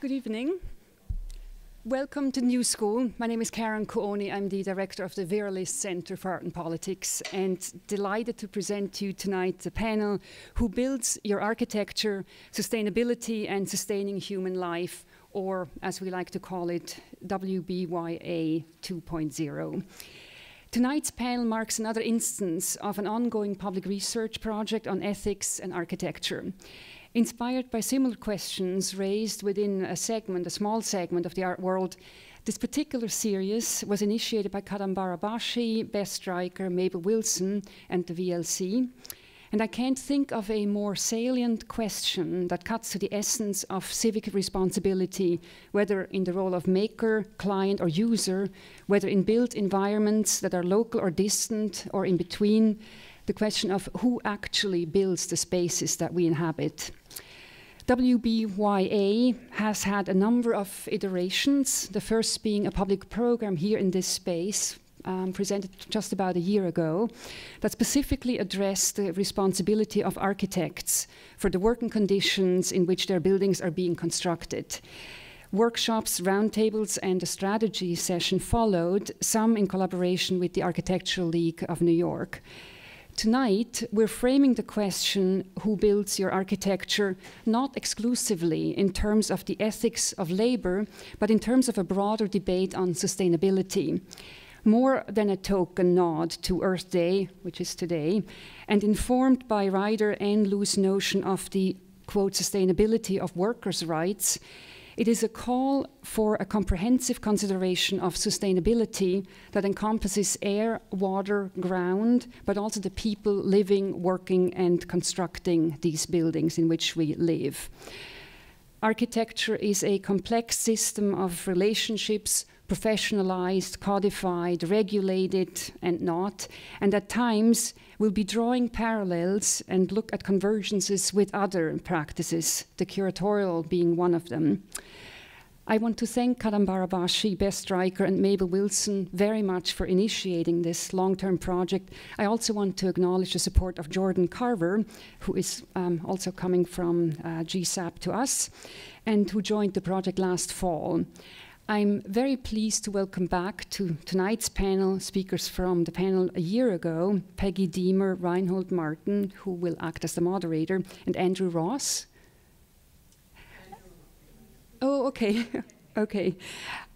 Good evening. Welcome to New School. My name is Carin Kuoni. I'm the director of the Vera List Center for Art and Politics, and delighted to present to you tonight the panel Who Builds Your Architecture, Sustainability and Sustaining Human Life, or as we like to call it, WBYA 2.0. Tonight's panel marks another instance of an ongoing public research project on ethics and architecture. Inspired by similar questions raised within a segment, a small segment of the art world, this particular series was initiated by Kadambari Baxi, Beth Stryker, Mabel Wilson, and the VLC. And I can't think of a more salient question that cuts to the essence of civic responsibility, whether in the role of maker, client, or user, whether in built environments that are local or distant, or in between, the question of who actually builds the spaces that we inhabit. WBYA has had a number of iterations, the first being a public program here in this space, um, presented just about a year ago, that specifically addressed the responsibility of architects for the working conditions in which their buildings are being constructed. Workshops, roundtables, and a strategy session followed, some in collaboration with the Architectural League of New York. Tonight, we're framing the question who builds your architecture not exclusively in terms of the ethics of labor, but in terms of a broader debate on sustainability. More than a token nod to Earth Day, which is today, and informed by Ryder Ann Lui's notion of the quote sustainability of workers' rights, it is a call for a comprehensive consideration of sustainability that encompasses air, water, ground, but also the people living, working, and constructing these buildings in which we live. Architecture is a complex system of relationships, professionalized, codified, regulated, and not, and at times We'll be drawing parallels and look at convergences with other practices, the curatorial being one of them. I want to thank Kadambari Baxi, Beth Stryker, and Mabel Wilson very much for initiating this long term project. I also want to acknowledge the support of Jordan Carver, who is um, also coming from uh, GSAPP to us, and who joined the project last fall. I'm very pleased to welcome back to tonight's panel speakers from the panel a year ago Peggy Deamer, Reinhold Martin, who will act as the moderator, and Andrew Ross. Oh, okay. okay.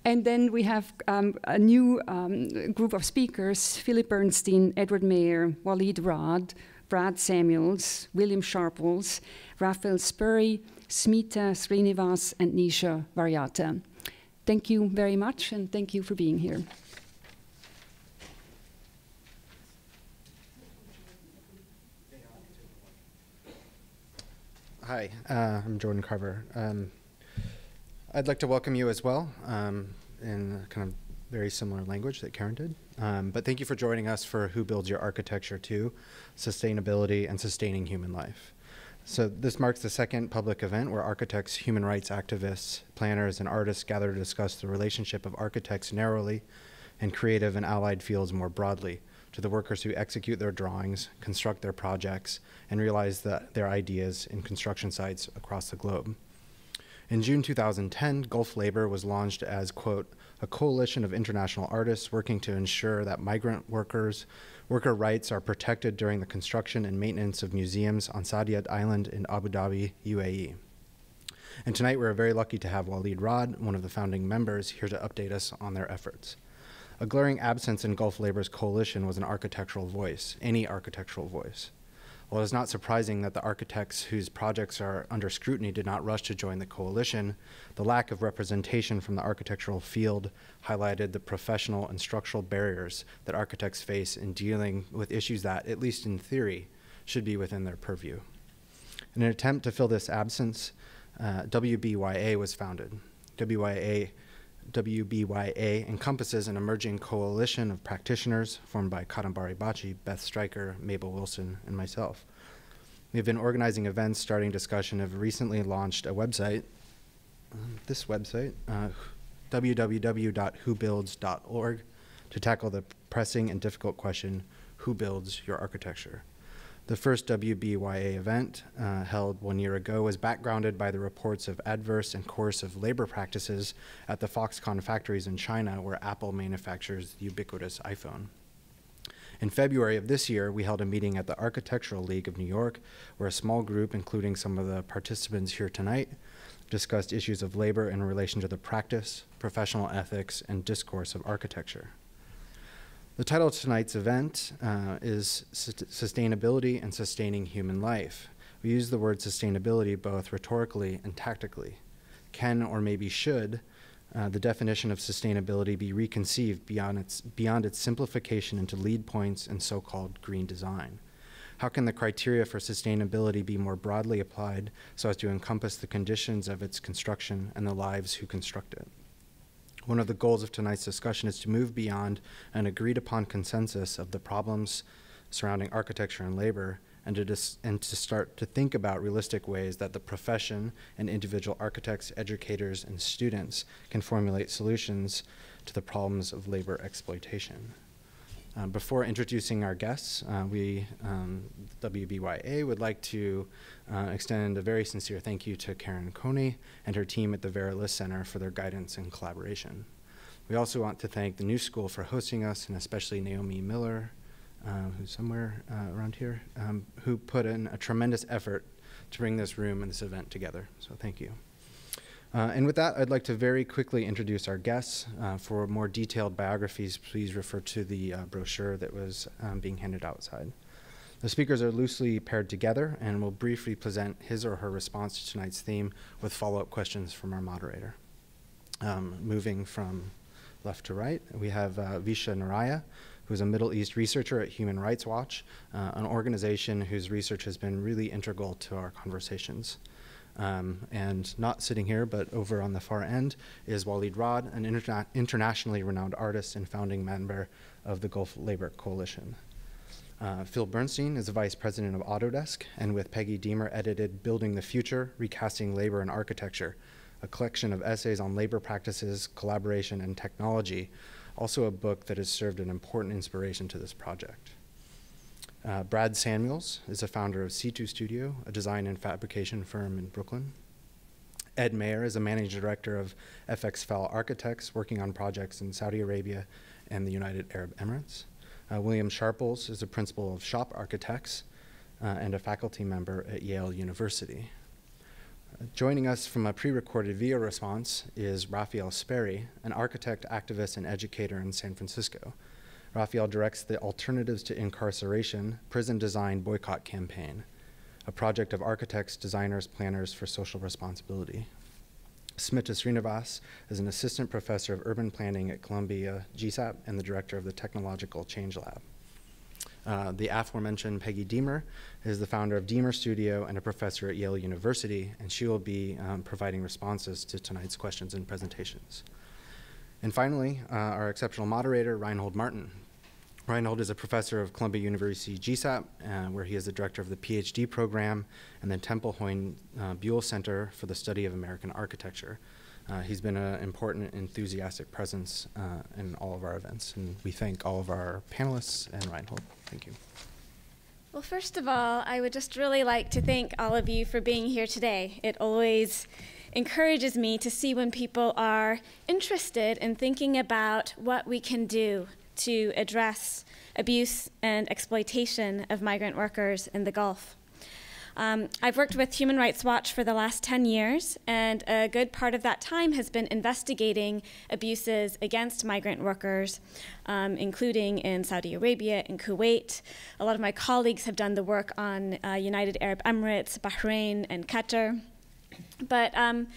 And then we have um, a new um, group of speakers Philip Bernstein, Edward Mayer, Walid Raad, Brad Samuels, William Sharples, Raphael Sperry, Smita Srinivas, and Nisha Variata. Thank you very much, and thank you for being here. Hi, uh, I'm Jordan Carver. Um, I'd like to welcome you as well um, in kind of very similar language that Karen did. Um, but thank you for joining us for Who Builds Your Architecture 2, Sustainability and Sustaining Human Life. So this marks the second public event where architects, human rights activists, planners, and artists gather to discuss the relationship of architects narrowly and creative and allied fields more broadly to the workers who execute their drawings, construct their projects, and realize the, their ideas in construction sites across the globe. In June 2010, Gulf Labor was launched as, quote, a coalition of international artists working to ensure that migrant workers Worker rights are protected during the construction and maintenance of museums on Saadiyat Island in Abu Dhabi, UAE. And tonight we're very lucky to have Walid Raad, one of the founding members, here to update us on their efforts. A glaring absence in Gulf Labor's coalition was an architectural voice, any architectural voice. While it is not surprising that the architects whose projects are under scrutiny did not rush to join the coalition, the lack of representation from the architectural field highlighted the professional and structural barriers that architects face in dealing with issues that, at least in theory, should be within their purview. In an attempt to fill this absence, uh, WBYA was founded. WYA WBYA encompasses an emerging coalition of practitioners formed by Kadambari Baxi, Beth Stryker, Mabel Wilson, and myself. We've been organizing events, starting discussion, have recently launched a website, um, this website, uh, www.whobuilds.org, to tackle the pressing and difficult question who builds your architecture? The first WBYA event, uh, held one year ago, was backgrounded by the reports of adverse and coercive labor practices at the Foxconn factories in China, where Apple manufactures the ubiquitous iPhone. In February of this year, we held a meeting at the Architectural League of New York, where a small group, including some of the participants here tonight, discussed issues of labor in relation to the practice, professional ethics, and discourse of architecture. The title of tonight's event uh, is Sustainability and Sustaining Human Life. We use the word sustainability both rhetorically and tactically. Can or maybe should uh, the definition of sustainability be reconceived beyond its, beyond its simplification into LEED points and so called green design? How can the criteria for sustainability be more broadly applied so as to encompass the conditions of its construction and the lives who construct it? One of the goals of tonight's discussion is to move beyond an agreed upon consensus of the problems surrounding architecture and labor and to, and to start to think about realistic ways that the profession and individual architects, educators, and students can formulate solutions to the problems of labor exploitation. Um, before introducing our guests, uh, we, um, WBYA, would like to uh, extend a very sincere thank you to Carin Kuoni and her team at the Vera List Center for their guidance and collaboration. We also want to thank the New School for hosting us, and especially Naomi Miller, uh, who's somewhere uh, around here, um, who put in a tremendous effort to bring this room and this event together. So thank you. Uh, and with that, I'd like to very quickly introduce our guests. Uh, for more detailed biographies, please refer to the uh, brochure that was um, being handed outside. The speakers are loosely paired together and will briefly present his or her response to tonight's theme with follow-up questions from our moderator. Um, moving from left to right, we have uh, Nisha Varia, who's a Middle East researcher at Human Rights Watch, uh, an organization whose research has been really integral to our conversations. Um, and not sitting here, but over on the far end, is Walid Raad, an interna internationally renowned artist and founding member of the Gulf Labor Coalition. Uh, Phil Bernstein is the vice president of Autodesk, and with Peggy Deamer edited Building the Future, Recasting Labor and Architecture, a collection of essays on labor practices, collaboration, and technology, also a book that has served an important inspiration to this project. Uh, Brad Samuels is the founder of SITU Studio, a design and fabrication firm in Brooklyn. Ed Mayer is a managing director of FX Architects, working on projects in Saudi Arabia and the United Arab Emirates. Uh, William Sharples is a principal of Shop Architects uh, and a faculty member at Yale University. Uh, joining us from a pre-recorded video response is Raphael Sperry, an architect, activist, and educator in San Francisco. Raphael directs the Alternatives to Incarceration Prison Design Boycott Campaign, a project of architects, designers, planners for social responsibility. Smita Srinivas is an assistant professor of urban planning at Columbia GSAPP and the director of the Technological Change Lab. Uh, the aforementioned Peggy Deamer is the founder of Deamer Studio and a professor at Yale University, and she will be um, providing responses to tonight's questions and presentations. And finally, uh, our exceptional moderator, Reinhold Martin, Reinhold is a professor of Columbia University GSAPP, uh, where he is the director of the PhD program and the Temple uh, Buell Center for the Study of American Architecture. Uh, he's been an important, enthusiastic presence uh, in all of our events, and we thank all of our panelists and Reinhold. Thank you. Well, first of all, I would just really like to thank all of you for being here today. It always encourages me to see when people are interested in thinking about what we can do to address abuse and exploitation of migrant workers in the Gulf. Um, I've worked with Human Rights Watch for the last 10 years, and a good part of that time has been investigating abuses against migrant workers, um, including in Saudi Arabia and Kuwait. A lot of my colleagues have done the work on uh, United Arab Emirates, Bahrain, and Qatar. But um,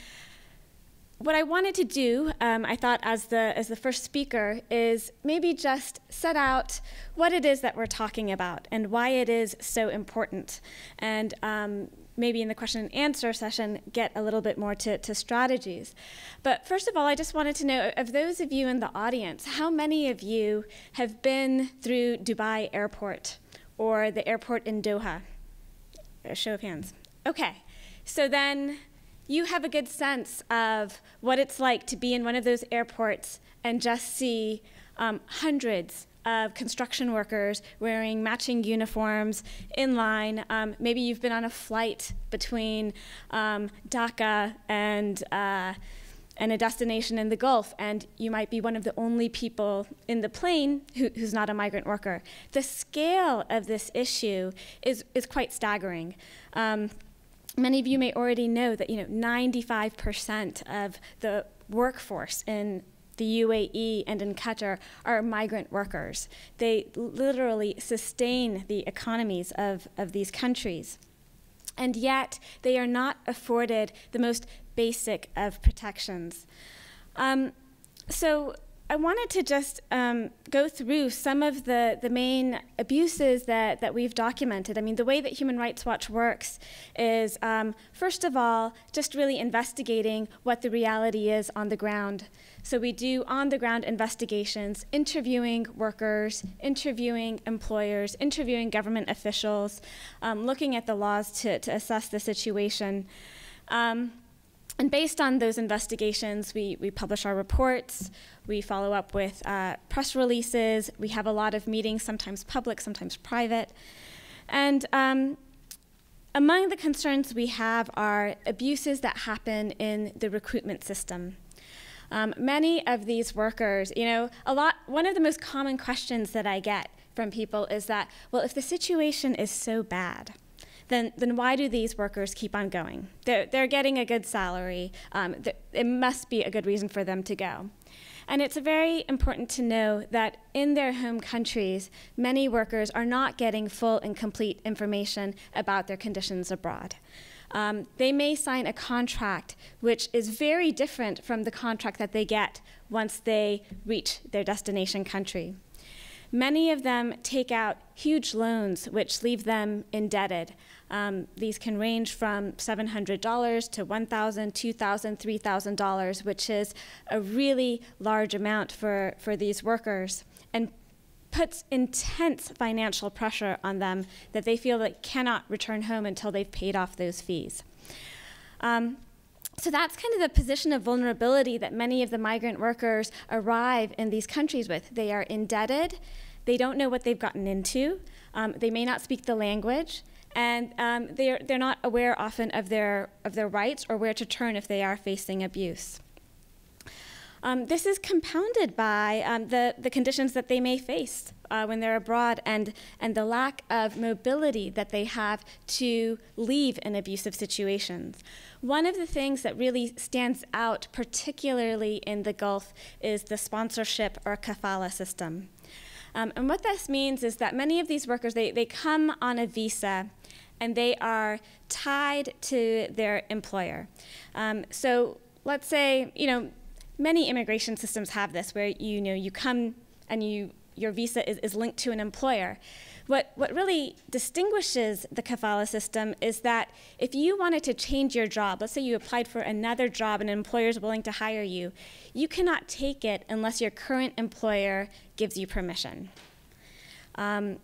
what I wanted to do, um, I thought as the, as the first speaker, is maybe just set out what it is that we're talking about and why it is so important. And um, maybe in the question and answer session, get a little bit more to, to strategies. But first of all, I just wanted to know, of those of you in the audience, how many of you have been through Dubai Airport or the airport in Doha? A show of hands. Okay. So then you have a good sense of what it's like to be in one of those airports and just see um, hundreds of construction workers wearing matching uniforms in line. Um, maybe you've been on a flight between um, Dhaka and uh, and a destination in the Gulf, and you might be one of the only people in the plane who, who's not a migrant worker. The scale of this issue is, is quite staggering. Um, many of you may already know that you know 95% of the workforce in the UAE and in Qatar are migrant workers. They literally sustain the economies of, of these countries. And yet, they are not afforded the most basic of protections. Um, so, I wanted to just um, go through some of the, the main abuses that, that we've documented. I mean, the way that Human Rights Watch works is, um, first of all, just really investigating what the reality is on the ground. So we do on the ground investigations, interviewing workers, interviewing employers, interviewing government officials, um, looking at the laws to, to assess the situation. Um, and based on those investigations, we, we publish our reports, we follow up with uh, press releases, we have a lot of meetings, sometimes public, sometimes private. And um, among the concerns we have are abuses that happen in the recruitment system. Um, many of these workers, you know, a lot, one of the most common questions that I get from people is that, well, if the situation is so bad, then, then why do these workers keep on going? They're, they're getting a good salary. Um, it must be a good reason for them to go. And it's very important to know that in their home countries, many workers are not getting full and complete information about their conditions abroad. Um, they may sign a contract which is very different from the contract that they get once they reach their destination country. Many of them take out huge loans which leave them indebted. Um, these can range from $700 to $1,000, $2,000, $3,000, which is a really large amount for, for these workers and puts intense financial pressure on them that they feel that cannot return home until they've paid off those fees. Um, so that's kind of the position of vulnerability that many of the migrant workers arrive in these countries with. They are indebted, they don't know what they've gotten into, um, they may not speak the language, and um, they're, they're not aware often of their, of their rights or where to turn if they are facing abuse. Um, this is compounded by um, the, the conditions that they may face uh, when they're abroad and, and the lack of mobility that they have to leave in abusive situations. One of the things that really stands out, particularly in the Gulf, is the sponsorship or kafala system. Um, and what this means is that many of these workers, they, they come on a visa and they are tied to their employer. Um, so let's say, you know, many immigration systems have this where you know you come and you your visa is, is linked to an employer. What, what really distinguishes the kafala system is that if you wanted to change your job, let's say you applied for another job and an employer is willing to hire you, you cannot take it unless your current employer gives you permission. Um,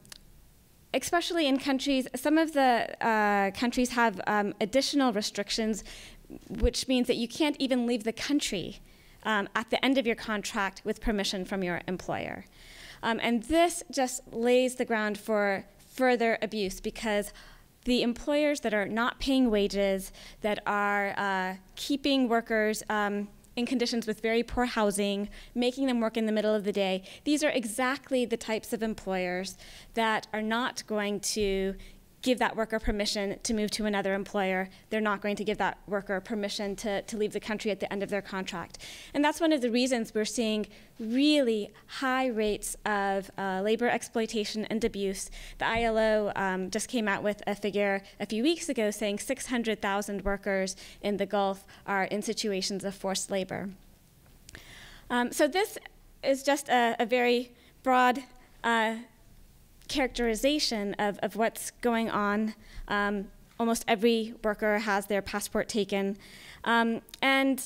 especially in countries, some of the uh, countries have um, additional restrictions, which means that you can't even leave the country um, at the end of your contract with permission from your employer. Um, and this just lays the ground for further abuse because the employers that are not paying wages, that are uh, keeping workers um, in conditions with very poor housing, making them work in the middle of the day, these are exactly the types of employers that are not going to give that worker permission to move to another employer. They're not going to give that worker permission to, to leave the country at the end of their contract. And that's one of the reasons we're seeing really high rates of uh, labor exploitation and abuse. The ILO um, just came out with a figure a few weeks ago saying 600,000 workers in the Gulf are in situations of forced labor. Um, so this is just a, a very broad uh, characterization of, of what's going on. Um, almost every worker has their passport taken. Um, and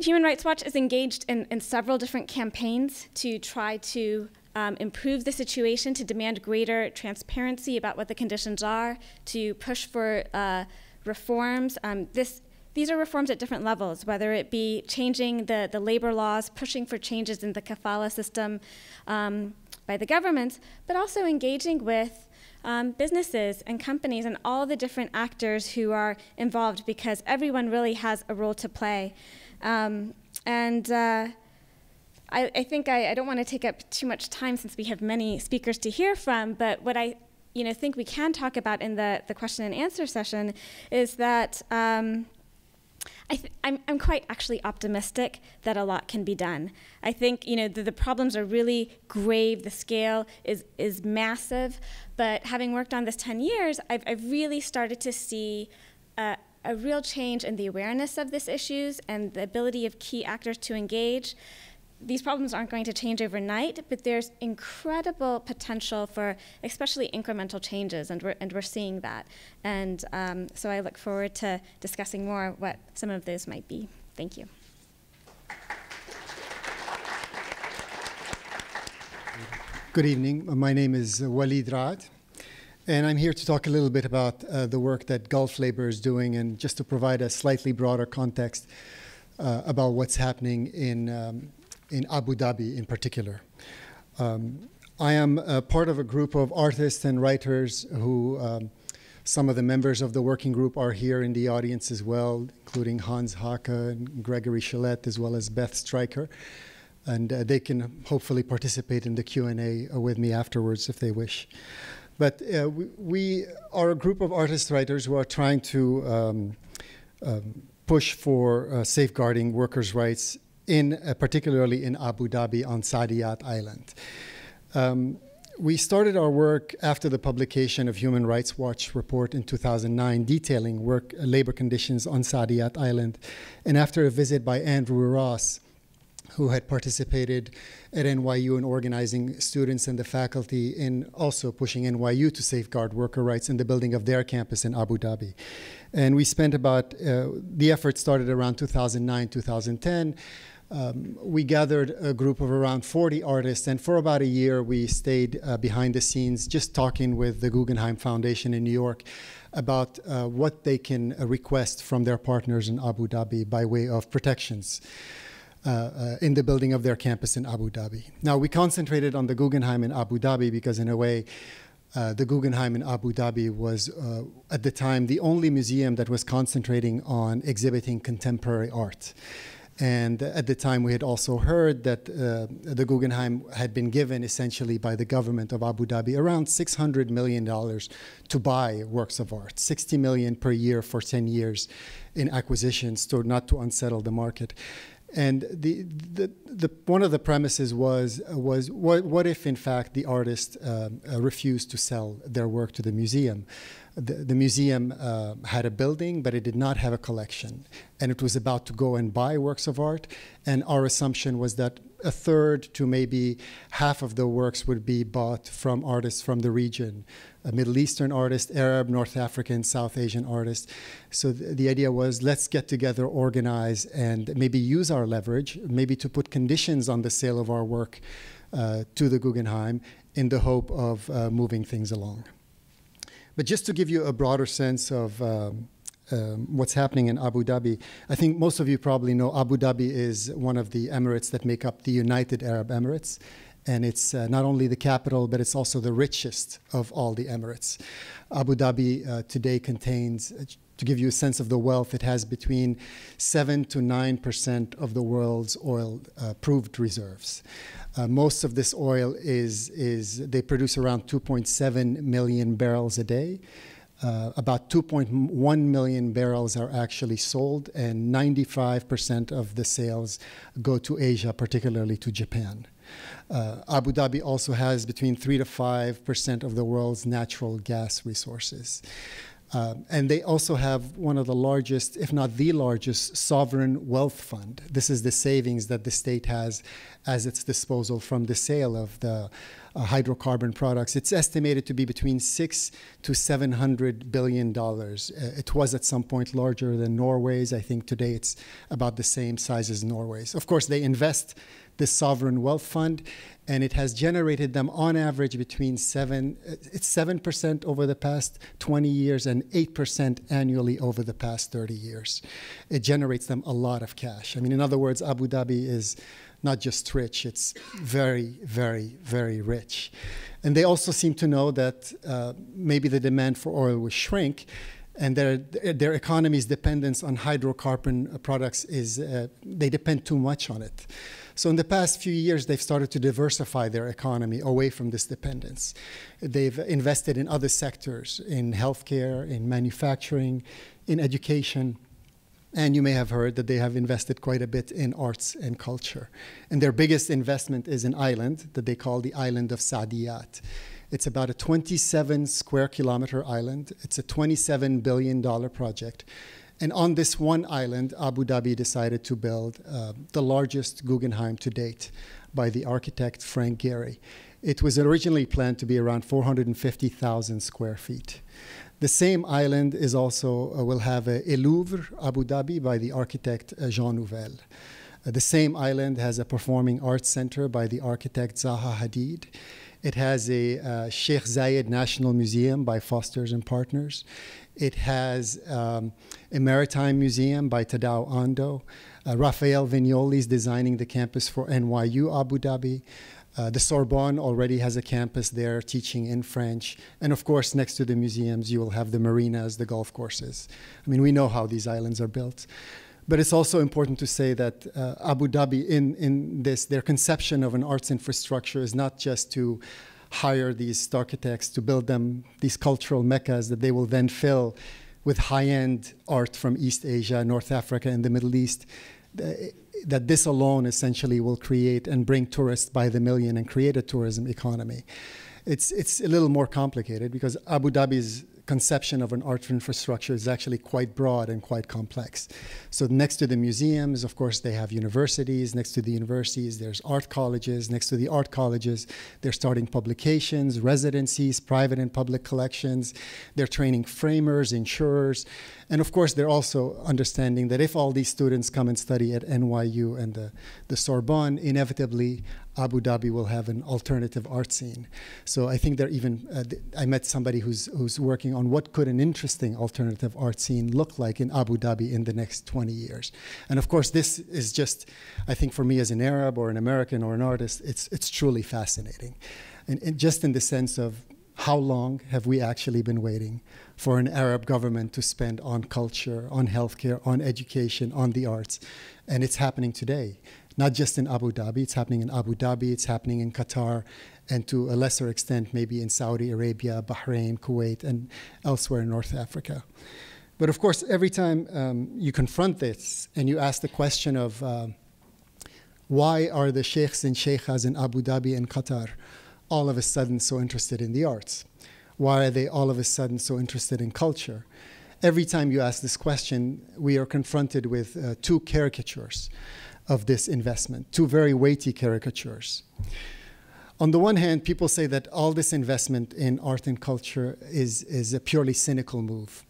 Human Rights Watch is engaged in, in several different campaigns to try to um, improve the situation, to demand greater transparency about what the conditions are, to push for uh, reforms. Um, this these are reforms at different levels, whether it be changing the, the labor laws, pushing for changes in the kafala system um, by the governments, but also engaging with um, businesses and companies and all the different actors who are involved because everyone really has a role to play. Um, and uh, I, I, think I, I don't want to take up too much time since we have many speakers to hear from, but what I you know, think we can talk about in the, the question and answer session is that um, I am I'm, I'm quite actually optimistic that a lot can be done. I think you know the, the problems are really grave. The scale is is massive, but having worked on this 10 years, I've, I've really started to see. a real change in the awareness of these issues and the ability of key actors to engage these problems aren't going to change overnight, but there's incredible potential for especially incremental changes, and we're, and we're seeing that. And um, so I look forward to discussing more what some of those might be. Thank you. Good evening. My name is Walid Raad, and I'm here to talk a little bit about uh, the work that Gulf Labor is doing and just to provide a slightly broader context uh, about what's happening in um, in Abu Dhabi in particular. Um, I am part of a group of artists and writers who, um, some of the members of the working group are here in the audience as well, including Hans Haacke and Gregory Sholette, as well as Beth Stryker. And uh, they can hopefully participate in the Q&A uh, with me afterwards if they wish. But uh, we, we, are a group of artist writers who are trying to um, um, push for uh, safeguarding workers' rights in uh, particularly in Abu Dhabi on Saadiyat Island. Um, we started our work after the publication of Human Rights Watch report in 2009 detailing work uh, labor conditions on Saadiyat Island, and after a visit by Andrew Ross, who had participated at NYU in organizing students and the faculty in also pushing NYU to safeguard worker rights in the building of their campus in Abu Dhabi. And we spent about, uh, the effort started around 2009, 2010 um, we gathered a group of around 40 artists, and for about a year, we stayed uh, behind the scenes just talking with the Guggenheim Foundation in New York about uh, what they can uh, request from their partners in Abu Dhabi by way of protections. Uh, uh, in the building of their campus in Abu Dhabi. Now, we concentrated on the Guggenheim in Abu Dhabi because, in a way, uh, the Guggenheim in Abu Dhabi was, uh, at the time, the only museum that was concentrating on exhibiting contemporary art. And at the time, we had also heard that uh, the Guggenheim had been given essentially by the government of Abu Dhabi around $600 million to buy works of art, 60 million per year for 10 years in acquisitions to not to unsettle the market. And the, the, the, one of the premises was, was what, what if, in fact, the artist uh, uh, refused to sell their work to the museum? The, the museum uh, had a building, but it did not have a collection. And it was about to go and buy works of art. And our assumption was that a third to maybe half of the works would be bought from artists from the region a Middle Eastern artist, Arab, North African, South Asian artist. So th- the idea was let's get together, organize, and maybe use our leverage, maybe to put conditions on the sale of our work uh, to the Guggenheim in the hope of uh, moving things along. But just to give you a broader sense of um, um, what's happening in Abu Dhabi, I think most of you probably know Abu Dhabi is one of the Emirates that make up the United Arab Emirates. And it's uh, not only the capital, but it's also the richest of all the Emirates. Abu Dhabi uh, today contains, uh, to give you a sense of the wealth, it has between 7 to 9% of the world's oil uh, proved reserves. Uh, most of this oil is, is they produce around 2.7 million barrels a day. Uh, about 2.1 million barrels are actually sold, and 95% of the sales go to Asia, particularly to Japan. Uh, Abu Dhabi also has between 3 to 5% of the world's natural gas resources. Um, and they also have one of the largest, if not the largest, sovereign wealth fund. This is the savings that the state has as its disposal from the sale of the uh, hydrocarbon products. It's estimated to be between six to seven hundred billion dollars. Uh, it was at some point larger than Norway's. I think today it's about the same size as Norway's. Of course, they invest this sovereign wealth fund, and it has generated them on average between seven, uh, it's seven percent over the past 20 years and eight percent annually over the past 30 years. It generates them a lot of cash. I mean, in other words, Abu Dhabi is not just rich, it's very, very, very rich. And they also seem to know that uh, maybe the demand for oil will shrink and their, their economy's dependence on hydrocarbon products is, uh, they depend too much on it. So in the past few years, they've started to diversify their economy away from this dependence. They've invested in other sectors, in healthcare, in manufacturing, in education. And you may have heard that they have invested quite a bit in arts and culture. And their biggest investment is an island that they call the island of Saadiyat. It's about a 27 square kilometer island. It's a $27 billion project. And on this one island, Abu Dhabi decided to build uh, the largest Guggenheim to date by the architect Frank Gehry. It was originally planned to be around 450,000 square feet. The same island is also uh, will have a, a, Louvre Abu Dhabi by the architect uh, Jean Nouvel. Uh, the same island has a performing arts center by the architect Zaha Hadid. It has a uh, Sheikh Zayed National Museum by Fosters and Partners. It has um, a maritime museum by Tadao Ando. Uh, Rafael Viñoly is designing the campus for NYU Abu Dhabi. Uh, the Sorbonne already has a campus there teaching in French. And of course, next to the museums, you will have the marinas, the golf courses. I mean, we know how these islands are built. But it's also important to say that uh, Abu Dhabi, in, in this, their conception of an arts infrastructure is not just to hire these architects to build them these cultural meccas that they will then fill with high-end art from East Asia, North Africa, and the Middle East. That this alone essentially will create and bring tourists by the million and create a tourism economy. It's it's a little more complicated because Abu Dhabi's conception of an art infrastructure is actually quite broad and quite complex. So next to the museums, of course, they have universities. Next to the universities, there's art colleges. Next to the art colleges, they're starting publications, residencies, private and public collections. They're training framers, insurers. And of course, they're also understanding that if all these students come and study at NYU and the, the Sorbonne, inevitably Abu Dhabi will have an alternative art scene. So I think they're even, uh, I met somebody who's, who's working on what could an interesting alternative art scene look like in Abu Dhabi in the next 20 years. And of course, this is just, I think for me as an Arab or an American or an artist, it's, it's truly fascinating. And, and just in the sense of how long have we actually been waiting for an Arab government to spend on culture, on healthcare, on education, on the arts? And it's happening today not just in Abu Dhabi. It's happening in Abu Dhabi, it's happening in Qatar, and to a lesser extent, maybe in Saudi Arabia, Bahrain, Kuwait, and elsewhere in North Africa. But of course, every time um, you confront this and you ask the question of uh, why are the sheikhs and sheikhas in Abu Dhabi and Qatar all of a sudden so interested in the arts? Why are they all of a sudden so interested in culture? Every time you ask this question, we are confronted with uh, two caricatures of this investment, two very weighty caricatures. On the one hand, people say that all this investment in art and culture is, is a purely cynical move.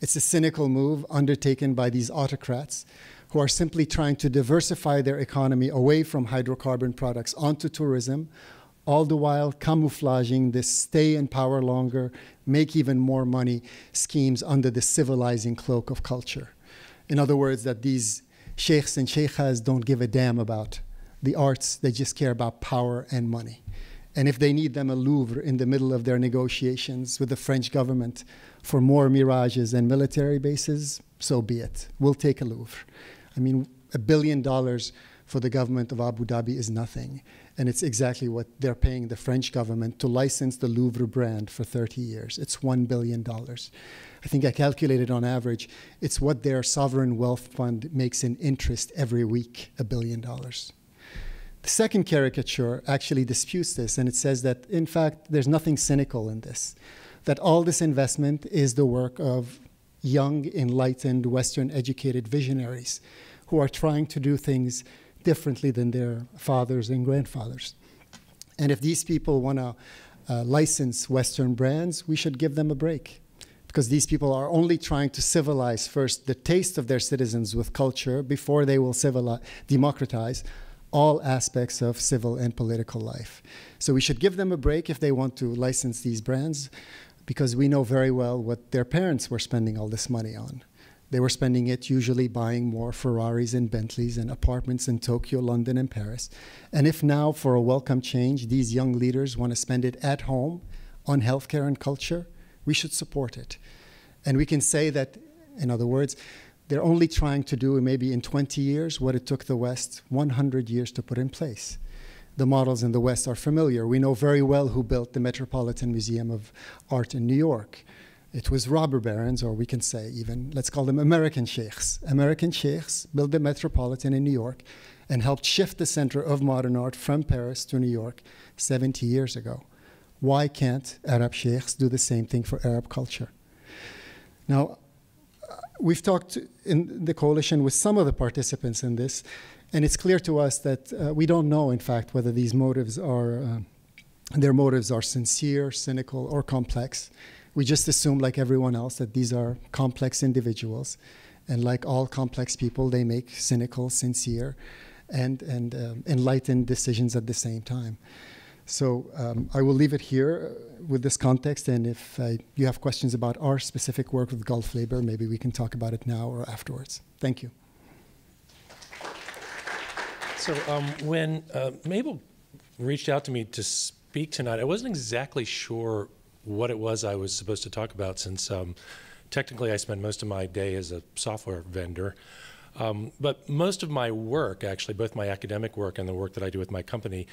It's a cynical move undertaken by these autocrats who are simply trying to diversify their economy away from hydrocarbon products onto tourism, all the while camouflaging this stay in power longer, make even more money schemes under the civilizing cloak of culture. In other words, that these sheikhs and sheikhas don't give a damn about the arts, they just care about power and money. And if they need them a Louvre in the middle of their negotiations with the French government for more mirages and military bases, so be it. We'll take a Louvre. I mean, a billion dollars for the government of Abu Dhabi is nothing. And it's exactly what they're paying the French government to license the Louvre brand for 30 years. It's $1 billion. I think I calculated on average, it's what their sovereign wealth fund makes in interest every week, a billion dollars. The second caricature actually disputes this, and it says that, in fact, there's nothing cynical in this, that all this investment is the work of young, enlightened, Western educated visionaries who are trying to do things differently than their fathers and grandfathers. And if these people want to uh, license Western brands, we should give them a break. Because these people are only trying to civilize first the taste of their citizens with culture before they will civilize, democratize all aspects of civil and political life. So we should give them a break if they want to license these brands, because we know very well what their parents were spending all this money on. They were spending it usually buying more Ferraris and Bentleys and apartments in Tokyo, London, and Paris. And if now, for a welcome change, these young leaders want to spend it at home on healthcare and culture, we should support it. And we can say that, in other words, they're only trying to do, maybe in 20 years, what it took the West 100 years to put in place. The models in the West are familiar. We know very well who built the Metropolitan Museum of Art in New York. It was robber barons, or we can say even, let's call them American sheikhs. American sheikhs built the Metropolitan in New York and helped shift the center of modern art from Paris to New York 70 years ago. Why can't Arab sheikhs do the same thing for Arab culture? Now, we've talked in the coalition with some of the participants in this, and it's clear to us that uh, we don't know, in fact, whether these motives are, uh, their motives are sincere, cynical, or complex. We just assume, like everyone else, that these are complex individuals. And like all complex people, they make cynical, sincere, and, and um, enlightened decisions at the same time. So um, I will leave it here uh, with this context, and if uh, you have questions about our specific work with Gulf Labor, maybe we can talk about it now or afterwards. Thank you. So um, when uh, Mabel reached out to me to speak tonight, I wasn't exactly sure what it was I was supposed to talk about since um, technically I spend most of my day as a software vendor. Um, but most of my work, actually, both my academic work and the work that I do with my company,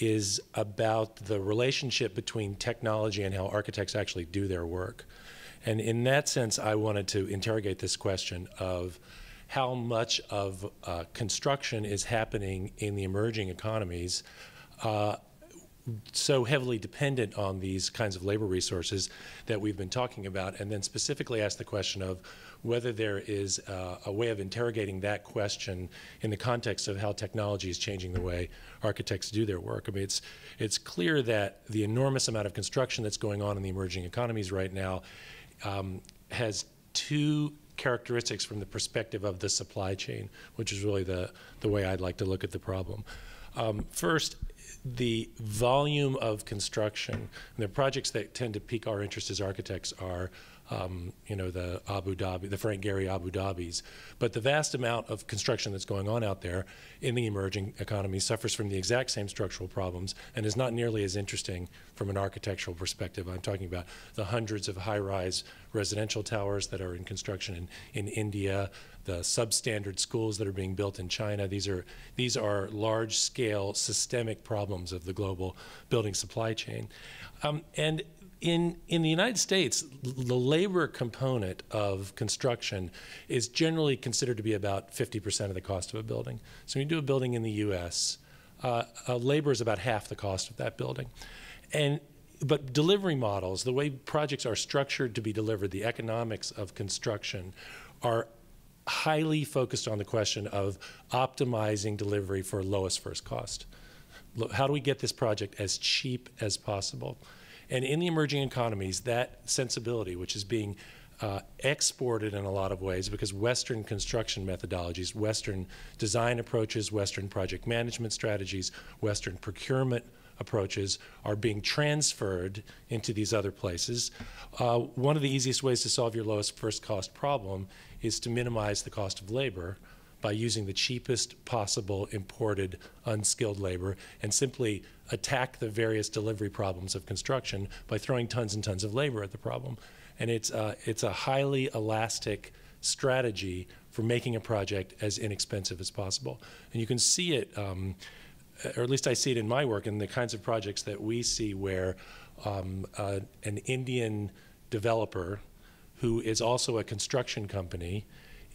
is about the relationship between technology and how architects actually do their work. And in that sense, I wanted to interrogate this question of how much of uh, construction is happening in the emerging economies uh, so heavily dependent on these kinds of labor resources that we've been talking about, and then specifically ask the question of whether there is uh, a way of interrogating that question in the context of how technology is changing the way architects do their work. I mean, it's, it's clear that the enormous amount of construction that's going on in the emerging economies right now um, has two characteristics from the perspective of the supply chain, which is really the, the way I'd like to look at the problem. Um, first, the volume of construction, the projects that tend to pique our interest as architects are um, you know, the Abu Dhabi, the Frank Gehry Abu Dhabis. But the vast amount of construction that's going on out there in the emerging economy suffers from the exact same structural problems and is not nearly as interesting from an architectural perspective. I'm talking about the hundreds of high-rise residential towers that are in construction in, in India, the substandard schools that are being built in China. These are, these are large-scale systemic problems of the global building supply chain. Um, and in, in the United States, the labor component of construction is generally considered to be about 50% of the cost of a building. So when you do a building in the US, uh, uh, labor is about half the cost of that building. And but delivery models, the way projects are structured to be delivered, the economics of construction are highly focused on the question of optimizing delivery for lowest first cost. How do we get this project as cheap as possible? And in the emerging economies, that sensibility, which is being uh, exported in a lot of ways because Western construction methodologies, Western design approaches, Western project management strategies, Western procurement approaches are being transferred into these other places. Uh, one of the easiest ways to solve your lowest first cost problem is to minimize the cost of labor by using the cheapest possible imported unskilled labor and simply attack the various delivery problems of construction by throwing tons and tons of labor at the problem. And it's, uh, it's a highly elastic strategy for making a project as inexpensive as possible. And you can see it, um, or at least I see it in my work, in the kinds of projects that we see where um, uh, an Indian developer who is also a construction company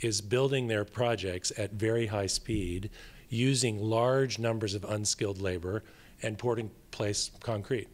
is building their projects at very high speed using large numbers of unskilled labor and pouring place concrete.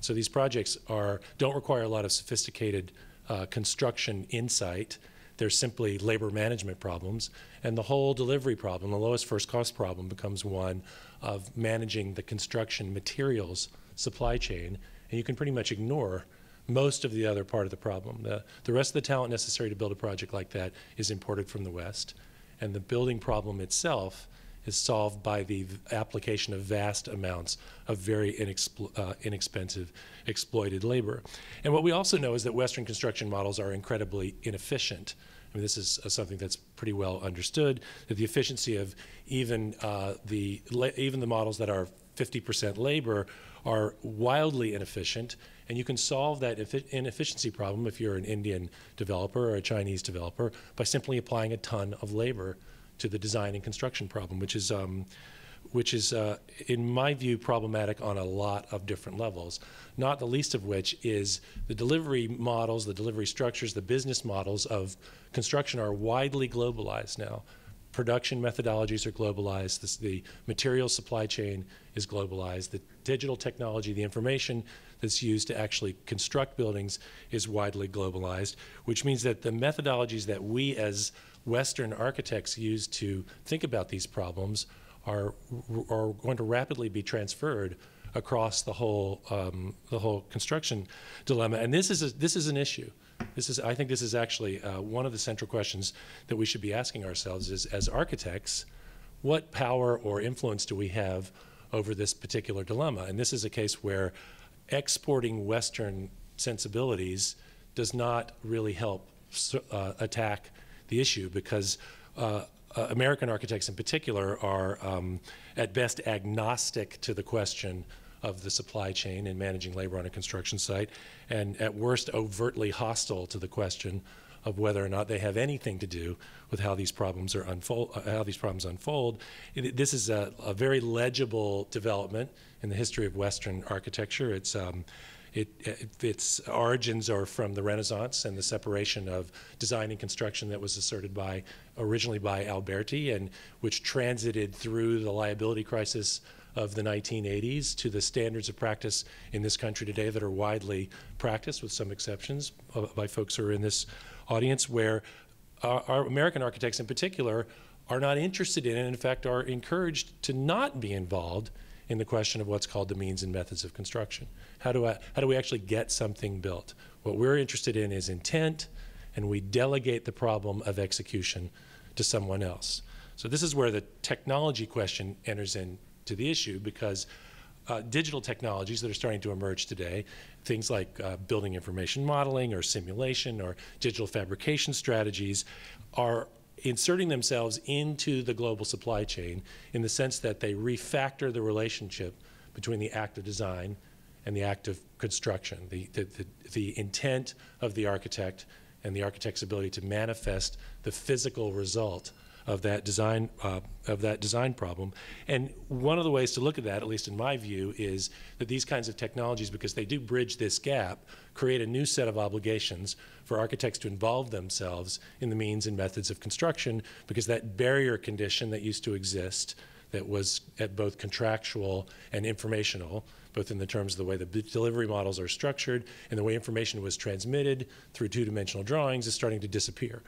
So these projects are don't require a lot of sophisticated uh, construction insight. They're simply labor management problems. And the whole delivery problem, the lowest first cost problem, becomes one of managing the construction materials supply chain. And you can pretty much ignore most of the other part of the problem. The, the rest of the talent necessary to build a project like that is imported from the West. And the building problem itself is solved by the application of vast amounts of very uh, inexpensive exploited labor. And what we also know is that Western construction models are incredibly inefficient. I mean, this is uh, something that's pretty well understood. That the efficiency of even uh, the even the models that are 50% labor are wildly inefficient, and you can solve that inefficiency problem if you're an Indian developer or a Chinese developer by simply applying a ton of labor to the design and construction problem, which is, um, which is uh, in my view, problematic on a lot of different levels, not the least of which is the delivery models, the delivery structures, the business models of construction are widely globalized now. Production methodologies are globalized. This, the material supply chain is globalized. The digital technology, the information that's used to actually construct buildings is widely globalized, which means that the methodologies that we as Western architects use to think about these problems are, are going to rapidly be transferred across the whole, um, the whole construction dilemma. And this is, a, this is an issue. This is, I think this is actually uh, one of the central questions that we should be asking ourselves is, as architects, what power or influence do we have over this particular dilemma? And this is a case where exporting Western sensibilities does not really help uh, attack the issue because uh, uh, American architects in particular are um, at best agnostic to the question of the supply chain and managing labor on a construction site, and at worst overtly hostile to the question of whether or not they have anything to do with how these problems are unfold, uh, how these problems unfold. It, this is a, a, very legible development in the history of Western architecture. It's um, it, it, its origins are from the Renaissance and the separation of design and construction that was asserted by originally by Alberti and which transited through the liability crisis of the 1980s to the standards of practice in this country today that are widely practiced, with some exceptions, uh, by folks who are in this audience, where our, our American architects in particular are not interested in and, in fact, are encouraged to not be involved in the question of what's called the means and methods of construction. How do, I, how do we actually get something built? What we're interested in is intent, and we delegate the problem of execution to someone else. So this is where the technology question enters into the issue because uh, digital technologies that are starting to emerge today, things like uh, building information modeling or simulation or digital fabrication strategies, are inserting themselves into the global supply chain in the sense that they refactor the relationship between the act of design and the act of construction, the, the, the, the intent of the architect and the architect's ability to manifest the physical result of that design uh, of that design problem. And one of the ways to look at that, at least in my view, is that these kinds of technologies, because they do bridge this gap, create a new set of obligations for architects to involve themselves in the means and methods of construction, because that barrier condition that used to exist, that was at both contractual and informational, both in the terms of the way the delivery models are structured and the way information was transmitted through two-dimensional drawings, is starting to disappear.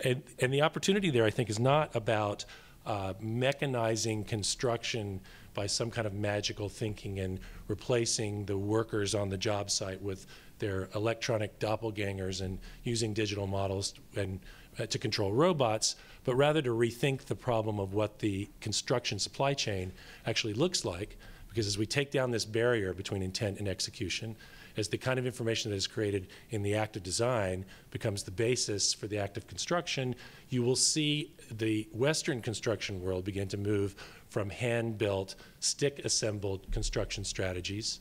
And, and the opportunity there, I think, is not about uh, mechanizing construction by some kind of magical thinking and replacing the workers on the job site with their electronic doppelgangers and using digital models and uh, to control robots, but rather to rethink the problem of what the construction supply chain actually looks like. Because as we take down this barrier between intent and execution, as the kind of information that is created in the act of design becomes the basis for the act of construction, you will see the Western construction world begin to move from hand built, stick assembled construction strategies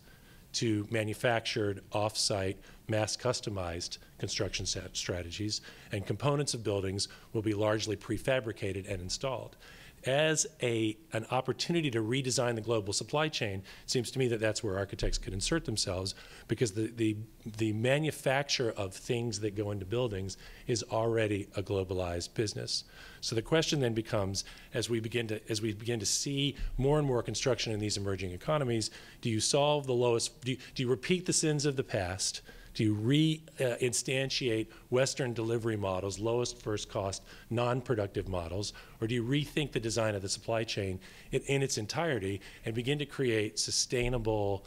to manufactured, off site, mass customized construction strategies, and components of buildings will be largely prefabricated and installed as a, an opportunity to redesign the global supply chain, seems to me that that's where architects could insert themselves because the, the, the manufacture of things that go into buildings is already a globalized business. So the question then becomes, as we begin to, as we begin to see more and more construction in these emerging economies, do you solve the lowest, do you, do you repeat the sins of the past Do you re-instantiate uh, Western delivery models, lowest first cost, non-productive models, or do you rethink the design of the supply chain in, in its entirety and begin to create sustainable,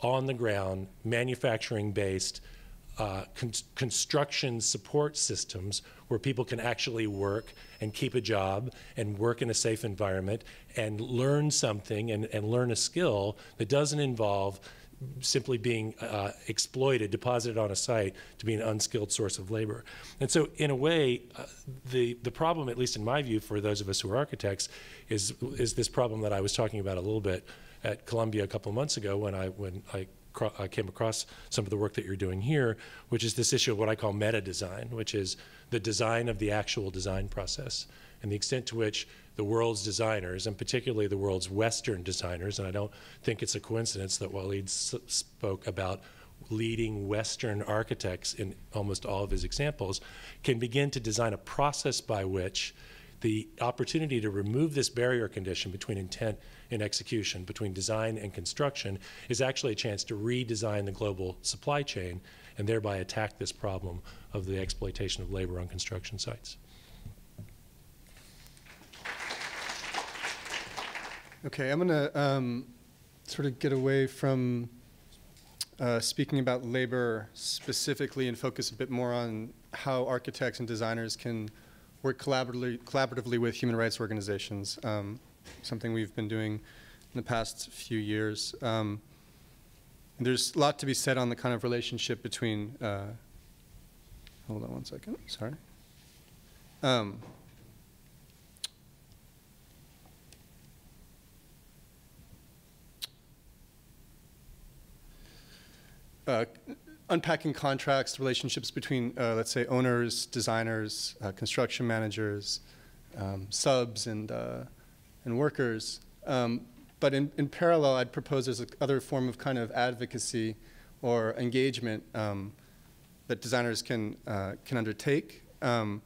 on-the-ground, manufacturing-based uh, con construction support systems where people can actually work and keep a job and work in a safe environment and learn something and, and learn a skill that doesn't involve simply being uh, exploited, deposited on a site to be an unskilled source of labor. And so, in a way, uh, the the problem, at least in my view, for those of us who are architects, is is this problem that I was talking about a little bit at Columbia a couple of months ago when I when I I came across some of the work that you're doing here, which is this issue of what I call meta design, which is the design of the actual design process and the extent to which the world's designers, and particularly the world's Western designers, and I don't think it's a coincidence that Walid spoke about leading Western architects in almost all of his examples, can begin to design a process by which the opportunity to remove this barrier condition between intent and execution, between design and construction, is actually a chance to redesign the global supply chain and thereby attack this problem of the exploitation of labor on construction sites. Okay, I'm going to um, sort of get away from uh, speaking about labor specifically and focus a bit more on how architects and designers can work collaboratively, collaboratively with human rights organizations, um, something we've been doing in the past few years. Um, there's a lot to be said on the kind of relationship between, uh, hold on one second, sorry. Um, uh, unpacking contracts, relationships between, uh, let's say, owners, designers, uh, construction managers, um, subs, and, uh, and workers. Um, but in, in parallel, I'd propose there's other form of kind of advocacy or engagement um, that designers can, uh, can undertake. Um,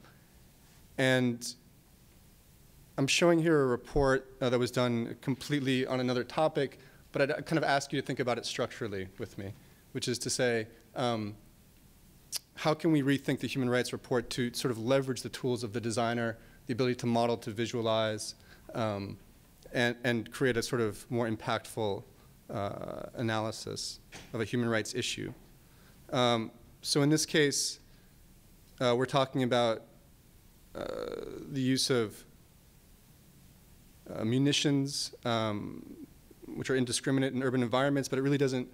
and I'm showing here a report uh, that was done completely on another topic, but I'd kind of ask you to think about it structurally with me which is to say, um, how can we rethink the human rights report to sort of leverage the tools of the designer, the ability to model, to visualize, um, and, and create a sort of more impactful uh, analysis of a human rights issue. Um, so in this case, uh, we're talking about uh, the use of uh, munitions, um, which are indiscriminate in urban environments, but it really doesn't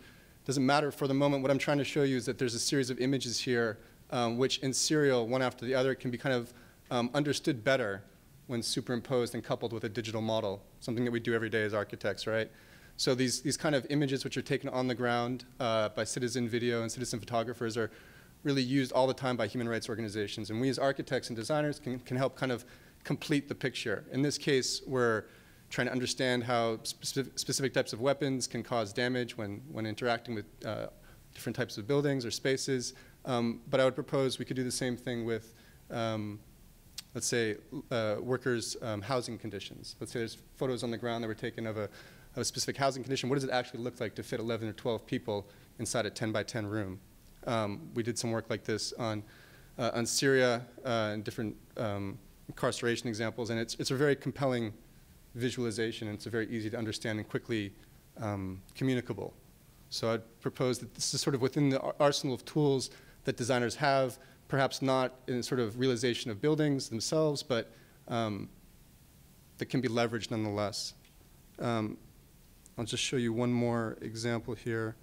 doesn't matter for the moment. What I'm trying to show you is that there's a series of images here, um, which in serial, one after the other, can be kind of um, understood better when superimposed and coupled with a digital model, something that we do every day as architects, right? So these, these kind of images which are taken on the ground uh, by citizen video and citizen photographers are really used all the time by human rights organizations. And we as architects and designers can, can help kind of complete the picture. In this case, we're trying to understand how specific, specific types of weapons can cause damage when, when interacting with uh, different types of buildings or spaces. Um, but I would propose we could do the same thing with, um, let's say, uh, workers' um, housing conditions. Let's say there's photos on the ground that were taken of a, of a specific housing condition. What does it actually look like to fit 11 or 12 people inside a 10 by 10 room? Um, we did some work like this on, uh, on Syria uh, and different um, incarceration examples, and it's, it's a very compelling visualization, and it's very easy to understand and quickly um, communicable. So I'd propose that this is sort of within the arsenal of tools that designers have, perhaps not in sort of realization of buildings themselves, but um, that can be leveraged nonetheless. Um, I'll just show you one more example here.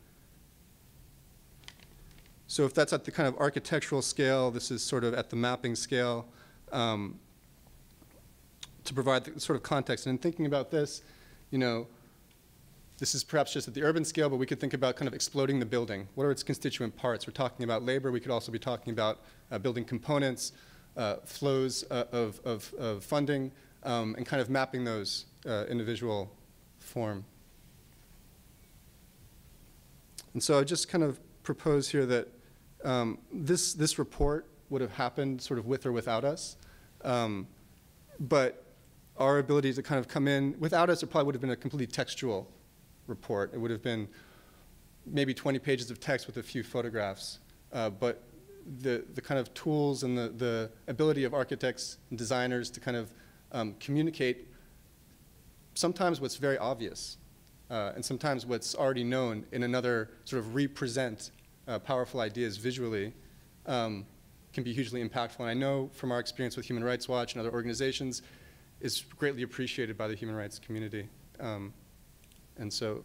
So if that's at the kind of architectural scale, this is sort of at the mapping scale. Um, to provide the sort of context. And in thinking about this, you know, this is perhaps just at the urban scale, but we could think about kind of exploding the building. What are its constituent parts? We're talking about labor. We could also be talking about uh, building components, uh, flows uh, of, of, of, funding, um, and kind of mapping those uh, individual form. And so I just kind of propose here that um, this, this report would have happened sort of with or without us. Um, but our ability to kind of come in, without us, it probably would have been a completely textual report. It would have been maybe 20 pages of text with a few photographs. uh, but the, the kind of tools and the, the ability of architects and designers to kind of um, communicate sometimes what's very obvious uh, and sometimes what's already known in another sort of represent uh, powerful ideas visually um, can be hugely impactful. And I know from our experience with Human Rights Watch and other organizations, is greatly appreciated by the human rights community. Um, and so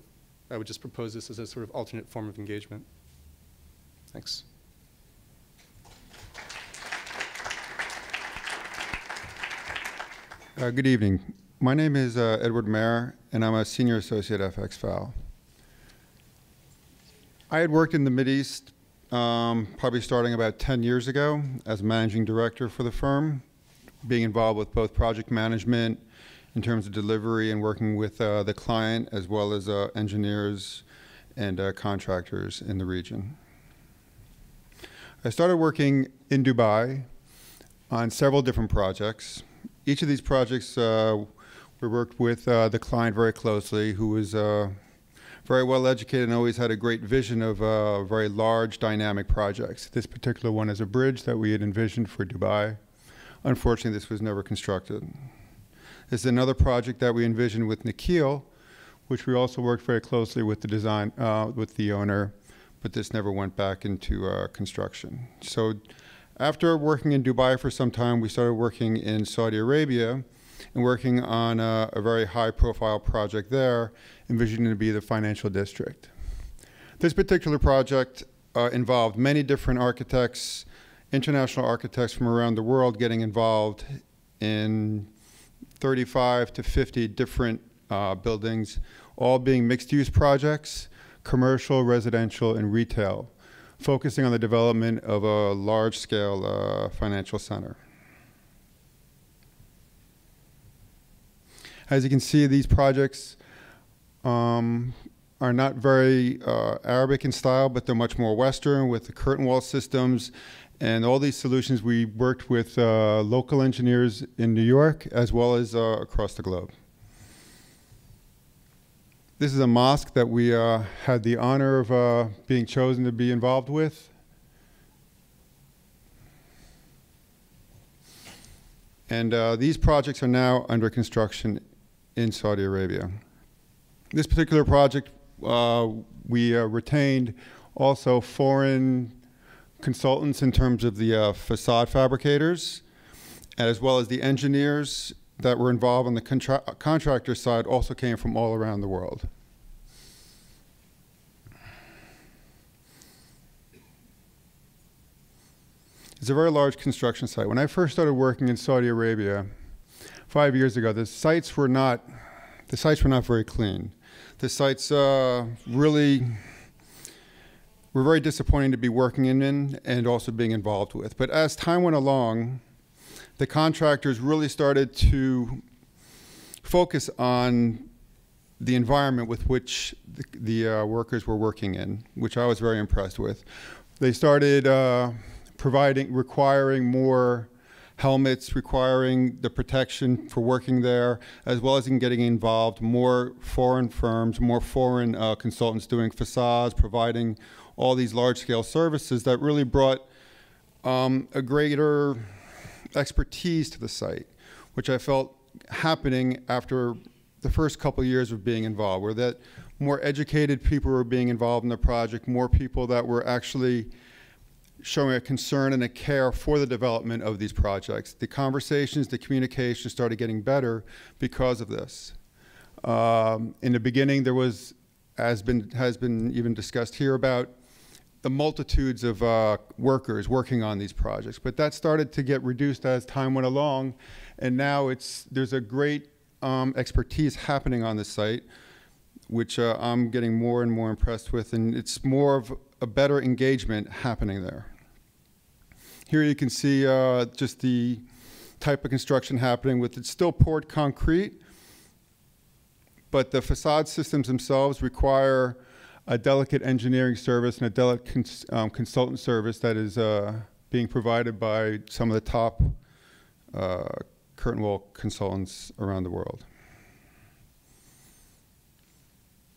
I would just propose this as a sort of alternate form of engagement. Thanks. Uh, good evening. My name is uh, Edward Mayer, and I'm a senior associate at FXFOWLE. I had worked in the East, um, probably starting about 10 years ago as managing director for the firm, being involved with both project management in terms of delivery and working with uh, the client as well as uh, engineers and uh, contractors in the region. I started working in Dubai on several different projects each of these projects, uh, we worked with uh, the client very closely, who was uh, very well educated and always had a great vision of very large dynamic projects. This particular one is a bridge that we had envisioned for Dubai. Unfortunately, this was never constructed. This is another project that we envisioned with Nakheel, which we also worked very closely with the design, uh, with the owner, but this never went back into uh, construction. So after working in Dubai for some time, we started working in Saudi Arabia and working on a, a very high profile project there, envisioning to be the financial district. This particular project uh, involved many different architects, international architects from around the world getting involved in 35 to 50 different uh, buildings, all being mixed use projects, commercial, residential, and retail focusing on the development of a large-scale uh, financial center. As you can see, these projects um, are not very uh, Arabic in style, but they're much more Western with the curtain wall systems. And all these solutions, we worked with uh, local engineers in New York as well as uh, across the globe. This is a mosque that we uh, had the honor of uh, being chosen to be involved with. And uh, these projects are now under construction in Saudi Arabia. This particular project, uh, we retained also foreign consultants in terms of the uh, facade fabricators, as well as the engineers that were involved on the contra contractor side also came from all around the world. It's a very large construction site. When I first started working in Saudi Arabia five years ago, the sites were not the sites were not very clean. The sites uh, really were very disappointing to be working in and also being involved with. But as time went along, the contractors really started to focus on the environment with which the, the uh, workers were working in, which I was very impressed with. They started uh, providing, requiring more helmets, requiring the protection for working there, as well as in getting involved more foreign firms, more foreign uh, consultants doing facades, providing all these large-scale services that really brought um, a greater expertise to the site, which I felt happening after the first couple years of being involved, where that more educated people were being involved in the project, more people that were actually showing a concern and a care for the development of these projects. The conversations, the communication started getting better because of this. Um, in the beginning, there was, as been, has been even discussed here, about the multitudes of uh, workers working on these projects. But that started to get reduced as time went along, and now it's there's a great um, expertise happening on the site, which uh, I'm getting more and more impressed with, and it's more of a better engagement happening there. Here you can see uh, just the type of construction happening with it's still poured concrete, but the facade systems themselves require a delicate engineering service and a delicate cons um, consultant service that is uh, being provided by some of the top uh, curtain wall consultants around the world.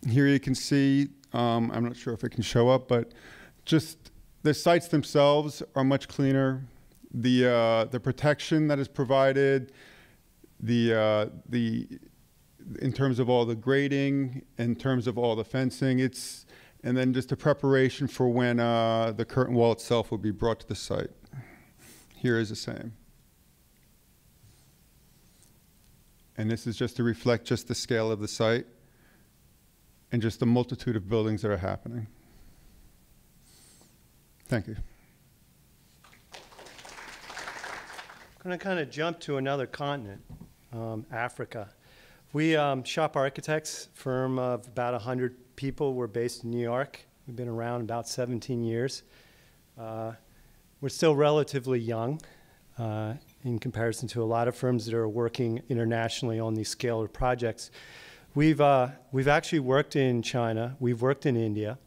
Here you can see, um, I'm not sure if it can show up, but just the sites themselves are much cleaner. The, uh, the protection that is provided, the, uh, the, in terms of all the grading, in terms of all the fencing, it's, and then just the preparation for when uh, the curtain wall itself will be brought to the site. Here is the same. And this is just to reflect just the scale of the site and just the multitude of buildings that are happening. Thank you. I'm going to kind of jump to another continent, um, Africa. We um, SHoP architects firm of about 100 people. We're based in New York. We've been around about 17 years. Uh, we're still relatively young uh, in comparison to a lot of firms that are working internationally on these scalar projects. We've, uh, we've actually worked in China, we've worked in India,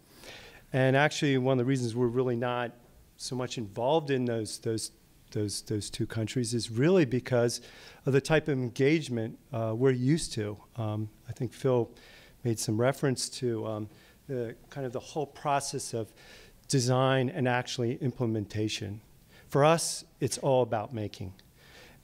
and actually one of the reasons we're really not so much involved in those, those, those, those two countries is really because of the type of engagement uh, we're used to. Um, I think Phil made some reference to um, the kind of the whole process of design and actually implementation. For us, it's all about making.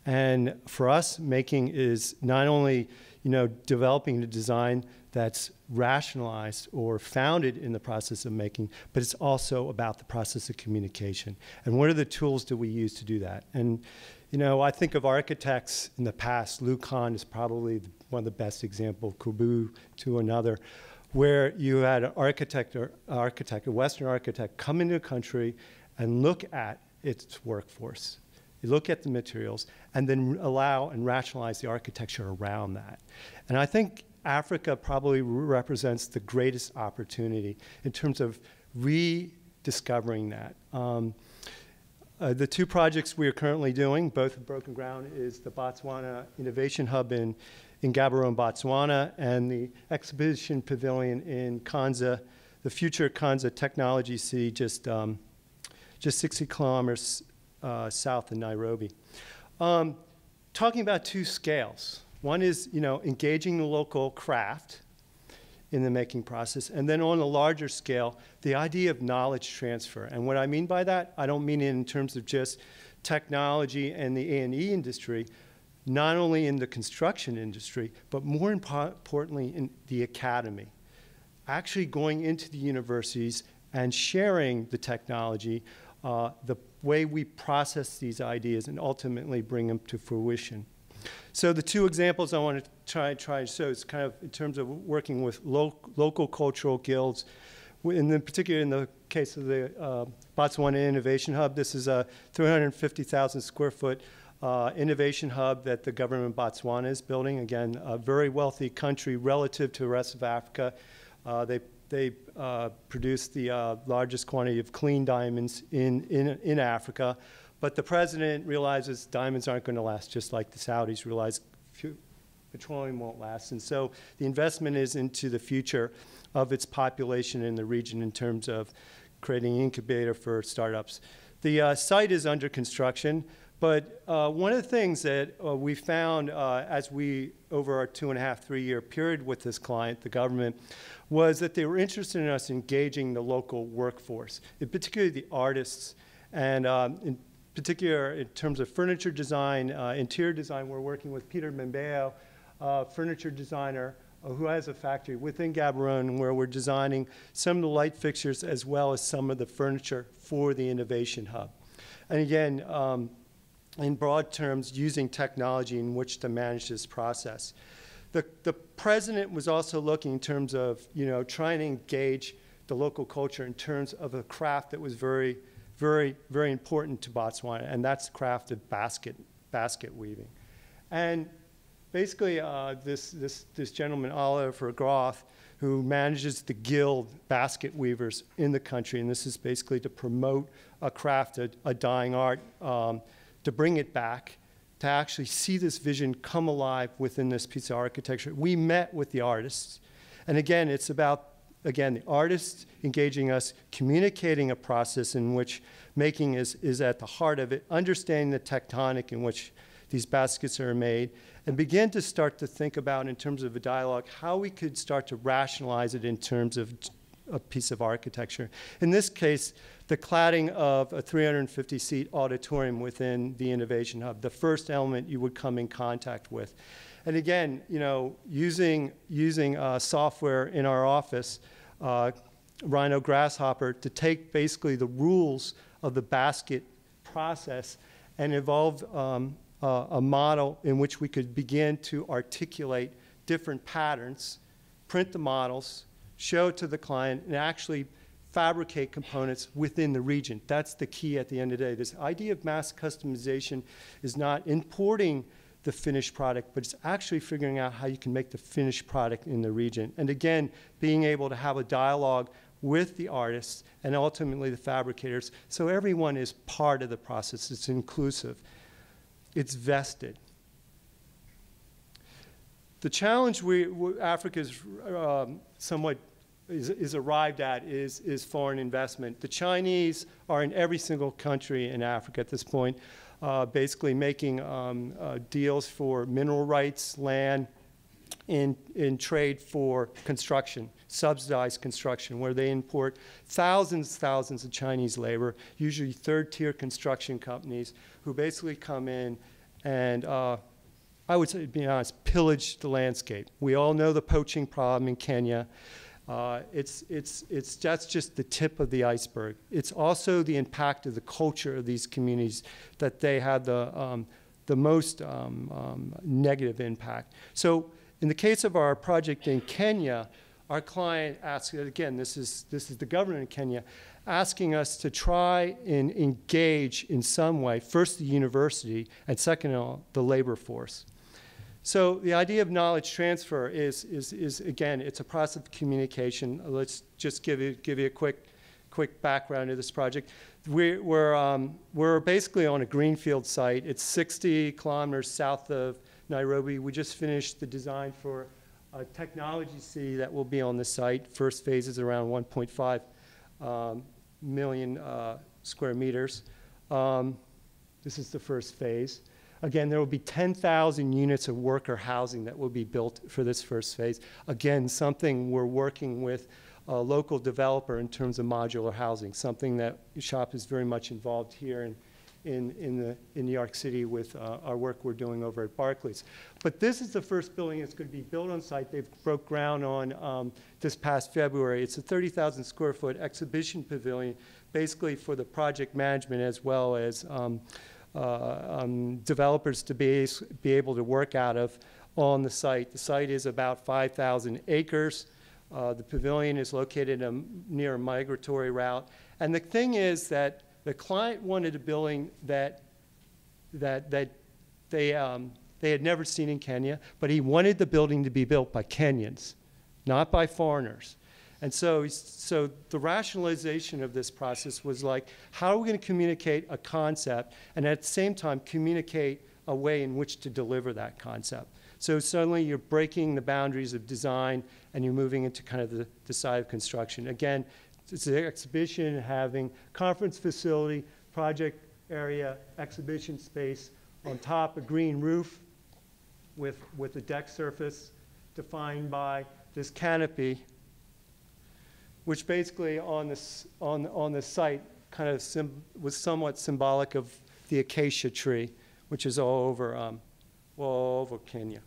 And for us, making is not only you know, developing a design that's rationalized or founded in the process of making, but it's also about the process of communication. And what are the tools that we use to do that? And, you know, I think of architects in the past, Lou Kahn is probably one of the best examples, Corbu to another, where you had an architect or architect, a Western architect, come into a country and look at its workforce look at the materials and then allow and rationalize the architecture around that. And I think Africa probably represents the greatest opportunity in terms of rediscovering that. Um, uh, the two projects we are currently doing, both have broken ground, is the Botswana Innovation Hub in, in Gaborone, Botswana, and the Exhibition Pavilion in Konza, the future Konza Technology City, just, um, just 60 kilometers uh, south of Nairobi. Um, talking about two scales. One is, you know, engaging the local craft in the making process, and then on a larger scale, the idea of knowledge transfer. And what I mean by that, I don't mean in terms of just technology and the A&E industry, not only in the construction industry, but more importantly in the academy. Actually going into the universities and sharing the technology, uh, the way we process these ideas and ultimately bring them to fruition. So the two examples I want to try try show is kind of in terms of working with lo local cultural guilds. In the, particular in the case of the uh, Botswana Innovation Hub, this is a 350,000 square foot uh, innovation hub that the government of Botswana is building. Again, a very wealthy country relative to the rest of Africa. Uh, they they uh, produce the uh, largest quantity of clean diamonds in, in, in Africa. But the president realizes diamonds aren't going to last, just like the Saudis realize petroleum won't last. And so the investment is into the future of its population in the region in terms of creating an incubator for startups. The uh, site is under construction. But uh, one of the things that uh, we found uh, as we, over our two and a half, three year period with this client, the government, was that they were interested in us engaging the local workforce, particularly the artists, and um, particular in terms of furniture design, uh, interior design, we're working with Peter Mabeo, uh, furniture designer, uh, who has a factory within Gaborone where we're designing some of the light fixtures as well as some of the furniture for the Innovation Hub. And again, um, in broad terms, using technology in which to manage this process. The, the president was also looking in terms of, you know, trying to engage the local culture in terms of a craft that was very, very, very important to Botswana, and that's the craft of basket, basket weaving. And basically, uh, this, this, this gentleman, Oliver Groth, who manages the guild basket weavers in the country, and this is basically to promote a craft, a, a dying art, um, to bring it back, to actually see this vision come alive within this piece of architecture. We met with the artists. And again, it's about, again, the artists engaging us, communicating a process in which making is, is at the heart of it, understanding the tectonic in which these baskets are made, and begin to start to think about, in terms of a dialogue, how we could start to rationalize it in terms of a piece of architecture. In this case, the cladding of a 350-seat auditorium within the Innovation Hub, the first element you would come in contact with. And again, you know, using, using uh, software in our office, uh, Rhino Grasshopper, to take basically the rules of the basket process and evolve um, uh, a model in which we could begin to articulate different patterns, print the models, show it to the client, and actually fabricate components within the region. That's the key at the end of the day. This idea of mass customization is not importing the finished product, but it's actually figuring out how you can make the finished product in the region. And again, being able to have a dialogue with the artists and ultimately the fabricators so everyone is part of the process. It's inclusive, it's vested. The challenge we, Africa's um, somewhat is, is, arrived at is, is foreign investment. The Chinese are in every single country in Africa at this point, uh, basically making um, uh, deals for mineral rights, land, in, in trade for construction, subsidized construction, where they import thousands, thousands of Chinese labor, usually third tier construction companies, who basically come in and uh, I would say, to be honest, pillage the landscape. We all know the poaching problem in Kenya. Uh, it's, it's, it's, that's just the tip of the iceberg. It's also the impact of the culture of these communities that they have the, um, the most um, um, negative impact. So in the case of our project in Kenya, our client asked, again, this is, this is the government of Kenya, asking us to try and engage in some way, first the university, and second all, the labor force. So the idea of knowledge transfer is, is, is again, it's a process of communication. Let's just give you, give you a quick, quick background of this project. We're, we're, um, we're basically on a greenfield site. It's 60 kilometers south of Nairobi. We just finished the design for a technology city that will be on the site. First phase is around 1.5 um, million uh, square meters. Um, this is the first phase. Again, there will be 10,000 units of worker housing that will be built for this first phase. Again, something we're working with a local developer in terms of modular housing, something that SHOP is very much involved here in, in, the, in New York City with uh, our work we're doing over at Barclays. But this is the first building that's going to be built on site. They've broke ground on um, this past February. It's a 30,000 square foot exhibition pavilion, basically for the project management as well as um, uh, um, developers to be, be able to work out of on the site. The site is about 5,000 acres. Uh, the pavilion is located a, near a migratory route. And the thing is that the client wanted a building that, that, that they, um, they had never seen in Kenya, but he wanted the building to be built by Kenyans, not by foreigners. And so, so the rationalization of this process was like, how are we going to communicate a concept and at the same time communicate a way in which to deliver that concept? So suddenly you're breaking the boundaries of design and you're moving into kind of the, the side of construction. Again, it's an exhibition having conference facility, project area, exhibition space, on top a green roof with, with a deck surface defined by this canopy which basically on this, on, on the site kind of was somewhat symbolic of the acacia tree, which is all over, um, all over Kenya.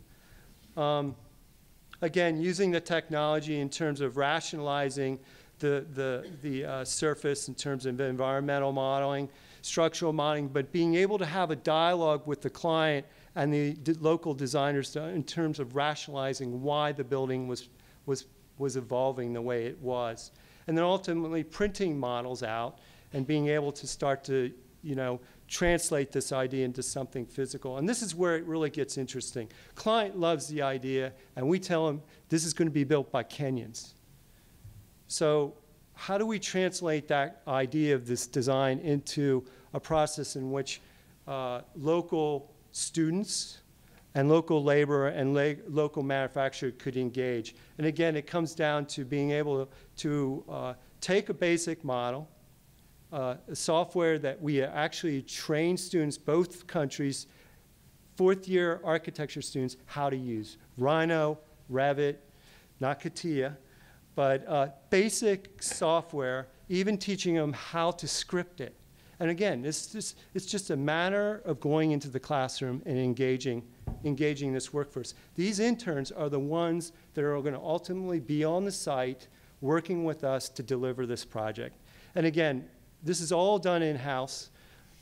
Um, again, using the technology in terms of rationalizing the, the, the uh, surface in terms of environmental modeling, structural modeling, but being able to have a dialogue with the client and the local designers to, in terms of rationalizing why the building was, was was evolving the way it was. And then ultimately printing models out and being able to start to, you know, translate this idea into something physical. And this is where it really gets interesting. Client loves the idea, and we tell him this is going to be built by Kenyans. So how do we translate that idea of this design into a process in which uh, local students, and local labor and la local manufacturer could engage. And again, it comes down to being able to uh, take a basic model, uh, software that we actually train students, both countries, fourth year architecture students, how to use. Rhino, Revit, not CATIA, but uh, basic software, even teaching them how to script it. And again, it's just, it's just a matter of going into the classroom and engaging, engaging this workforce. These interns are the ones that are going to ultimately be on the site working with us to deliver this project. And again, this is all done in-house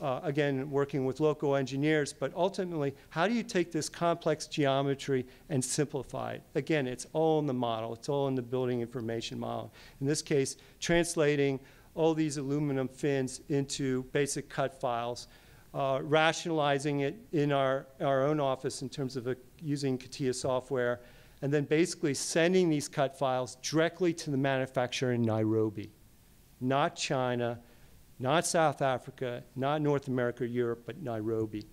uh, again, working with local engineers, but ultimately, how do you take this complex geometry and simplify it? Again, it's all in the model. It's all in the building information model. In this case, translating all these aluminum fins into basic cut files, uh, rationalizing it in our, our own office in terms of a, using CATIA software, and then basically sending these cut files directly to the manufacturer in Nairobi, not China, not South Africa, not North America Europe, but Nairobi.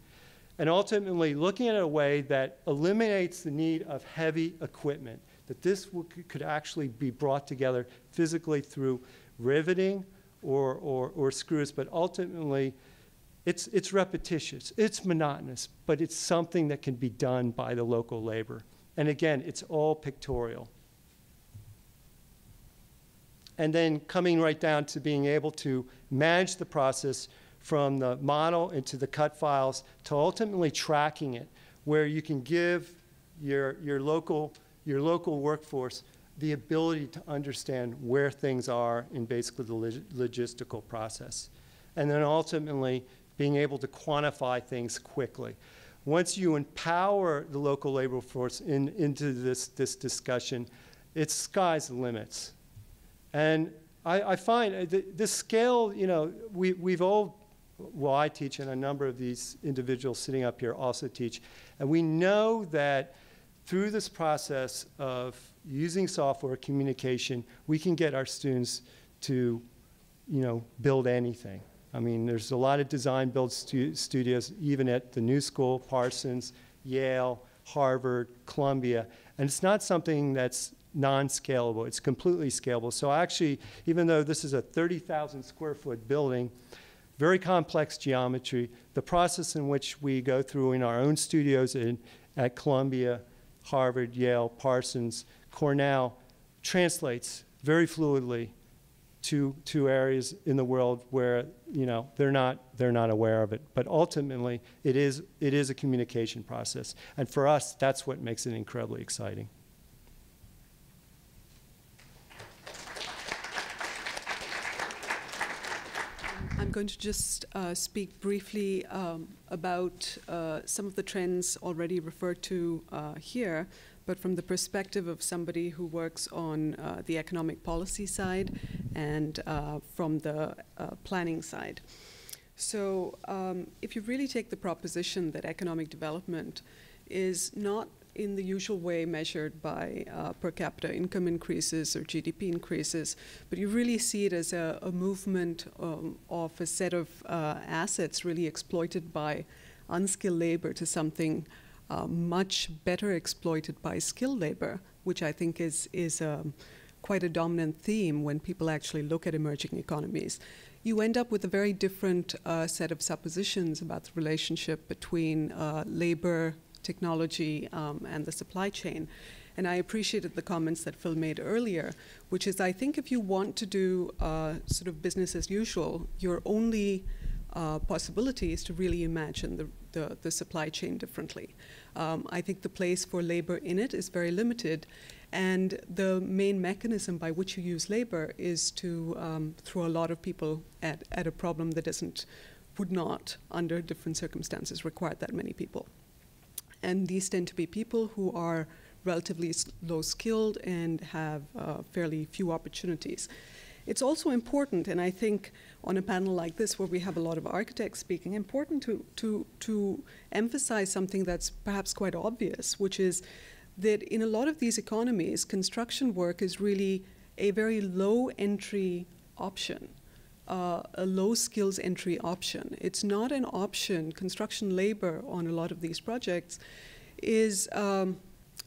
And ultimately, looking at a way that eliminates the need of heavy equipment, that this could actually be brought together physically through riveting or, or, or screws, but ultimately, it's, it's repetitious, it's monotonous, but it's something that can be done by the local labor. And again, it's all pictorial and then coming right down to being able to manage the process from the model into the cut files to ultimately tracking it, where you can give your, your, local, your local workforce the ability to understand where things are in basically the log logistical process. And then ultimately being able to quantify things quickly. Once you empower the local labor force in, into this, this discussion, it's sky's the limits. And I, I find uh, this scale, you know, we, we've all, well, I teach, and a number of these individuals sitting up here also teach, and we know that through this process of using software communication, we can get our students to, you know, build anything. I mean, there's a lot of design build stu studios, even at the New School, Parsons, Yale, Harvard, Columbia, and it's not something that's non-scalable. It's completely scalable. So actually, even though this is a 30,000 square foot building, very complex geometry, the process in which we go through in our own studios in, at Columbia, Harvard, Yale, Parsons, Cornell, translates very fluidly to, to areas in the world where you know they're not they're not aware of it. But ultimately, it is it is a communication process, and for us, that's what makes it incredibly exciting. Going to just uh, speak briefly um, about uh, some of the trends already referred to uh, here, but from the perspective of somebody who works on uh, the economic policy side and uh, from the planning side. So, um, if you really take the proposition that economic development is not in the usual way measured by uh, per capita income increases or GDP increases, but you really see it as a, a movement um, of a set of uh, assets really exploited by unskilled labor to something uh, much better exploited by skilled labor, which I think is, is um, quite a dominant theme when people actually look at emerging economies. You end up with a very different uh, set of suppositions about the relationship between uh, labor technology um, and the supply chain. And I appreciated the comments that Phil made earlier, which is I think if you want to do uh, sort of business as usual, your only uh, possibility is to really imagine the, the, the supply chain differently. Um, I think the place for labor in it is very limited, and the main mechanism by which you use labor is to um, throw a lot of people at, at a problem that doesn't, would not, under different circumstances, require that many people and these tend to be people who are relatively low skilled and have uh, fairly few opportunities. It's also important, and I think on a panel like this where we have a lot of architects speaking, important to, to, to emphasize something that's perhaps quite obvious, which is that in a lot of these economies, construction work is really a very low entry option uh, a low skills entry option. It's not an option. Construction labor on a lot of these projects is um,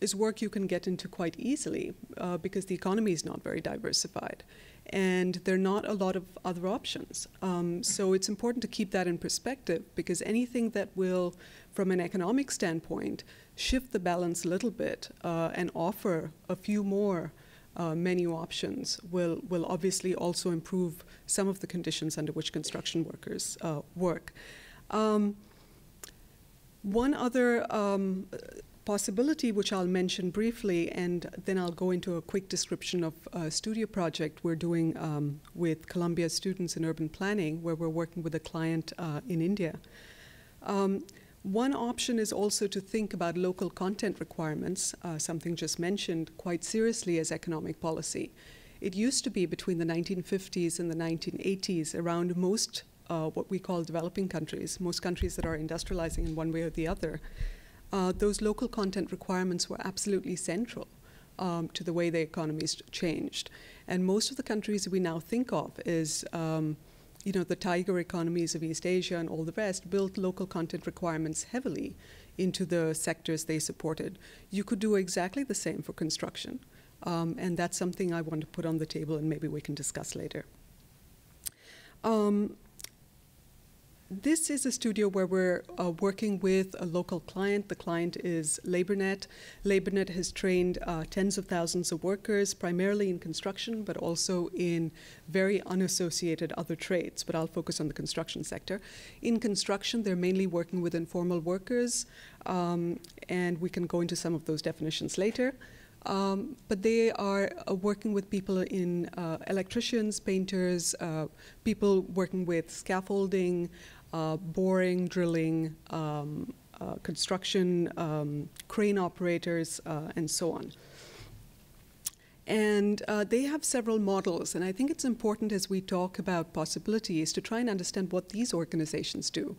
is work you can get into quite easily uh, because the economy is not very diversified, and there are not a lot of other options. Um, so it's important to keep that in perspective because anything that will, from an economic standpoint, shift the balance a little bit uh, and offer a few more uh, menu options will, will obviously also improve some of the conditions under which construction workers uh, work. Um, one other um, possibility, which I'll mention briefly, and then I'll go into a quick description of a studio project we're doing um, with Columbia students in urban planning, where we're working with a client uh, in India. One option is also to think about local content requirements, uh, something just mentioned, quite seriously as economic policy. It used to be between the 1950s and the 1980s around most uh, what we call developing countries, most countries that are industrializing in one way or the other, uh, those local content requirements were absolutely central um, to the way the economies changed. And most of the countries we now think of is, um, you know, the tiger economies of East Asia and all the rest built local content requirements heavily into the sectors they supported. You could do exactly the same for construction. Um, and that's something I want to put on the table and maybe we can discuss later. Um, this is a studio where we're uh, working with a local client. The client is LaborNet. LaborNet has trained uh, tens of thousands of workers, primarily in construction, but also in very unassociated other trades. But I'll focus on the construction sector. In construction, they're mainly working with informal workers, um, and we can go into some of those definitions later. Um, but they are uh, working with people in uh, electricians, painters, uh, people working with scaffolding, boring, drilling, um, uh, construction, um, crane operators, uh, and so on. And uh, they have several models, and I think it's important as we talk about possibilities to try and understand what these organizations do.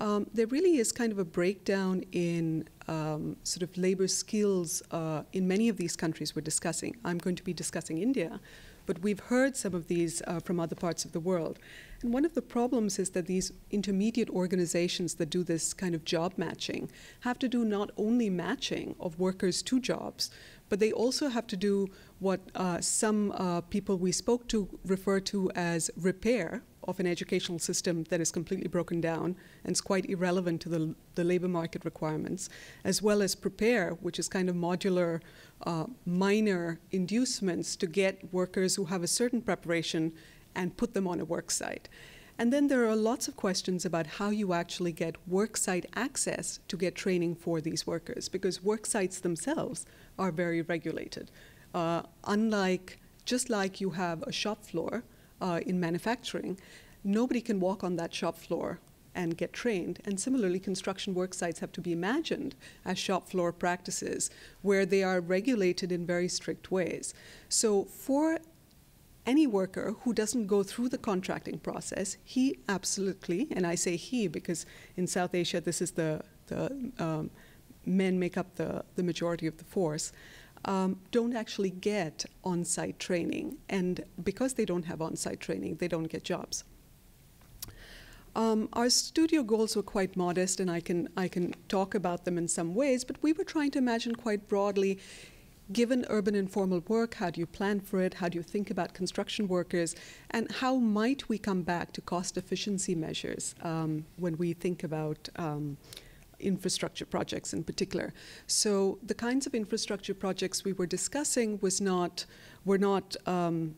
Um, there really is kind of a breakdown in um, sort of labor skills uh, in many of these countries we're discussing. I'm going to be discussing India, but we've heard some of these uh, from other parts of the world. And one of the problems is that these intermediate organizations that do this kind of job matching have to do not only matching of workers to jobs, but they also have to do what uh, some uh, people we spoke to refer to as repair of an educational system that is completely broken down and is quite irrelevant to the, the labor market requirements, as well as prepare, which is kind of modular, uh, minor inducements to get workers who have a certain preparation and put them on a work site. And then there are lots of questions about how you actually get work site access to get training for these workers, because work sites themselves are very regulated. Uh, unlike, just like you have a shop floor uh, in manufacturing, nobody can walk on that shop floor and get trained. And similarly, construction work sites have to be imagined as shop floor practices where they are regulated in very strict ways. So, for any worker who doesn't go through the contracting process, he absolutely, and I say he because in South Asia this is the, the um, men make up the, the majority of the force, um, don't actually get on site training. And because they don't have on site training, they don't get jobs. Um, our studio goals were quite modest, and I can, I can talk about them in some ways, but we were trying to imagine quite broadly given urban informal work, how do you plan for it? How do you think about construction workers? And how might we come back to cost efficiency measures um, when we think about um, infrastructure projects in particular? So the kinds of infrastructure projects we were discussing was not were not um,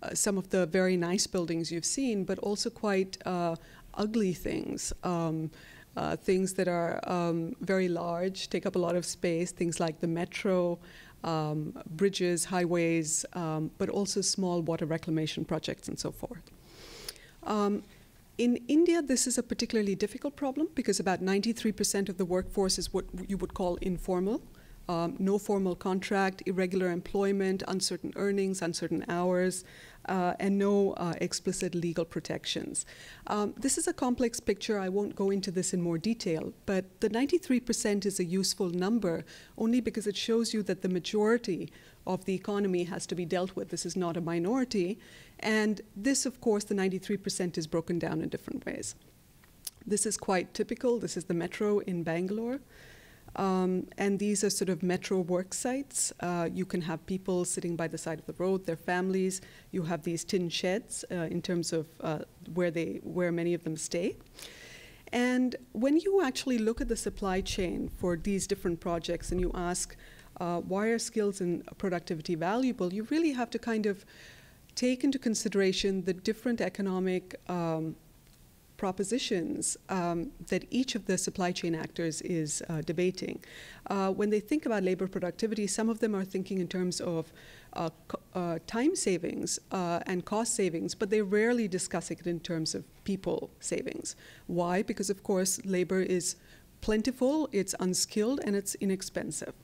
uh, some of the very nice buildings you've seen, but also quite uh, ugly things. Um, uh, things that are um, very large, take up a lot of space, things like the metro, um, bridges, highways, um, but also small water reclamation projects and so forth. Um, in India, this is a particularly difficult problem because about 93% of the workforce is what you would call informal. Um, no formal contract, irregular employment, uncertain earnings, uncertain hours, uh, and no uh, explicit legal protections. Um, this is a complex picture. I won't go into this in more detail, but the 93% is a useful number only because it shows you that the majority of the economy has to be dealt with. This is not a minority. And this, of course, the 93% is broken down in different ways. This is quite typical. This is the metro in Bangalore. Um, and these are sort of metro work sites. Uh, you can have people sitting by the side of the road, their families. You have these tin sheds uh, in terms of uh, where they, where many of them stay. And when you actually look at the supply chain for these different projects and you ask, uh, why are skills and productivity valuable, you really have to kind of take into consideration the different economic um, propositions um, that each of the supply chain actors is uh, debating. Uh, when they think about labor productivity, some of them are thinking in terms of uh, uh time savings uh, and cost savings, but they rarely discuss it in terms of people savings. Why? Because, of course, labor is plentiful, it's unskilled, and it's inexpensive.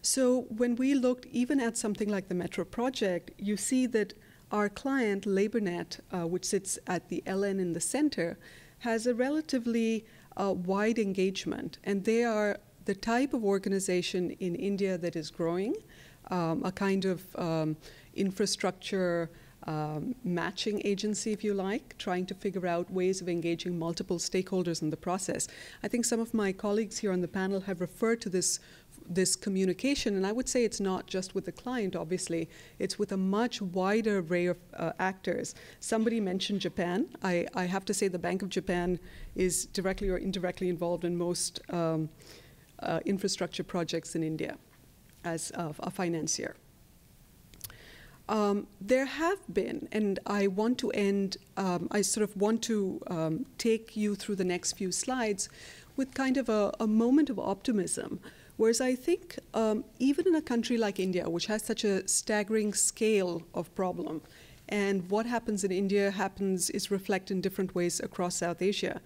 So when we looked even at something like the Metro project, you see that our client, LaborNet, uh, which sits at the LN in the center, has a relatively uh, wide engagement, and they are the type of organization in India that is growing, um, a kind of um, infrastructure um, matching agency, if you like, trying to figure out ways of engaging multiple stakeholders in the process. I think some of my colleagues here on the panel have referred to this this communication, and I would say it's not just with the client, obviously, it's with a much wider array of uh, actors. Somebody mentioned Japan. I, I, have to say the Bank of Japan is directly or indirectly involved in most um, uh, infrastructure projects in India as a, a financier. Um, there have been, and I want to end, um, I sort of want to um, take you through the next few slides with kind of a, a moment of optimism Whereas I think um, even in a country like India, which has such a staggering scale of problem, and what happens in India happens is reflected in different ways across South Asia.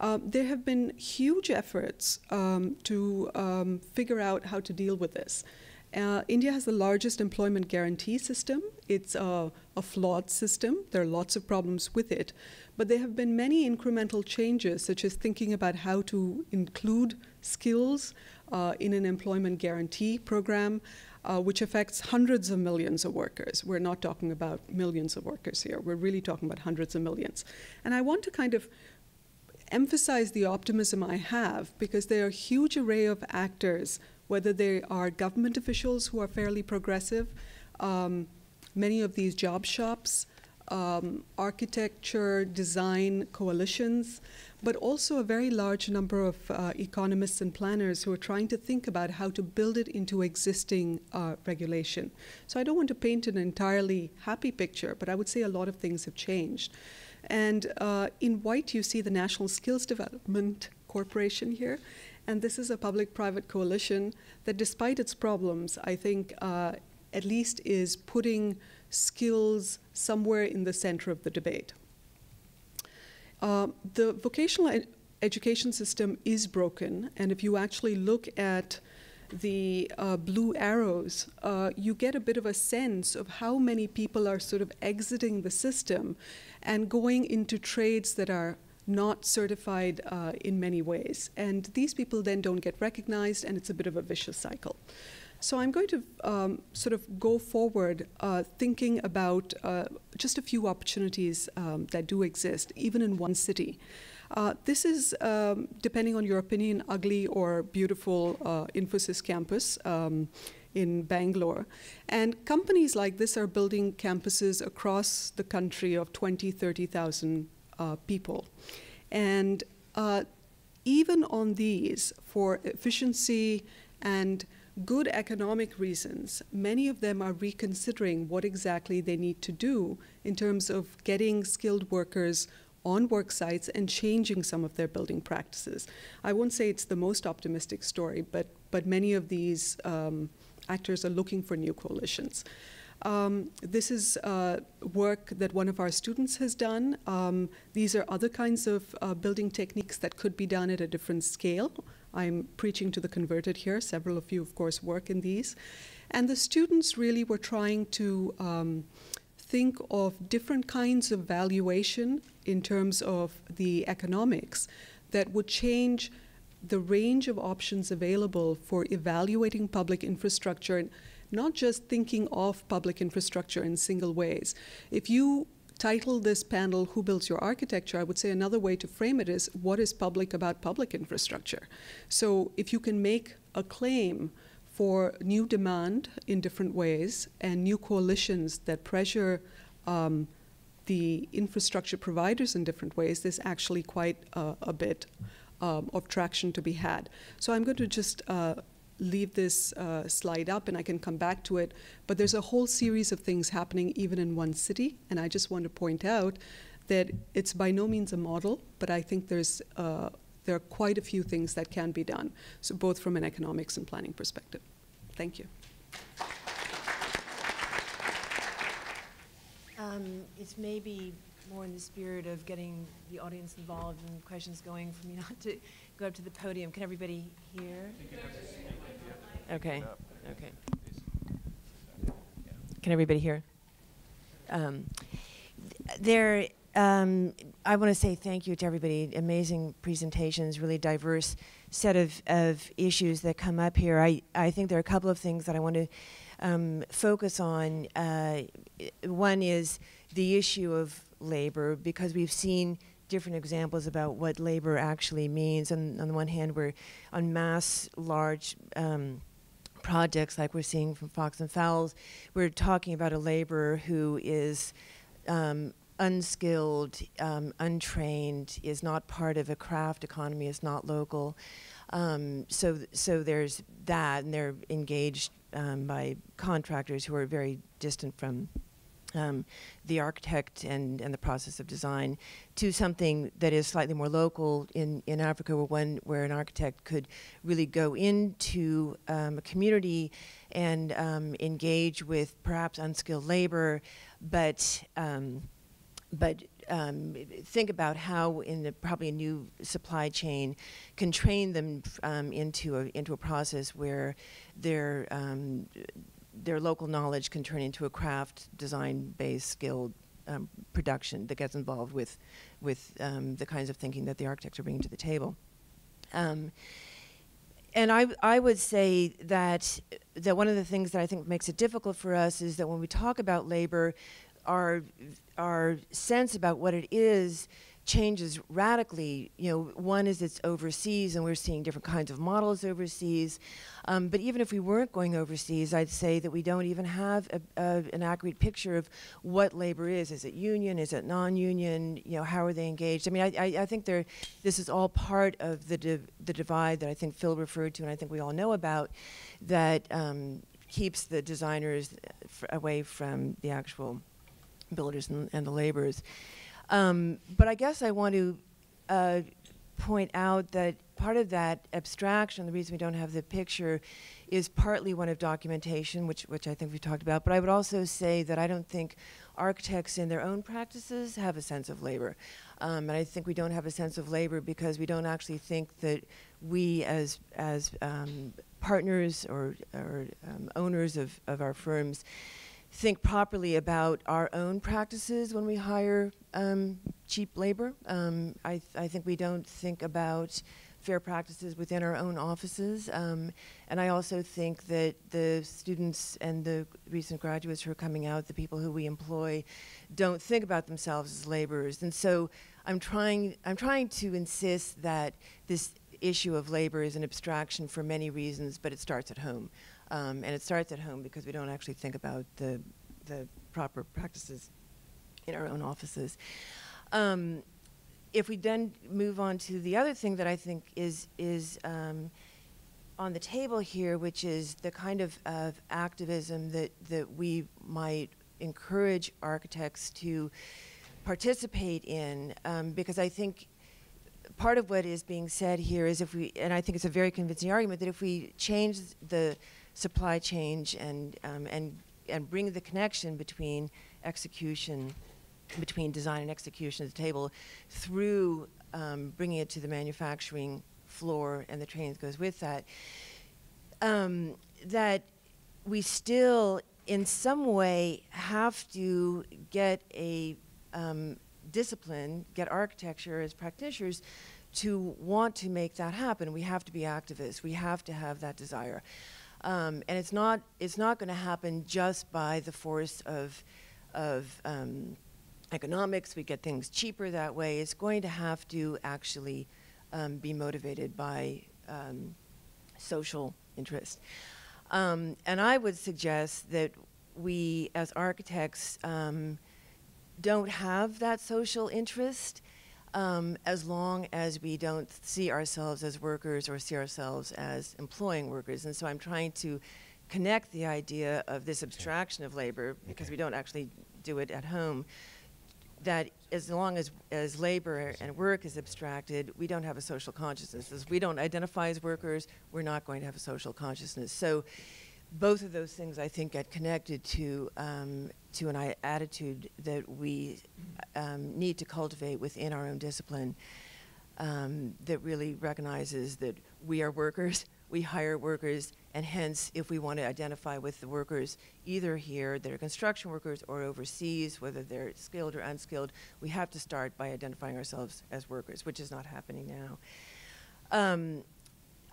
Um, there have been huge efforts um, to um, figure out how to deal with this. Uh, India has the largest employment guarantee system. It's a, a, flawed system. There are lots of problems with it. But there have been many incremental changes, such as thinking about how to include skills, uh, in an employment guarantee program, uh, which affects hundreds of millions of workers. We're not talking about millions of workers here. We're really talking about hundreds of millions. And I want to kind of emphasize the optimism I have because there are a huge array of actors, whether they are government officials who are fairly progressive, um, many of these job shops, um, architecture, design coalitions, but also a very large number of uh, economists and planners who are trying to think about how to build it into existing uh, regulation. So I don't want to paint an entirely happy picture, but I would say a lot of things have changed. And uh, in white, you see the National Skills Development Corporation here. And this is a public private coalition that, despite its problems, I think uh, at least is putting skills somewhere in the center of the debate. Uh, the vocational ed education system is broken, and if you actually look at the uh, blue arrows, uh, you get a bit of a sense of how many people are sort of exiting the system and going into trades that are not certified uh, in many ways. And these people then don't get recognized, and it's a bit of a vicious cycle. So I'm going to um, sort of go forward uh, thinking about uh, just a few opportunities um, that do exist, even in one city. Uh, this is, um, depending on your opinion, ugly or beautiful uh, Infosys campus um, in Bangalore. And companies like this are building campuses across the country of 20, 30,000 uh, people. And uh, even on these, for efficiency and good economic reasons, many of them are reconsidering what exactly they need to do in terms of getting skilled workers on work sites and changing some of their building practices. I won't say it's the most optimistic story, but, but many of these um, actors are looking for new coalitions. Um, this is uh, work that one of our students has done. Um, these are other kinds of uh, building techniques that could be done at a different scale. I'm preaching to the converted here. Several of you, of course, work in these. And the students really were trying to um, think of different kinds of valuation in terms of the economics that would change the range of options available for evaluating public infrastructure and not just thinking of public infrastructure in single ways. If you title this panel Who Builds Your Architecture, I would say another way to frame it is what is public about public infrastructure? So if you can make a claim for new demand in different ways and new coalitions that pressure um, the infrastructure providers in different ways, there's actually quite uh, a bit um, of traction to be had. So I'm going to just uh, leave this uh, slide up and I can come back to it. But there's a whole series of things happening even in one city, and I just want to point out that it's by no means a model, but I think there's uh, there are quite a few things that can be done, so both from an economics and planning perspective. Thank you. Um, it's maybe more in the spirit of getting the audience involved and questions going for me not to go up to the podium. Can everybody hear? Okay, okay. Can everybody hear? Um, there, um, I want to say thank you to everybody. Amazing presentations, really diverse set of, of issues that come up here. I, I think there are a couple of things that I want to um, focus on. Uh, one is the issue of labor, because we've seen different examples about what labor actually means. And on the one hand, we're on mass, large um, projects like we're seeing from Fox and Fowles. We're talking about a laborer who is um, unskilled, um, untrained, is not part of a craft economy, is not local. Um, so, so there's that, and they're engaged um, by contractors who are very distant from um, the architect and, and the process of design to something that is slightly more local in, in Africa, where, one, where an architect could really go into um, a community and um, engage with perhaps unskilled labor, but um, but um, think about how in the, probably a new supply chain can train them um, into a into a process where they're their local knowledge can turn into a craft design-based skilled um, production that gets involved with with um, the kinds of thinking that the architects are bringing to the table. Um, and I, I would say that that one of the things that I think makes it difficult for us is that when we talk about labor, our our sense about what it is changes radically. You know, one is it's overseas, and we're seeing different kinds of models overseas. Um, but even if we weren't going overseas, I'd say that we don't even have a, a, an accurate picture of what labor is. Is it union? Is it non-union? You know, how are they engaged? I mean, I, I, I think this is all part of the div the divide that I think Phil referred to, and I think we all know about, that um, keeps the designers away from the actual builders and, and the laborers. Um, but I guess I want to uh, point out that part of that abstraction, the reason we don't have the picture, is partly one of documentation, which, which I think we talked about. But I would also say that I don't think architects in their own practices have a sense of labor. Um, and I think we don't have a sense of labor because we don't actually think that we as, as um, partners or, or um, owners of, of our firms think properly about our own practices when we hire um, cheap labor. Um, I, th I, think we don't think about fair practices within our own offices. Um, and I also think that the students and the recent graduates who are coming out, the people who we employ, don't think about themselves as laborers. And so I'm trying, I'm trying to insist that this issue of labor is an abstraction for many reasons, but it starts at home. Um, and it starts at home because we don't actually think about the, the proper practices in our own offices. Um, if we then move on to the other thing that I think is, is um, on the table here, which is the kind of, of activism that, that we might encourage architects to participate in, um, because I think part of what is being said here is if we, and I think it's a very convincing argument, that if we change the supply chain and, um, and, and bring the connection between execution, between design and execution at the table through um, bringing it to the manufacturing floor and the training that goes with that, um, that we still in some way have to get a um, discipline, get architecture as practitioners to want to make that happen. We have to be activists. We have to have that desire. Um, and it's not, it's not going to happen just by the force of, of um, economics. We get things cheaper that way. It's going to have to actually um, be motivated by um, social interest. Um, and I would suggest that we, as architects, um, don't have that social interest. Um, as long as we don't see ourselves as workers or see ourselves as employing workers. And so I'm trying to connect the idea of this abstraction of labor, because we don't actually do it at home, that as long as, as labor and work is abstracted, we don't have a social consciousness. As we don't identify as workers, we're not going to have a social consciousness. So both of those things, I think, get connected to, um, to an I- attitude that we um, need to cultivate within our own discipline um, that really recognizes that we are workers, we hire workers, and hence, if we want to identify with the workers, either here that are construction workers or overseas, whether they're skilled or unskilled, we have to start by identifying ourselves as workers, which is not happening now.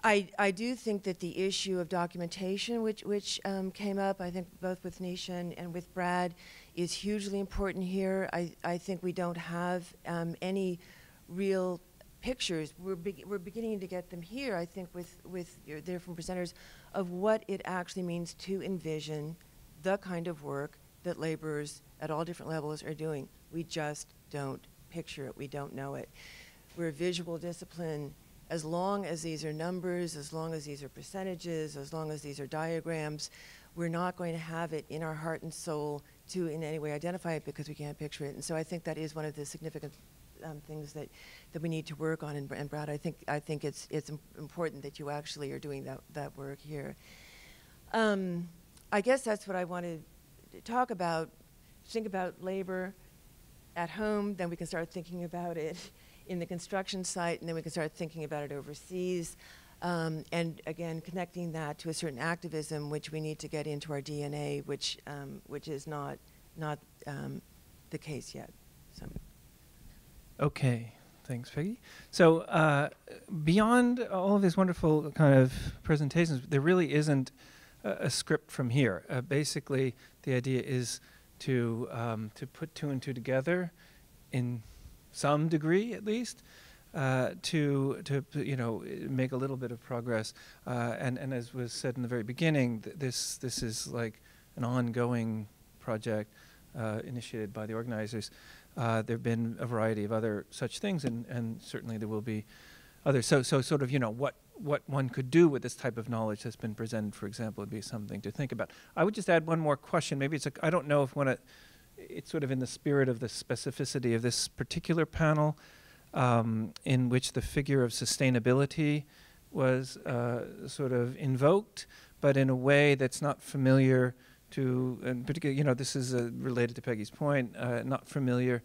I, I do think that the issue of documentation, which, which um, came up, I think both with Nisha and, and with Brad, is hugely important here. I, I think we don't have um, any real pictures. We're, be- we're beginning to get them here, I think, with, with your different presenters, of what it actually means to envision the kind of work that laborers at all different levels are doing. We just don't picture it, we don't know it. We're a visual discipline. As long as these are numbers, as long as these are percentages, as long as these are diagrams, we're not going to have it in our heart and soul to in any way identify it because we can't picture it. And so I think that is one of the significant um, things that, that we need to work on. And, and Brad, I think, I think it's, it's im- important that you actually are doing that, that work here. Um, I guess that's what I wanted to talk about. Think about labor at home, then we can start thinking about it in the construction site, and then we can start thinking about it overseas. Um, and again, connecting that to a certain activism, which we need to get into our DNA, which, um, which is not, not um, the case yet. So. Okay, thanks, Peggy. So uh, beyond all of these wonderful kind of presentations, there really isn't a, a script from here. Uh, basically, the idea is to um, to put two and two together, in some degree at least, uh, to to you know make a little bit of progress. Uh, and and as was said in the very beginning, th- this this is like an ongoing project uh, initiated by the organizers. Uh, there have been a variety of other such things, and, and certainly there will be others. So, so sort of, you know, what, what one could do with this type of knowledge that's been presented, for example, would be something to think about. I would just add one more question. Maybe it's a, I don't know if one, it's sort of in the spirit of the specificity of this particular panel, um, in which the figure of sustainability was uh, sort of invoked, but in a way that's not familiar to, and particularly, you know, this is uh, related to Peggy's point, uh, not familiar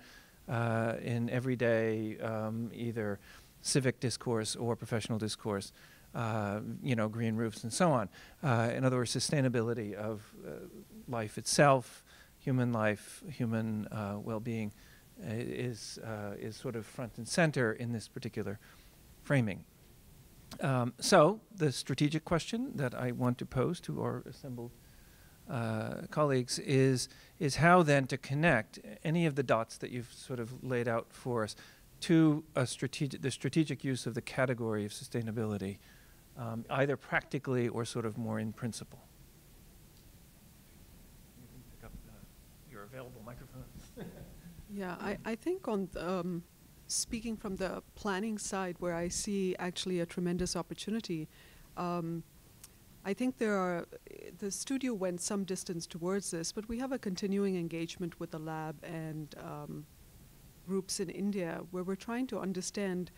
uh, in everyday um, either civic discourse or professional discourse, uh, you know, green roofs and so on. Uh, in other words, sustainability of life itself, human life, human well-being is, is sort of front and center in this particular framing. Um, so the strategic question that I want to pose to our assembled uh, colleagues is is how then to connect any of the dots that you've sort of laid out for us to a strategic the strategic use of the category of sustainability, um, either practically or sort of more in principle. You can pick up uh, your available microphone. Yeah, I, I think on um, speaking from the planning side, where I see actually a tremendous opportunity. Um, I think there are, the studio went some distance towards this, but we have a continuing engagement with the lab and um, groups in India where we're trying to understand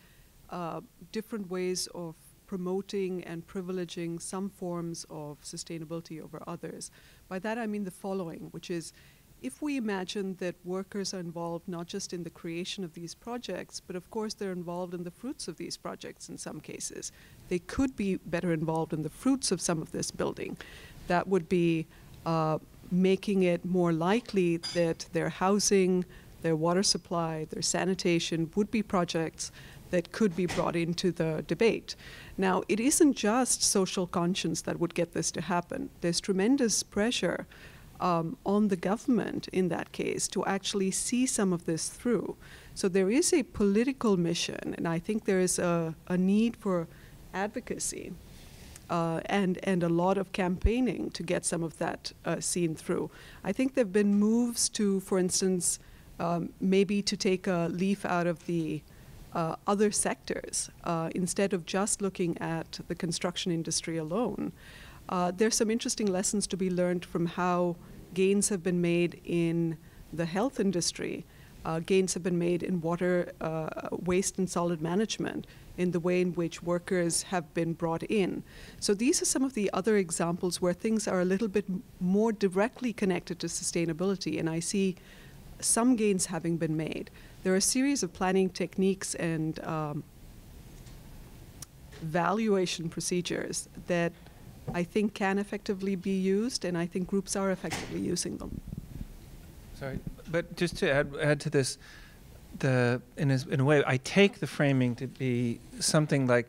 uh, different ways of promoting and privileging some forms of sustainability over others. By that I mean the following, which is if we imagine that workers are involved not just in the creation of these projects, but of course they're involved in the fruits of these projects in some cases, they could be better involved in the fruits of some of this building. That would be uh, making it more likely that their housing, their water supply, their sanitation would be projects that could be brought into the debate. Now, it isn't just social conscience that would get this to happen. There's tremendous pressure um, on the government in that case to actually see some of this through. So there is a political mission, and I think there is a, a need for advocacy uh, and and a lot of campaigning to get some of that uh, seen through. I think there have been moves to, for instance, um, maybe to take a leaf out of the uh, other sectors uh, instead of just looking at the construction industry alone. Uh, there's some interesting lessons to be learned from how gains have been made in the health industry. Uh, gains have been made in water, uh, waste, and solid management in the way in which workers have been brought in. So these are some of the other examples where things are a little bit more directly connected to sustainability, and I see some gains having been made. There are a series of planning techniques and um, valuation procedures that I think can effectively be used, and I think groups are effectively using them. Sorry, but just to add, add to this, the in a, in a way, I take the framing to be something like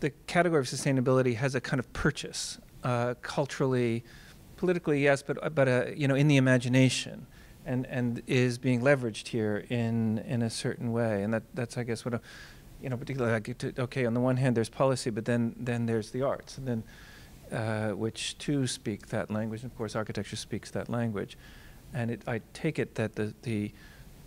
the category of sustainability has a kind of purchase, uh, culturally, politically, yes, but but uh, you know, in the imagination, and and is being leveraged here in in a certain way, and that that's I guess what. A, you know, particularly like to, okay, on the one hand, there's policy, but then then there's the arts, and then uh, which too speak that language. And of course, architecture speaks that language, and it, I take it that the the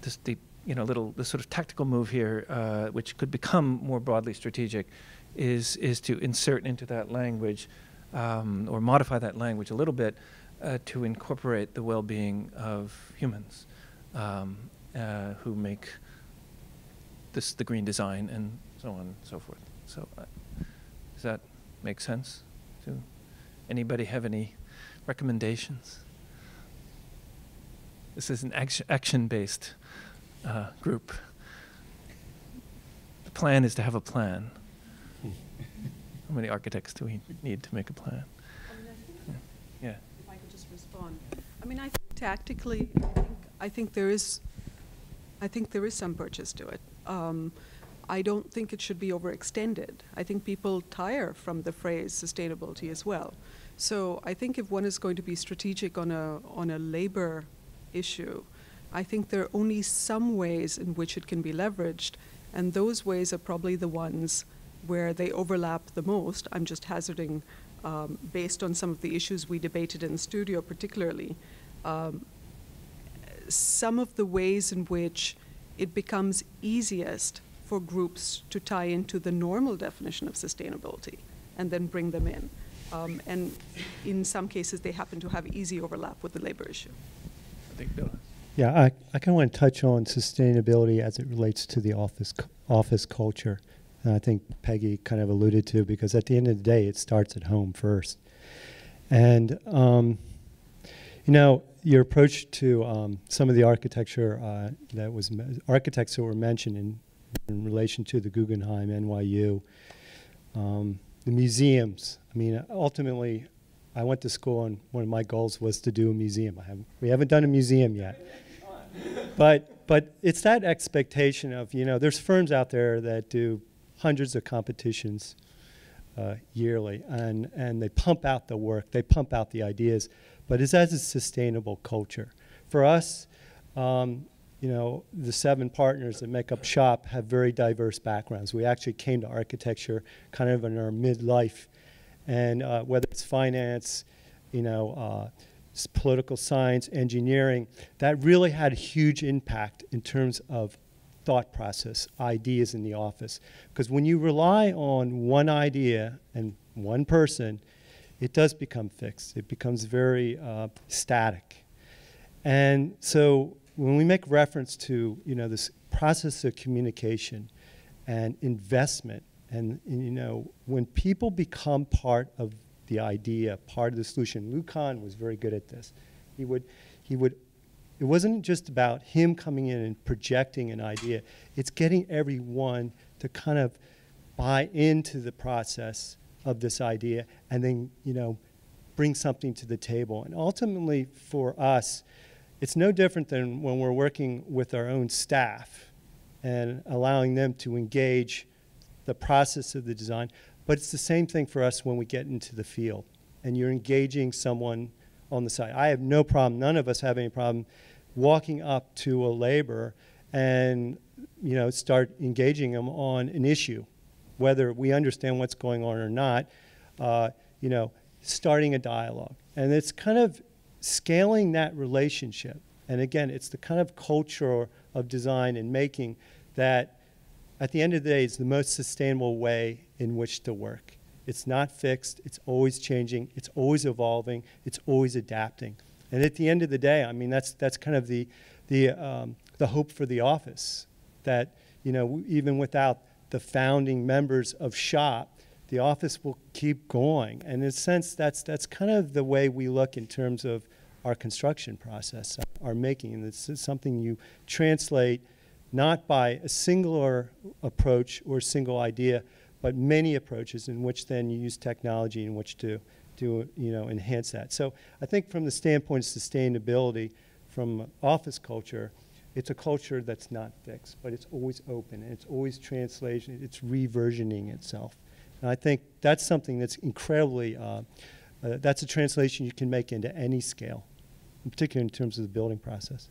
this, the you know little the sort of tactical move here, uh, which could become more broadly strategic, is is to insert into that language um, or modify that language a little bit uh, to incorporate the well-being of humans um, uh, who make this the green design and so on and so forth. So, uh, does that make sense? Anybody have any recommendations? This is an action, action-based uh, group. The plan is to have a plan. How many architects do we need to make a plan? Yeah. yeah. If I could just respond. I mean, I think tactically, I think, I think there is, I think there is some purchase to it. Um, I don't think it should be overextended. I think people tire from the phrase sustainability as well. So I think if one is going to be strategic on a on a labor issue, I think there are only some ways in which it can be leveraged, and those ways are probably the ones where they overlap the most. I'm just hazarding, um, based on some of the issues we debated in the studio, particularly. Um, some of the ways in which it becomes easiest for groups to tie into the normal definition of sustainability and then bring them in. Um, and in some cases, they happen to have easy overlap with the labor issue. I think Bill. Yeah, I, I kind of want to touch on sustainability as it relates to the office office culture. And I think Peggy kind of alluded to because at the end of the day, it starts at home first. And um, you know, your approach to um, some of the architecture uh, that was architects that were mentioned in, in relation to the Guggenheim, NYU, um, the museums. I mean, ultimately, I went to school and one of my goals was to do a museum. Haven't, we haven't done a museum yet, but but it's that expectation of you know, there's firms out there that do hundreds of competitions uh, yearly, and and they pump out the work, they pump out the ideas but it's as a sustainable culture. For us, um, you know, the seven partners that make up SHoP have very diverse backgrounds. We actually came to architecture kind of in our midlife, and uh, whether it's finance, you know, uh, political science, engineering, that really had a huge impact in terms of thought process, ideas in the office. Because when you rely on one idea and one person, it does become fixed. It becomes very uh, static. And so when we make reference to you know this process of communication and investment, and, and you know when people become part of the idea, part of the solution, Lou was very good at this. He would, he would. It wasn't just about him coming in and projecting an idea. It's getting everyone to kind of buy into the process of this idea and then, you know, bring something to the table. And ultimately, for us, it's no different than when we're working with our own staff and allowing them to engage the process of the design. But it's the same thing for us when we get into the field and you're engaging someone on the site. I have no problem, none of us have any problem walking up to a laborer and you know start engaging them on an issue whether we understand what's going on or not, uh, you know, starting a dialogue. And it's kind of scaling that relationship. And again, it's the kind of culture of design and making that at the end of the day, is the most sustainable way in which to work. It's not fixed, it's always changing, it's always evolving, it's always adapting. And at the end of the day, I mean, that's, that's kind of the, the, um, the hope for the office that, you know, even without the founding members of SHoP, the office will keep going. And in a sense, that's, that's kind of the way we look in terms of our construction process, our making. And this is something you translate not by a singular approach or a single idea, but many approaches in which then you use technology in which to, to you know, enhance that. So I think from the standpoint of sustainability, from office culture, it's a culture that's not fixed, but it's always open, and it's always translation, it's reversioning itself. And I think that's something that's incredibly, uh, uh, that's a translation you can make into any scale, in particular in terms of the building process.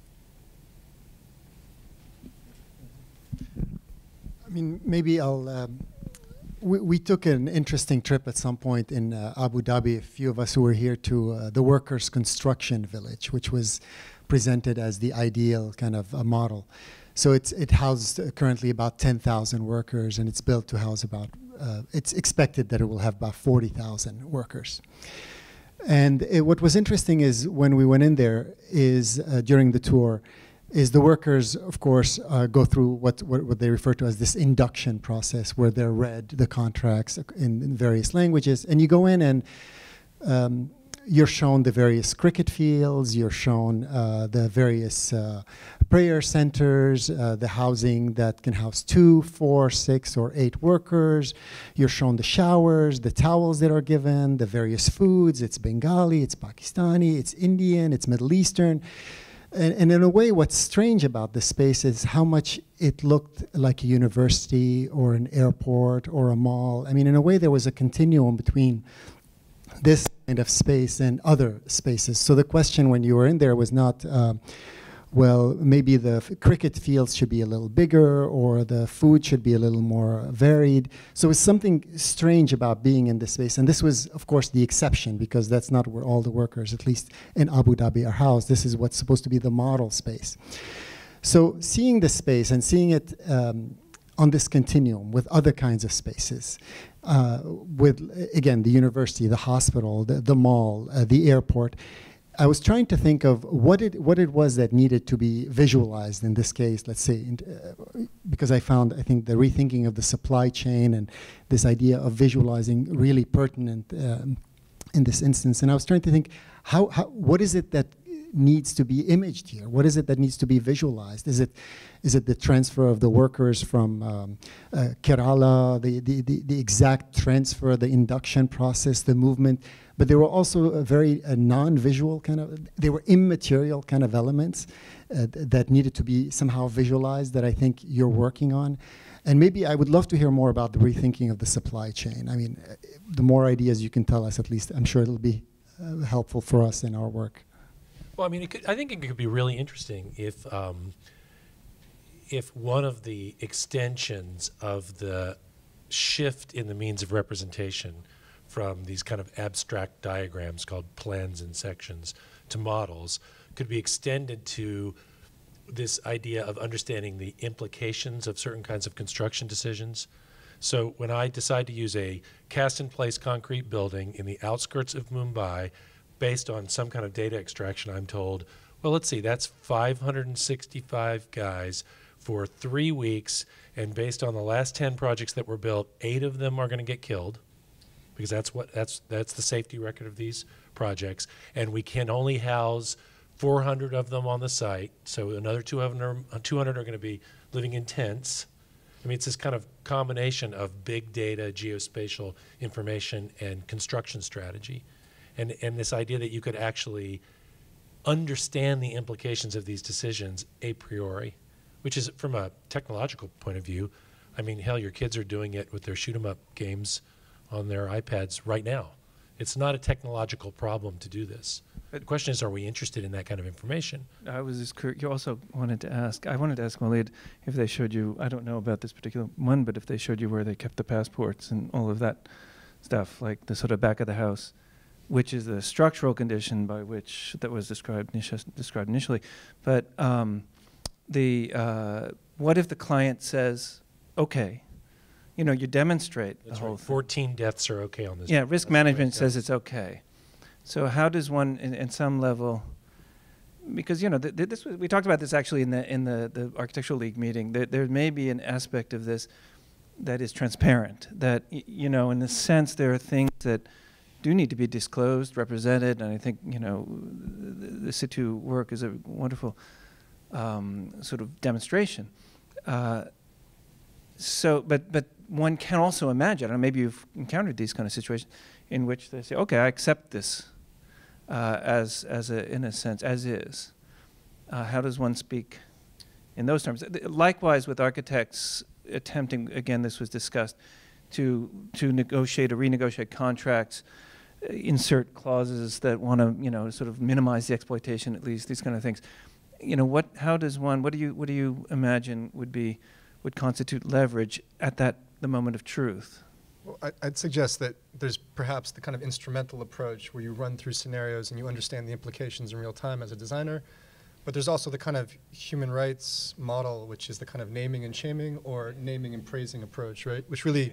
I mean, maybe I'll. Um, we, we, took an interesting trip at some point in uh, Abu Dhabi. A few of us who were here to uh, the Workers' Construction Village, which was presented as the ideal kind of a model. So it's it housed currently about 10,000 workers, and it's built to house about. Uh, it's expected that it will have about 40,000 workers. And it, what was interesting is when we went in there is uh, during the tour is the workers, of course, uh, go through what, what, what, they refer to as this induction process, where they're read the contracts in, in various languages, and you go in and um, you're shown the various cricket fields, you're shown uh, the various uh, prayer centers, uh, the housing that can house two, four, six, or eight workers. You're shown the showers, the towels that are given, the various foods. It's Bengali, it's Pakistani, it's Indian, it's Middle Eastern. And, and, in a way, what's strange about this space is how much it looked like a university or an airport or a mall. I mean, in a way, there was a continuum between this kind of space and other spaces. So the question when you were in there was not, uh, well, maybe the cricket fields should be a little bigger or the food should be a little more varied. So it's something strange about being in this space. And this was, of course, the exception because that's not where all the workers, at least in Abu Dhabi, are housed. This is what's supposed to be the model space. So seeing the space and seeing it um, on this continuum with other kinds of spaces, uh, with, again, the university, the hospital, the, the mall, uh, the airport, I was trying to think of what it what it was that needed to be visualized in this case. Let's say, uh, because I found I think the rethinking of the supply chain and this idea of visualizing really pertinent um, in this instance. And I was trying to think how, how what is it that needs to be imaged here? What is it that needs to be visualized? Is it is it the transfer of the workers from um, uh, Kerala, the, the, the, the exact transfer, the induction process, the movement? but there were also very non-visual kind of, they were immaterial kind of elements uh, that needed to be somehow visualized that I think you're working on. And maybe I would love to hear more about the rethinking of the supply chain. I mean, uh, the more ideas you can tell us, at least, I'm sure it'll be uh, helpful for us in our work. Well, I mean, could, I think it could be really interesting if um, if one of the extensions of the shift in the means of representation from these kind of abstract diagrams called plans and sections to models could be extended to this idea of understanding the implications of certain kinds of construction decisions. So when I decide to use a cast in place concrete building in the outskirts of Mumbai based on some kind of data extraction, I'm told, well, let's see, that's 565 guys for three weeks. And based on the last 10 projects that were built, eight of them are going to get killed because that's what that's that's the safety record of these projects, and we can only house 400 of them on the site. So another 200 are, 200 are going to be living in tents. I mean, it's this kind of combination of big data, geospatial information, and construction strategy, and and this idea that you could actually understand the implications of these decisions a priori, which is from a technological point of view. I mean, hell, your kids are doing it with their shoot 'em up games on their iPads right now. It's not a technological problem to do this. The question is, are we interested in that kind of information? I was just curious. You also wanted to ask. I wanted to ask Walid if they showed you. I don't know about this particular one, but if they showed you where they kept the passports and all of that stuff, like the sort of back of the house, which is the structural condition by which that was described described initially. But um, the uh, what if the client says, okay. You know, you demonstrate That's the whole right. thing. 14 deaths are okay on this. Yeah, risk That's management says it's okay. So how does one, in, in some level, because you know, th- th- this was, we talked about this actually in the in the, the architectural league meeting. There, there may be an aspect of this that is transparent. That y- you know, in the sense, there are things that do need to be disclosed, represented, and I think you know, the, the SITU work is a wonderful um, sort of demonstration. Uh, so, but but one can also imagine, and maybe you've encountered these kind of situations, in which they say, "Okay, I accept this uh, as as a in a sense as is." Uh, how does one speak in those terms? Likewise, with architects attempting, again, this was discussed, to to negotiate or renegotiate contracts, insert clauses that want to, you know, sort of minimize the exploitation, at least these kind of things. You know, what? How does one? What do you? What do you imagine would be would constitute leverage at that the moment of truth? Well, I, I'd suggest that there's perhaps the kind of instrumental approach where you run through scenarios and you understand the implications in real time as a designer. But there's also the kind of human rights model, which is the kind of naming and shaming or naming and praising approach, right? Which really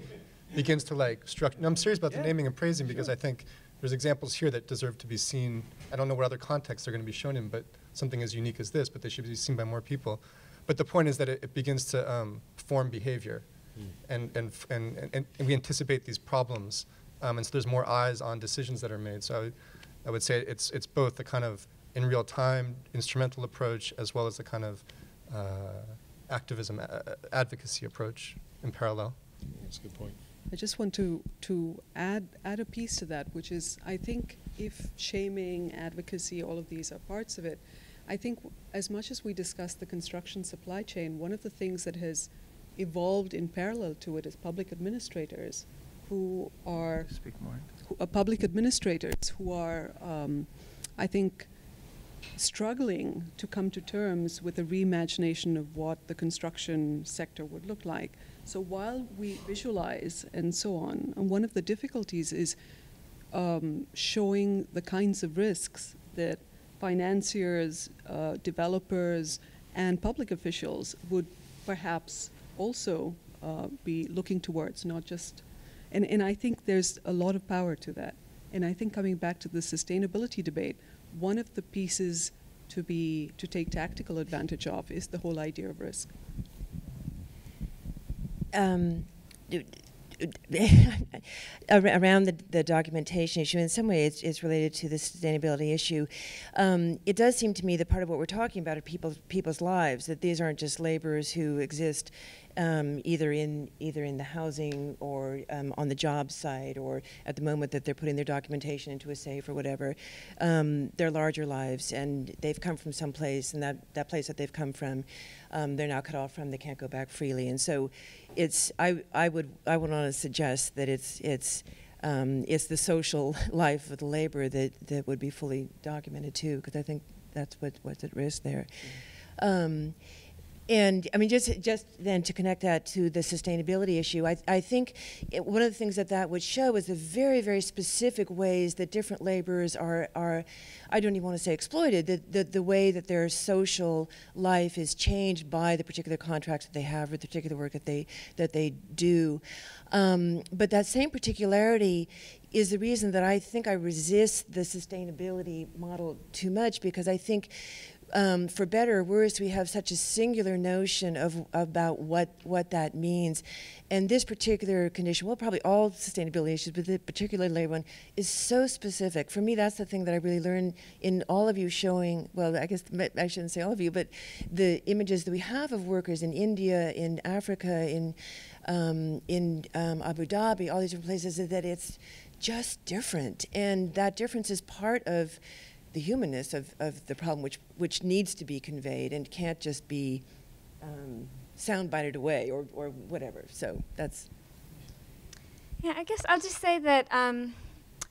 begins to like structure. I'm serious about the naming and praising because I think there's examples here that deserve to be seen. I don't know what other contexts they're going to be shown in, but something as unique as this, but they should be seen by more people. But the point is that it, it begins to um, form behavior, and, and, f- and, and, and we anticipate these problems, um, and so there's more eyes on decisions that are made. So I would, I would say it's, it's both the kind of in real time instrumental approach as well as the kind of uh, activism, a- advocacy approach in parallel. That's a good point. I just want to to add add a piece to that, which is I think if shaming, advocacy, all of these are parts of it, I think as much as we discuss the construction supply chain, one of the things that has evolved in parallel to it is public administrators who are Speak more. who, uh, public administrators who are, um, I think, struggling to come to terms with a reimagination of what the construction sector would look like. So while we visualize and so on, and one of the difficulties is um, showing the kinds of risks that financiers, uh, developers, and public officials would perhaps also uh, be looking towards, not just. And, and I think there's a lot of power to that. And I think coming back to the sustainability debate, one of the pieces to be to take tactical advantage of is the whole idea of risk. Um, around the, the documentation issue, in some way, it's, it's related to the sustainability issue. Um, it does seem to me that part of what we're talking about are people's people's lives. That these aren't just laborers who exist um, either in either in the housing or um, on the job site or at the moment that they're putting their documentation into a safe or whatever. Um, they're larger lives, and they've come from some place, and that, that place that they've come from, um, they're now cut off from. They can't go back freely, and so it's. I I would I would want to suggest that it's it's. Um, it's the social life of the labor that, that would be fully documented too, because I think that's what, what's at risk there. Um, and I mean, just just then to connect that to the sustainability issue, I, I think it, one of the things that that would show is the very very specific ways that different laborers are are, I don't even want to say exploited. The, the the way that their social life is changed by the particular contracts that they have or the particular work that they that they do. Um, but that same particularity is the reason that I think I resist the sustainability model too much because I think um, for better or worse, we have such a singular notion of about what what that means, and this particular condition, well, probably all sustainability issues, but the particular labor one is so specific. For me, that's the thing that I really learned in all of you showing. Well, I guess I shouldn't say all of you, but the images that we have of workers in India, in Africa, in um, in um, Abu Dhabi, all these different places, is that it's just different, and that difference is part of the humanness of, of the problem, which which needs to be conveyed and can't just be um, soundbited away or, or whatever. So that's Yeah, I guess I'll just say that um,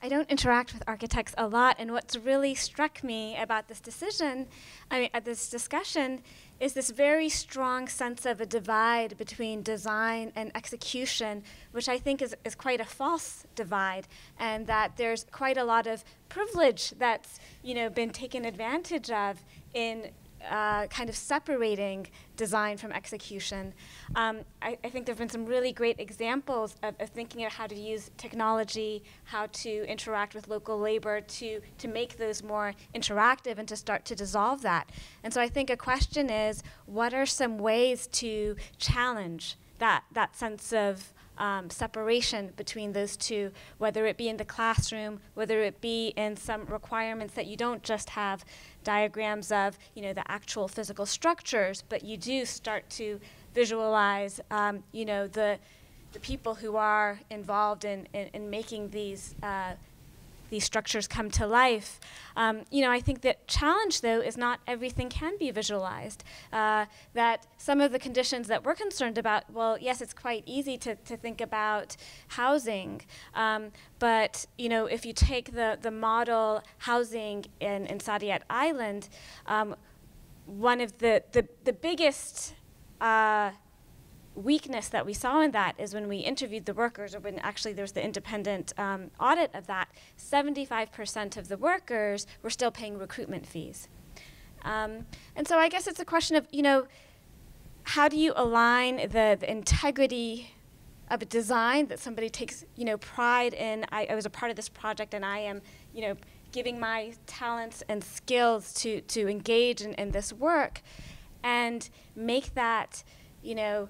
I don't interact with architects a lot, and what's really struck me about this decision, I mean, at this discussion, is this very strong sense of a divide between design and execution, which I think is, is quite a false divide, and that there's quite a lot of privilege that's you know been taken advantage of in uh, kind of separating design from execution. Um, I, I, think there have been some really great examples of, of, thinking of how to use technology, how to interact with local labor to, to make those more interactive and to start to dissolve that. And so I think a question is what are some ways to challenge that, that sense of um, separation between those two, whether it be in the classroom, whether it be in some requirements that you don't just have diagrams of, you know, the actual physical structures, but you do start to visualize, um, you know, the the people who are involved in, in, in making these uh, these structures come to life. Um, you know, I think that challenge, though, is not everything can be visualized. Uh, that some of the conditions that we're concerned about, well, yes, it's quite easy to, to think about housing, um, but, you know, if you take the, the model housing in, in Saadiyat Island, um, one of the, the, the biggest uh, weakness that we saw in that is when we interviewed the workers, or when actually there was the independent um, audit of that, 75% of the workers were still paying recruitment fees. Um, and so I guess it's a question of, you know, how do you align the, the integrity of a design that somebody takes, you know, pride in? I, I was a part of this project and I am, you know, giving my talents and skills to, to engage in, in this work and make that, you know,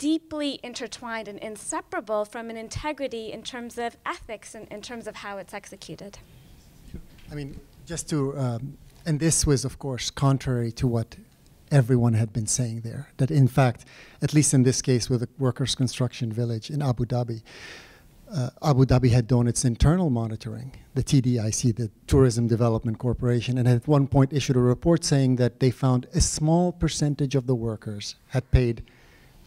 deeply intertwined and inseparable from an integrity in terms of ethics and in terms of how it's executed. I mean, just to, um, and this was, of course, contrary to what everyone had been saying there. That, in fact, at least in this case with the Workers' Construction Village in Abu Dhabi, uh, Abu Dhabi had done its internal monitoring, the TDIC, the Tourism Development Corporation, and at one point issued a report saying that they found a small percentage of the workers had paid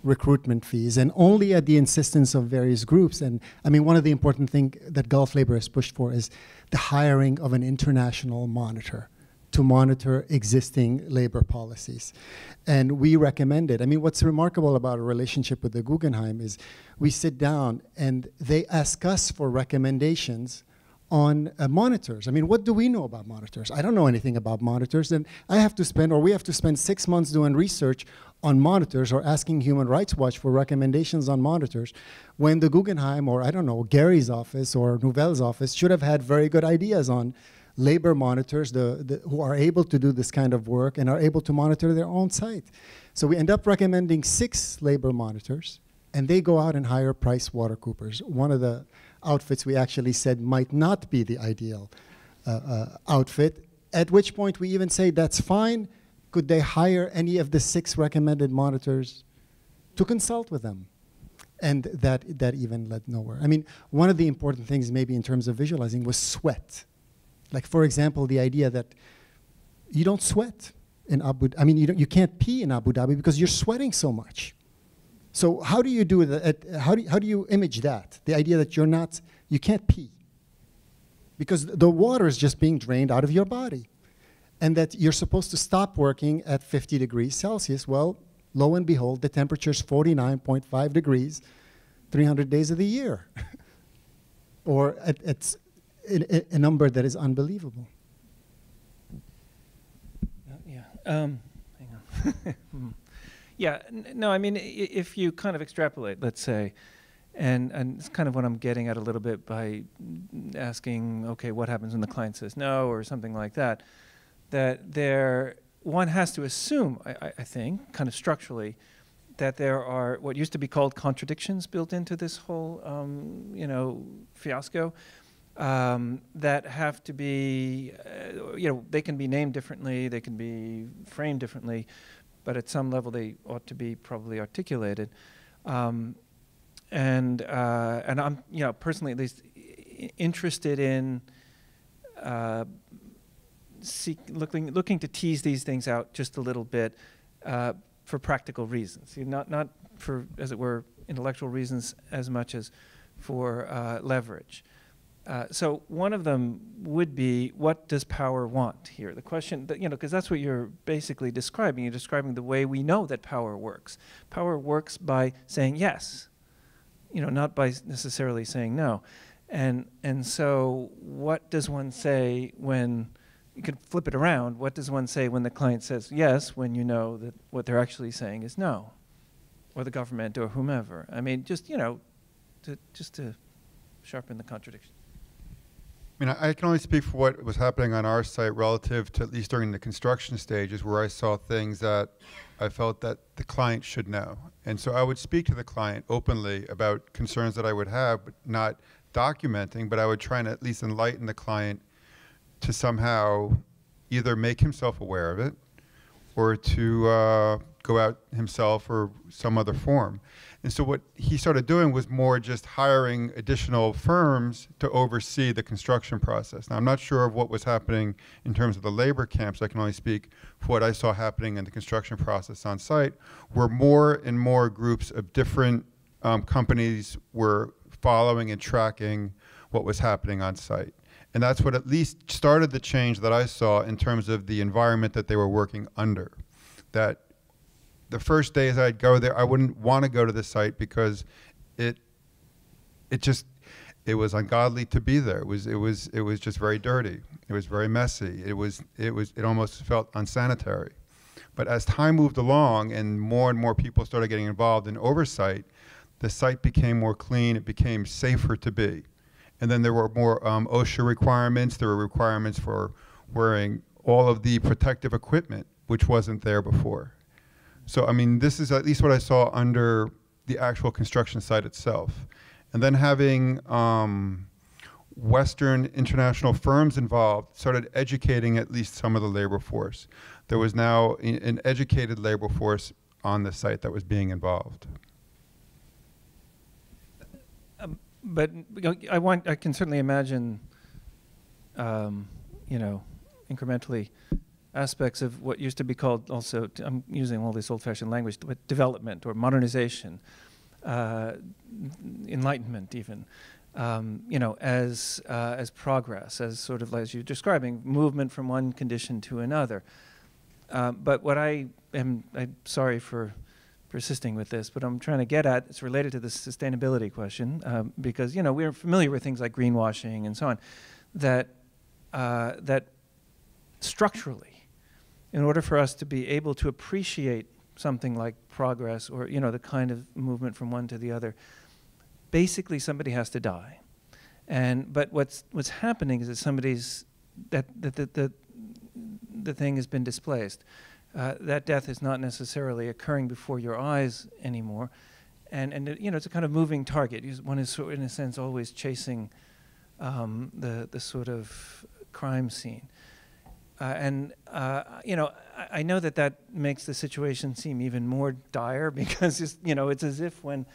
recruitment fees and only at the insistence of various groups. And I mean, one of the important things that Gulf Labor has pushed for is the hiring of an international monitor to monitor existing labor policies. And we recommend it. I mean, what's remarkable about a relationship with the Guggenheim is we sit down and they ask us for recommendations on uh, monitors. I mean, what do we know about monitors? I don't know anything about monitors, and I have to spend, or we have to spend six months doing research on monitors or asking Human Rights Watch for recommendations on monitors when the Guggenheim or, I don't know, Gehry's office or Nouvel's office should have had very good ideas on labor monitors the, the, who are able to do this kind of work and are able to monitor their own site. So we end up recommending six labor monitors, and they go out and hire PricewaterhouseCoopers, one of the outfits we actually said might not be the ideal uh, uh, outfit, at which point we even say that's fine. Could they hire any of the six recommended monitors to consult with them? And that, that even led nowhere. I mean, one of the important things, maybe in terms of visualizing, was sweat. Like, for example, the idea that you don't sweat in Abu I mean, you, you can't pee in Abu Dhabi because you're sweating so much. So how do you do that? How do how do you image that? The idea that you're not, you can't pee because the water is just being drained out of your body, and that you're supposed to stop working at 50 degrees Celsius. Well, lo and behold, the temperature is 49.5 degrees, 300 days of the year, or at, it's a, a, number that is unbelievable. Uh, yeah. Um, hang on. Hmm. Yeah, no, I mean, if you kind of extrapolate, let's say, and and it's kind of what I'm getting at a little bit by asking, okay, what happens when the client says no or something like that, that there one has to assume, I, I think, kind of structurally, that there are what used to be called contradictions built into this whole, um, you know, fiasco. Um, that have to be, uh, you know, they can be named differently, they can be framed differently, but at some level they ought to be probably articulated. Um, and uh, and I'm you know personally at least interested in uh, seek, looking looking to tease these things out just a little bit uh, for practical reasons, not not for as it were intellectual reasons as much as for uh, leverage. Uh, so one of them would be, what does power want here? The question, that, you know, because that's what you're basically describing. You're describing the way we know that power works. Power works by saying yes, you know, not by necessarily saying no. And and so, what does one say when you could flip it around. What does one say when the client says yes, when you know that what they're actually saying is no, or the government or whomever? I mean, just you know, to, just to sharpen the contradiction. I mean, I can only speak for what was happening on our site relative to at least during the construction stages where I saw things that I felt that the client should know. And so I would speak to the client openly about concerns that I would have, but not documenting, but I would try and at least enlighten the client to somehow either make himself aware of it or to uh, go out himself or some other form. And so what he started doing was more just hiring additional firms to oversee the construction process. Now, I'm not sure of what was happening in terms of the labor camps. I can only speak for what I saw happening in the construction process on site, where more and more groups of different um, companies were following and tracking what was happening on site. And that's what at least started the change that I saw in terms of the environment that they were working under. That the first days I'd go there, I wouldn't want to go to the site because it it just it was ungodly to be there. It was it was it was just very dirty. It was very messy. It was it was it almost felt unsanitary. But as time moved along and more and more people started getting involved in oversight, the site became more clean. It became safer to be. And then there were more um, OSHA requirements. There were requirements for wearing all of the protective equipment, which wasn't there before. So, I mean, this is at least what I saw under the actual construction site itself. And then having um, Western international firms involved started educating at least some of the labor force. There was now an educated labor force on the site that was being involved. But I want, I can certainly imagine, um, you know, incrementally aspects of what used to be called also, I'm using all this old-fashioned language, but development or modernization, uh, enlightenment even, um, you know, as, uh, as progress, as sort of, as you're describing, movement from one condition to another. Um, but what I am, I'm sorry for persisting with this, but I'm trying to get at, it's related to the sustainability question, um, because, you know, we're familiar with things like greenwashing and so on, that, uh, that structurally, in order for us to be able to appreciate something like progress or, you know, the kind of movement from one to the other, basically somebody has to die. And, but what's, what's happening is that somebody's, that, that, that, that the thing has been displaced. Uh, that death is not necessarily occurring before your eyes anymore. And, and you know, it's a kind of moving target. One is, in a sense, always chasing um, the, the sort of crime scene. Uh, and, uh, you know, I, I know that that makes the situation seem even more dire because, you know, it's as if when,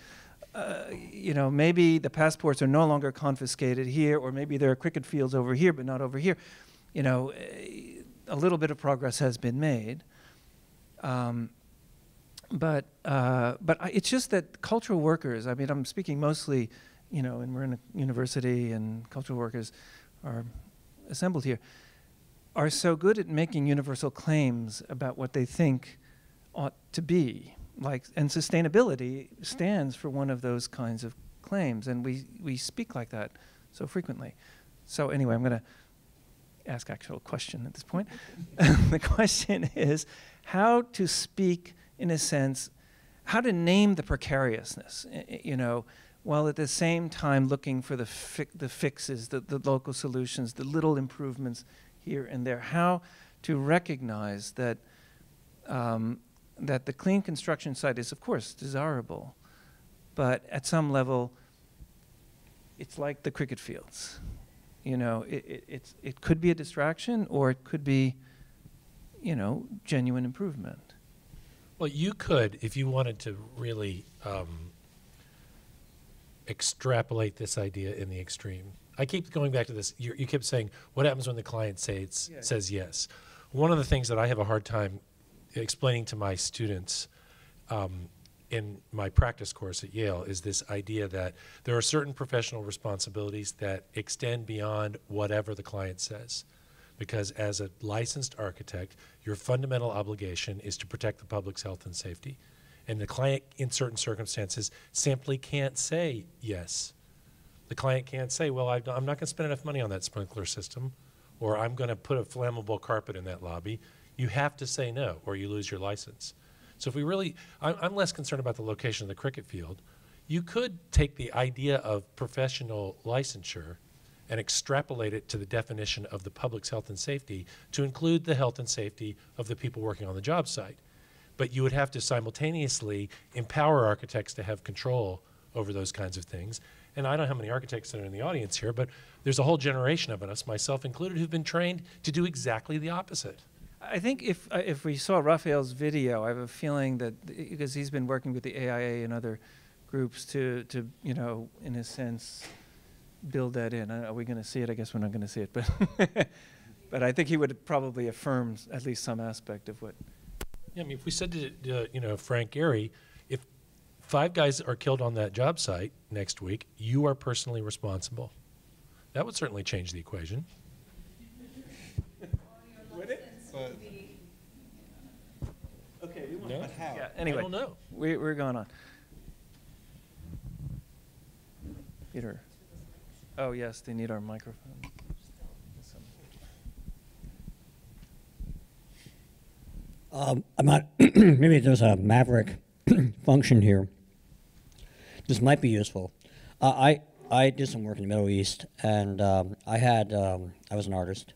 uh, you know, maybe the passports are no longer confiscated here, or maybe there are cricket fields over here, but not over here. You know, a little bit of progress has been made. Um, but uh, but I, it's just that cultural workers. I mean, I'm speaking mostly, you know, and we're in a university, and cultural workers are assembled here, are so good at making universal claims about what they think ought to be. Like, and sustainability stands for one of those kinds of claims, and we we speak like that so frequently. So anyway, I'm going to ask actual question at this point. the question is how to speak in a sense, how to name the precariousness, you know, while at the same time looking for the, fi- the fixes, the, the local solutions, the little improvements here and there. How to recognize that, um, that the clean construction site is, of course, desirable, but at some level, it's like the cricket fields. You know, it, it, it's, it could be a distraction or it could be, you know, genuine improvement. Well, you could, if you wanted to really um, extrapolate this idea in the extreme. I keep going back to this. You, you kept saying, "What happens when the client says Yeah. says yes?" One of the things that I have a hard time explaining to my students um, in my practice course at Yale is this idea that there are certain professional responsibilities that extend beyond whatever the client says. Because as a licensed architect, your fundamental obligation is to protect the public's health and safety. And the client, in certain circumstances, simply can't say yes. The client can't say, well, I've- I'm not going to spend enough money on that sprinkler system, or I'm going to put a flammable carpet in that lobby, you have to say no or you lose your license. So if we really, I'm, I'm less concerned about the location of the cricket field. You could take the idea of professional licensure and extrapolate it to the definition of the public's health and safety to include the health and safety of the people working on the job site. But you would have to simultaneously empower architects to have control over those kinds of things. And I don't know how many architects that are in the audience here, but there's a whole generation of us, myself included, who've been trained to do exactly the opposite. I think if uh, if we saw Raphael's video, I have a feeling that because he's been working with the AIA and other groups to to you know in a sense build that in. Uh, are we going to see it? I guess we're not going to see it, but but I think he would probably affirm at least some aspect of what. Yeah, I mean, if we said to uh, you know Frank Gehry, five guys are killed on that job site next week, you are personally responsible. That would certainly change the equation. would it? But okay, we want No? but how? Yeah. Anyway, I don't know. We, we're going on. Peter. Oh yes, they need our microphone. Um, I'm not, maybe there's a maverick function here. This might be useful. Uh, I, I did some work in the Middle East, and um, I had, um, I was an artist,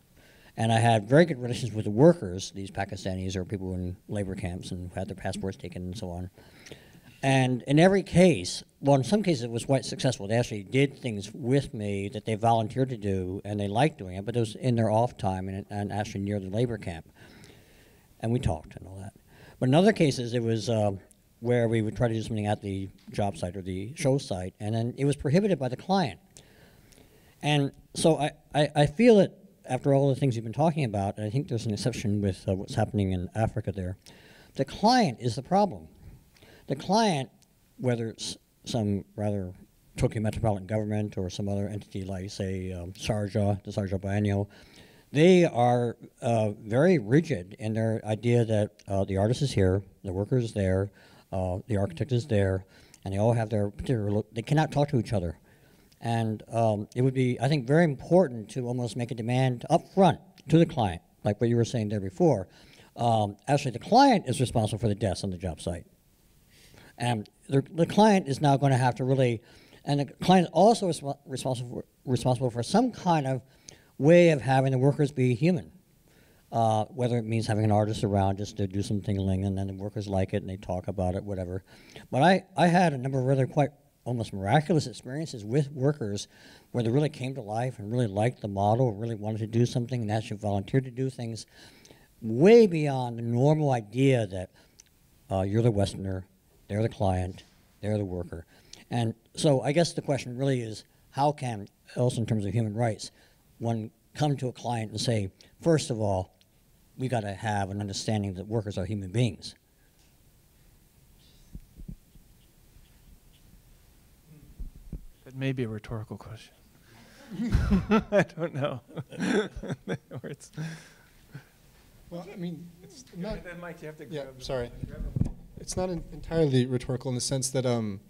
and I had very good relations with the workers, these Pakistanis or people in labor camps and who had their passports taken and so on. And in every case, well, in some cases it was quite successful. They actually did things with me that they volunteered to do, and they liked doing it, but it was in their off time and, and actually near the labor camp and we talked and all that. But in other cases, it was uh, where we would try to do something at the job site or the show site, and then it was prohibited by the client. And so I, I, I feel that after all the things you've been talking about, and I think there's an exception with uh, what's happening in Africa there, the client is the problem. The client, whether it's some rather Tokyo Metropolitan Government or some other entity like, say, um, Sharjah, the Sharjah Biennial, they are uh, very rigid in their idea that uh, the artist is here, the worker is there, uh, the architect is there, and they all have their particular. They cannot talk to each other, and um, it would be, I think, very important to almost make a demand up front to the client, like what you were saying there before. Um, actually, the client is responsible for the deaths on the job site, and the, the client is now going to have to really, and the client is also resp- responsible for, responsible for some kind of way of having the workers be human. Uh, whether it means having an artist around just to do some tingling and then the workers like it and they talk about it, whatever. But I, I had a number of really quite almost miraculous experiences with workers where they really came to life and really liked the model, really wanted to do something and actually volunteered to do things way beyond the normal idea that uh, you're the Westerner, they're the client, they're the worker. And so I guess the question really is how can, also in terms of human rights, one come to a client and say, first of all, we got to have an understanding that workers are human beings. That may be a rhetorical question. I don't know. or it's well, I mean, it's not. Then Mike, you have to Yeah, grab sorry. grab It's not en- entirely rhetorical in the sense that um,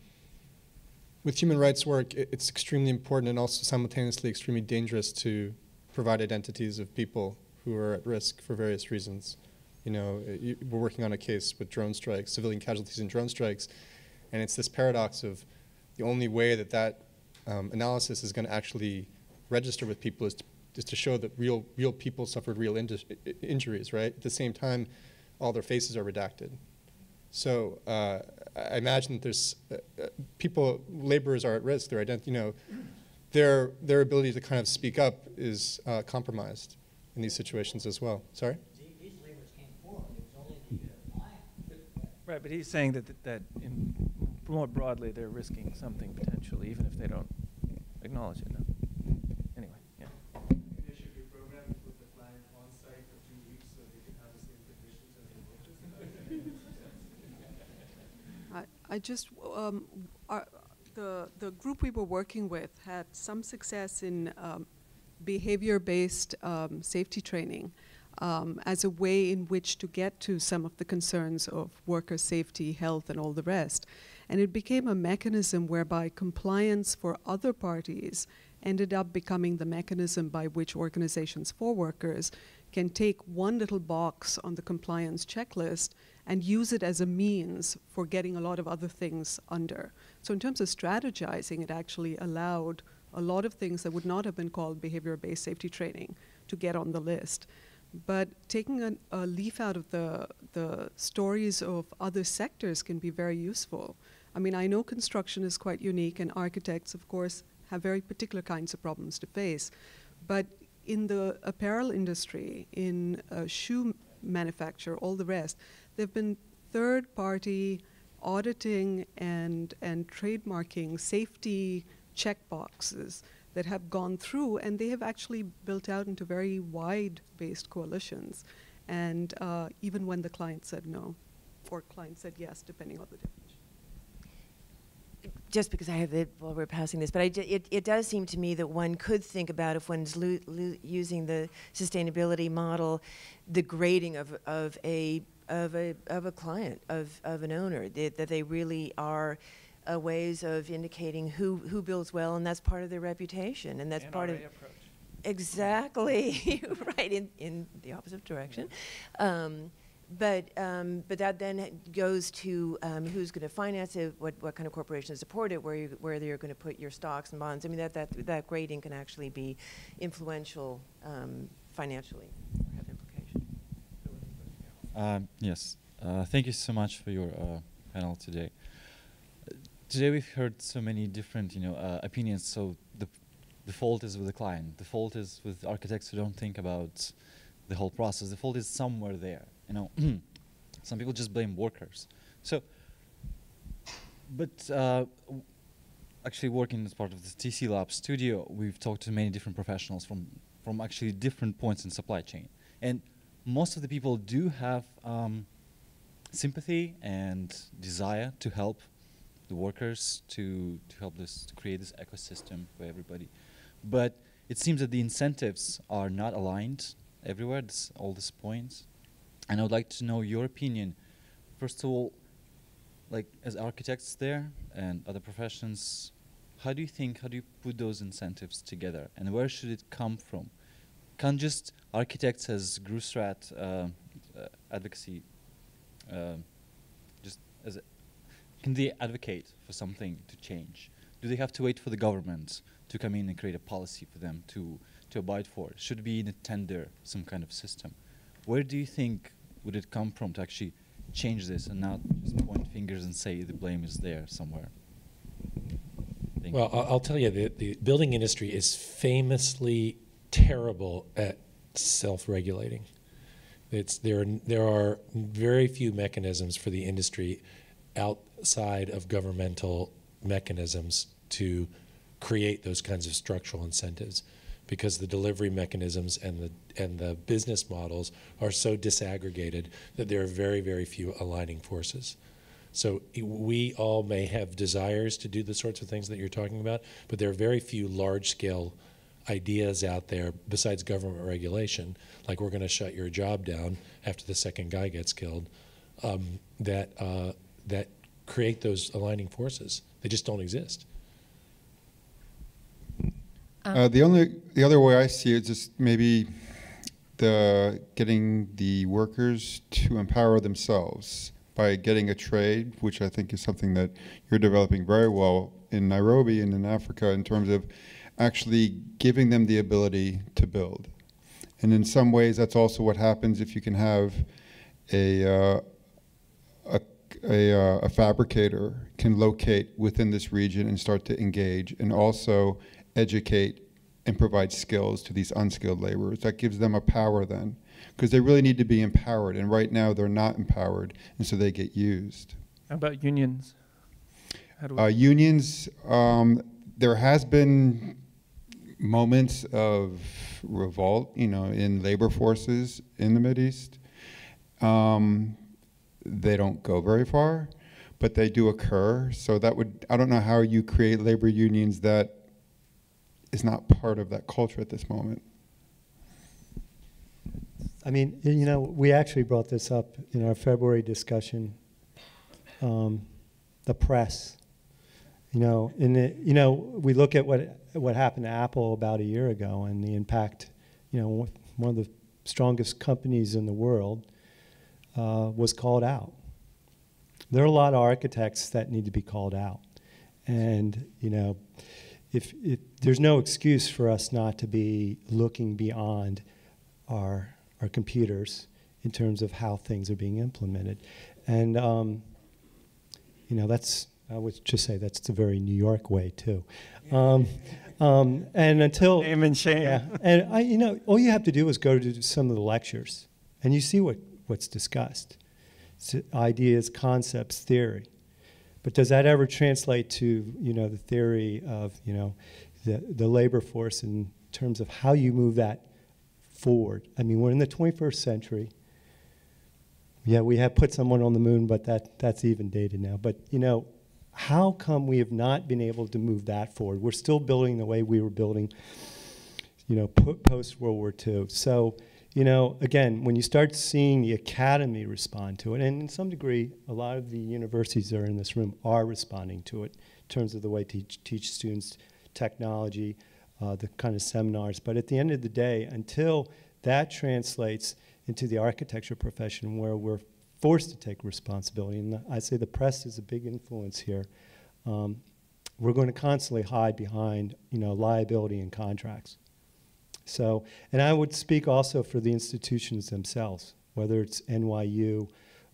with human rights work, it, it's extremely important and also simultaneously extremely dangerous to provide identities of people who are at risk for various reasons. You know, you, we're working on a case with drone strikes, civilian casualties in drone strikes, and it's this paradox of the only way that that um, analysis is going to actually register with people is to, is to show that real, real people suffered real injuries, right? At the same time, all their faces are redacted. So uh, I imagine that there's uh, uh, people, laborers are at risk. Their ident- you know, their their ability to kind of speak up is uh, compromised in these situations as well. Sorry. Right, but he's saying that that in more broadly they're risking something potentially, even if they don't acknowledge it. No. Anyway, yeah. There should be programs with the client on site for two weeks so they can have the same conditions as the workers. I, I just, um, our, the, the group we were working with had some success in um, behavior-based um, safety training um, as a way in which to get to some of the concerns of worker safety, health, and all the rest. And it became a mechanism whereby compliance for other parties ended up becoming the mechanism by which organizations for workers can take one little box on the compliance checklist and use it as a means for getting a lot of other things under. So, in terms of strategizing, it actually allowed a lot of things that would not have been called behavior based safety training to get on the list. But taking a, leaf out of the, the stories of other sectors can be very useful. I mean, I know construction is quite unique, and architects, of course, have very particular kinds of problems to face. But in the apparel industry, in uh, shoe manufacture, all the rest, there have been third party auditing and, and trademarking safety checkboxes that have gone through, and they have actually built out into very wide based coalitions. And uh, even when the client said no, or client said yes, depending on the definition. Just because I have it while we're passing this, but I it, it does seem to me that one could think about if one's using the sustainability model, the grading of, of a of a of a client of, of an owner that, that they really are uh, ways of indicating who who builds well, and that's part of their reputation, and that's part of approach. exactly right in in the opposite direction. Um, but um, but that then goes to um, who's going to finance it, what what kind of corporations support it, where you where you're going to put your stocks and bonds. I mean that that that grading can actually be influential um, financially, have implications. Um, yes, uh, thank you so much for your uh, panel today. Today we've heard so many different, you know, uh, opinions. So the the fault is with the client. The fault is with architects who don't think about the whole process. The fault is somewhere there. You know, some people just blame workers. So, but uh, actually working as part of the TC Lab studio, we've talked to many different professionals from from actually different points in supply chain, and most of the people do have um, sympathy and desire to help the workers to to help this to create this ecosystem for everybody, but it seems that the incentives are not aligned everywhere. This, all these points, and I would like to know your opinion. First of all, like as architects there and other professions, how do you think? How do you put those incentives together, and where should it come from? Can't just architects as Grusrat uh, uh, advocacy, uh, just as a, can they advocate for something to change? Do they have to wait for the government to come in and create a policy for them to to abide for? Should it be in a tender, some kind of system? Where do you think would it come from to actually change this and not just point fingers and say the blame is there somewhere? Thank Well, you. I'll, tell you, the, the building industry is famously terrible at self-regulating. It's there. Are, there are very few mechanisms for the industry outside of governmental mechanisms to create those kinds of structural incentives, because the delivery mechanisms and the and the business models are so disaggregated that there are very very few aligning forces. So we all may have desires to do the sorts of things that you're talking about, but there are very few large-scale ideas out there besides government regulation, like we're going to shut your job down after the second guy gets killed, um, that uh, that create those aligning forces. They just don't exist. Uh, the only the other way I see it is just maybe the getting the workers to empower themselves by getting a trade, which I think is something that you're developing very well in Nairobi and in Africa in terms of actually giving them the ability to build. And in some ways, that's also what happens if you can have a uh, a, uh, a fabricator can locate within this region and start to engage and also educate and provide skills to these unskilled laborers. That gives them a power then, because they really need to be empowered. And right now, they're not empowered, and so they get used. How about unions? How Uh, unions, um, there has been moments of revolt, you know, in labor forces in the Mideast. Um, they don't go very far, but they do occur. So that would, I don't know how you create labor unions that is not part of that culture at this moment. I mean, you know, we actually brought this up in our February discussion. Um, the press You know, and it, you know, we look at what what happened to Apple about a year ago and the impact. You know, one of the strongest companies in the world uh, was called out. There are a lot of architects that need to be called out, and you know, if, if there's no excuse for us not to be looking beyond our our computers in terms of how things are being implemented, and um, you know, that's I would just say that's the very New York way too. Um, um, and until Shame and shame. yeah, and I, you know, all you have to do is go to some of the lectures, and you see what what's discussed. Ideas, concepts, theory. But does that ever translate to you know the theory of you know the the labor force in terms of how you move that forward? I mean, we're in the 21st century. Yeah, we have put someone on the moon, but that that's even dated now. But you know, how come we have not been able to move that forward? We're still building the way we were building, you know, post World War II. So, you know, again, when you start seeing the academy respond to it, and in some degree, a lot of the universities that are in this room are responding to it in terms of the way to teach, students technology, uh, the kind of seminars. But at the end of the day, until that translates into the architecture profession where we're forced to take responsibility, and I say the press is a big influence here, um, we're going to constantly hide behind, you know, liability and contracts. So, and I would speak also for the institutions themselves, whether it's NYU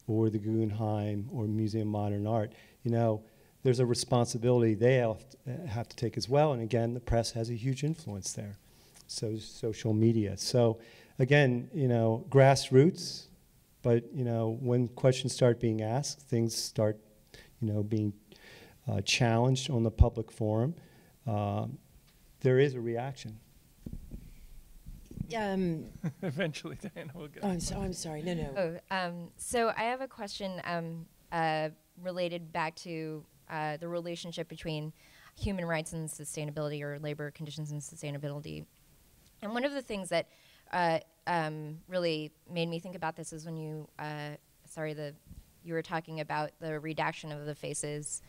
or the Guggenheim or Museum of Modern Art, you know, there's a responsibility they have to, take as well. And again, the press has a huge influence there. So social media. So again, you know, grassroots, but you know, when questions start being asked, things start, you know, being uh, challenged on the public forum. Uh, there is a reaction. Um, Eventually, Diana will get. oh, I'm, so, I'm sorry. No, no. Oh, um, so I have a question um, uh, related back to uh, the relationship between human rights and sustainability, or labor conditions and sustainability. And one of the things that uh, um, really made me think about this is when you, uh, sorry, the you were talking about the redaction of the faces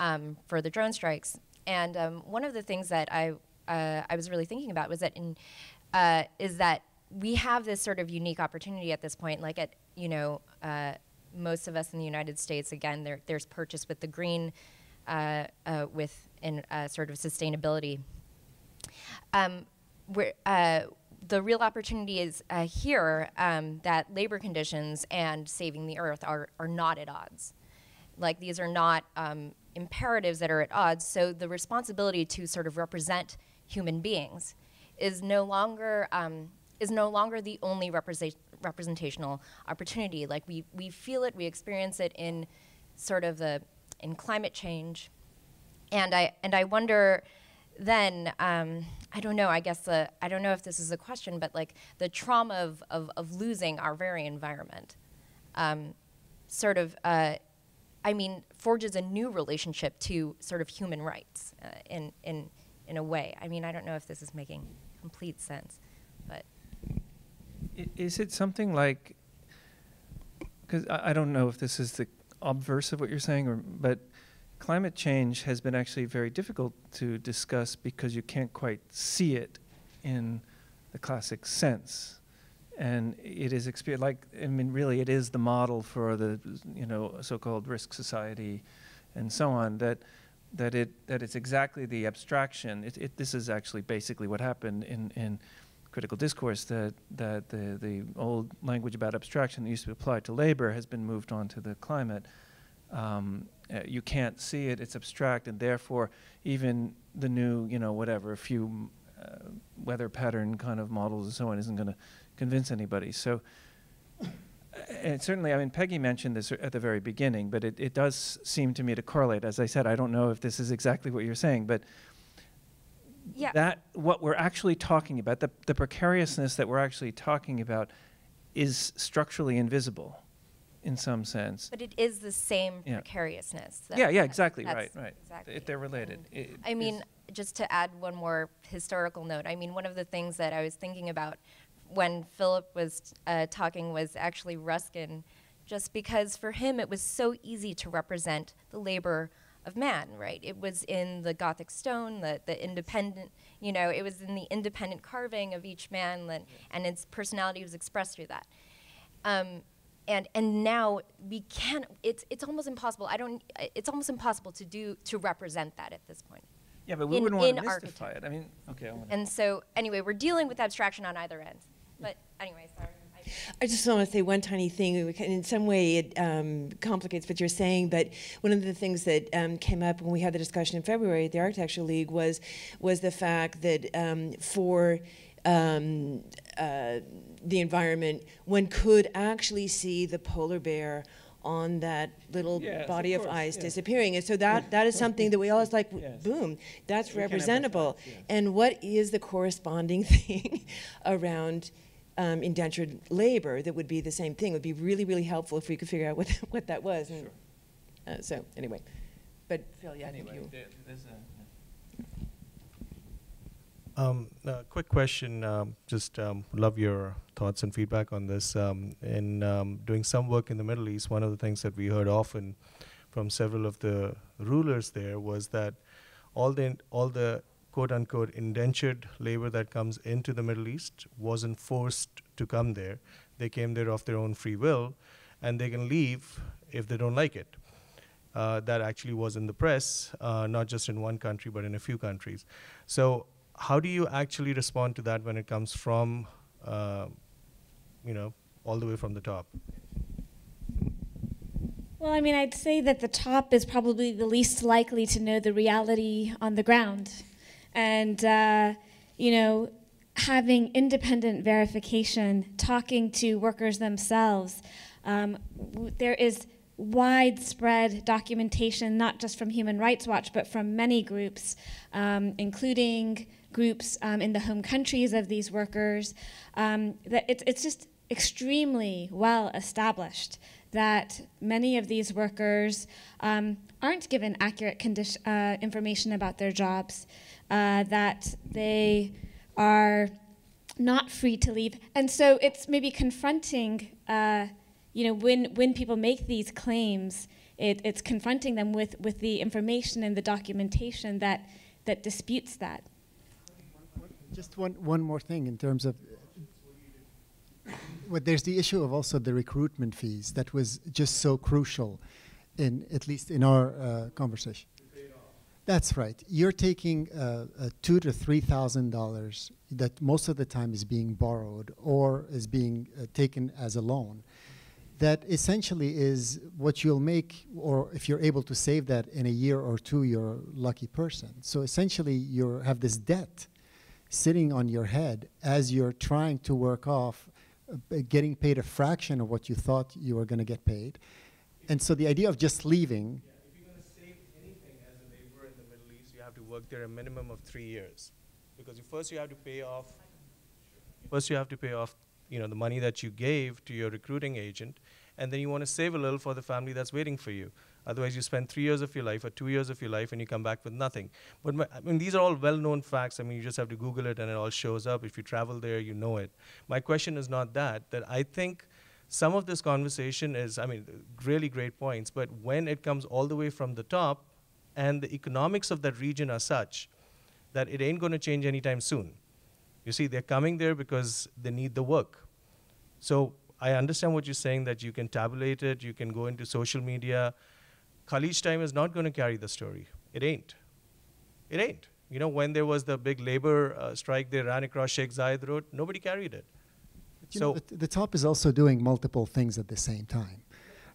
um, for the drone strikes. And um, one of the things that I uh, I was really thinking about was that in uh, is that we have this sort of unique opportunity at this point, like at you know uh, most of us in the United States. Again, there, there's purchase with the green, uh, uh, with in uh, sort of sustainability. Um, we're, the real opportunity is uh, here um, that labor conditions and saving the earth are, are not at odds. Like these are not um, imperatives that are at odds. So the responsibility to sort of represent human beings is no longer um, is no longer the only represent representational opportunity. Like we we feel it, we experience it in sort of the in climate change, and I and I wonder then um, I don't know. I guess I don't know if this is a question, but like the trauma of of, of losing our very environment, um, sort of. Uh, I mean, forges a new relationship to sort of human rights uh, in in in a way. I mean, I don't know if this is making complete sense, but Is it something like, because I, I don't know if this is the obverse of what you're saying, or, but climate change has been actually very difficult to discuss because you can't quite see it in the classic sense. And it is exper- like, I mean, really, it is the model for the, you know, so-called risk society and so on, that, that, it, that it's exactly the abstraction. It, it, this is actually basically what happened in, in critical discourse, that, that the, the old language about abstraction that used to be applied to labor has been moved on to the climate. Um, uh, you can't see it, it's abstract, and therefore even the new, you know, whatever, a few uh, weather pattern kind of models and so on isn't going to convince anybody. So, and certainly, I mean, Peggy mentioned this at the very beginning, but it, it does seem to me to correlate. As I said, I don't know if this is exactly what you're saying, but yeah. that what we're actually talking about, the, the precariousness that we're actually talking about, is structurally invisible in some sense. But it is the same Yeah. precariousness. yeah, yeah, exactly, right, right. Exactly. It, they're related. It I mean, just to add one more historical note, I mean, one of the things that I was thinking about when Philip was uh, talking was actually Ruskin, just because for him it was so easy to represent the labor of man, right? It was in the Gothic stone, the, the independent, you know, it was in the independent carving of each man, that, and its personality was expressed through that. Um, and and now we can't. It's it's almost impossible. I don't. It's almost impossible to do to represent that at this point. Yeah, but we in- wouldn't want to mystify architecture. it. I mean, okay. And so anyway, we're dealing with abstraction on either end. But anyway, sorry. I just want to say one tiny thing. We In some way, it um, complicates what you're saying, but one of the things that um, came up when we had the discussion in February at the Architecture League was was the fact that um, for um, uh, the environment, one could actually see the polar bear on that little Yes, body of, course, ice yes. disappearing. And so that, that is something that we always like, Yes. boom, that's We representable. empathize, yes. And what is the corresponding thing around um, indentured labor that would be the same thing? It would be really, really helpful if we could figure out what, what that was. And, uh, so, anyway. But Phil, yeah, I think Anyway, you. there- there's a- Um, a quick question. Um, just um, love your thoughts and feedback on this. Um, in um, doing some work in the Middle East, one of the things that we heard often from several of the rulers there was that all the all the quote unquote indentured labor that comes into the Middle East wasn't forced to come there. They came there of their own free will, and they can leave if they don't like it. Uh, that actually was in the press, uh, not just in one country, but in a few countries. So, how do you actually respond to that when it comes from, uh, you know, all the way from the top? Well, I mean, I'd say that the top is probably the least likely to know the reality on the ground. And, uh, you know, having independent verification, talking to workers themselves, um, there is widespread documentation, not just from Human Rights Watch, but from many groups, um, including groups um, in the home countries of these workers, um, that it's, it's just extremely well established that many of these workers um, aren't given accurate uh, information about their jobs, uh, that they are not free to leave. And so it's maybe confronting, uh, you know, when, when people make these claims, it, it's confronting them with, with the information and the documentation that, that disputes that. Just one, one more thing in terms of well, there's the issue of also the recruitment fees that was just so crucial in at least in our uh, conversation. That's right. You're taking uh, uh, two to three thousand dollars that most of the time is being borrowed or is being uh, taken as a loan. That essentially is what you'll make, or if you're able to save that in a year or two, you're a lucky person. So essentially, you have this debt sitting on your head as you're trying to work off uh, getting paid a fraction of what you thought you were going to get paid. And so the idea of just leaving, If you're going to save anything as a laborer in the Middle East, you have to work there a minimum of three years, because first you have to pay off. First, you have to pay off, you know, the money that you gave to your recruiting agent, and then you want to save a little for the family that's waiting for you. Otherwise, you spend three years of your life or two years of your life, and you come back with nothing. But my, I mean, these are all well-known facts. I mean, you just have to Google it, and it all shows up. If you travel there, you know it. My question is not that. That I think some of this conversation is, I mean, really great points. But when it comes all the way from the top, and the economics of that region are such that it ain't going to change anytime soon. You see, they're coming there because they need the work. So I understand what you're saying that you can tabulate it, you can go into social media. Khaleej Times is not going to carry the story. It ain't. It ain't. You know, when there was the big labor uh, strike they ran across Sheikh Zayed Road, nobody carried it. you so know, the, the top is also doing multiple things at the same time,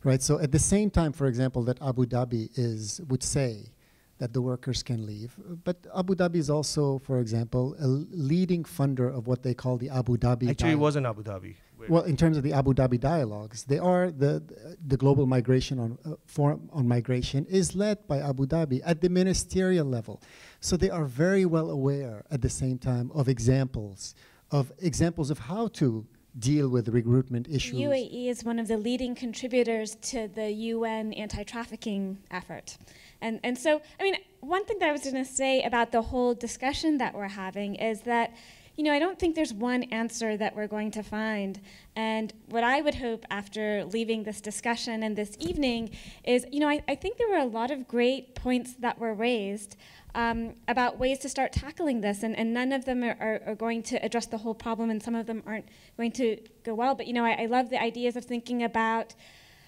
right? So at the same time, for example, that Abu Dhabi is would say that the workers can leave, but Abu Dhabi is also, for example, a leading funder of what they call the Abu Dhabi. actually, it Dialogue. was in Abu Dhabi. Well, in terms of the Abu Dhabi dialogues, they are the the global migration on uh, forum on migration is led by Abu Dhabi at the ministerial level, so they are very well aware at the same time of examples of examples of how to deal with recruitment issues. UAE is one of the leading contributors to the UN anti-trafficking effort. And, and so, I mean, one thing that I was going to say about the whole discussion that we're having is that, you know, I don't think there's one answer that we're going to find. And what I would hope after leaving this discussion and this evening is, you know, I, I think there were a lot of great points that were raised um, about ways to start tackling this, and, and none of them are, are, are, going to address the whole problem, and some of them aren't going to go well. But, you know, I, I love the ideas of thinking about.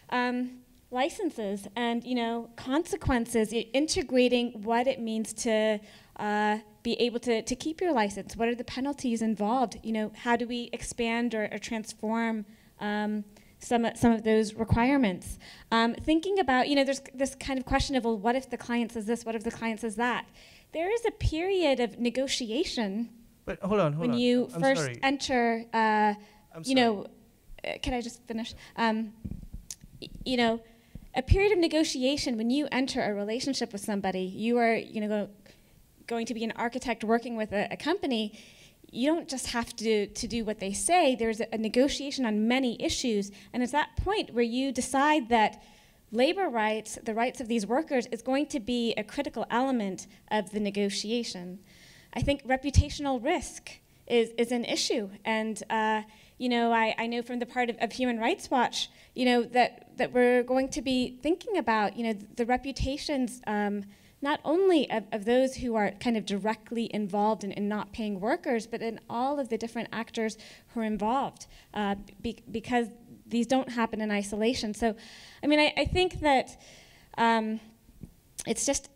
Um, licenses and you know consequences integrating what it means to uh, be able to, to keep your license? What are the penalties involved? You know, how do we expand or, or transform um, some, some of those requirements? Um, thinking about, you know, there's this kind of question of, well, what if the client says this? What if the client says that? There is a period of negotiation. But hold on, hold when on. you I'm first sorry. enter, uh, you know, uh, can I just finish? Um, you know, a period of negotiation when you enter a relationship with somebody, you are, you know, going to be an architect working with a, a company, you don't just have to, to do what they say. There's a, a negotiation on many issues. And it's that point where you decide that labor rights, the rights of these workers, is going to be a critical element of the negotiation. I think reputational risk is, is an issue. And, uh, you know, I, I know from the part of, of, Human Rights Watch, you know, that, that we're going to be thinking about, you know, the reputations um, not only of, of those who are kind of directly involved in, in, not paying workers, but in all of the different actors who are involved, uh, be, because these don't happen in isolation. So, I mean, I, I think that um, it's just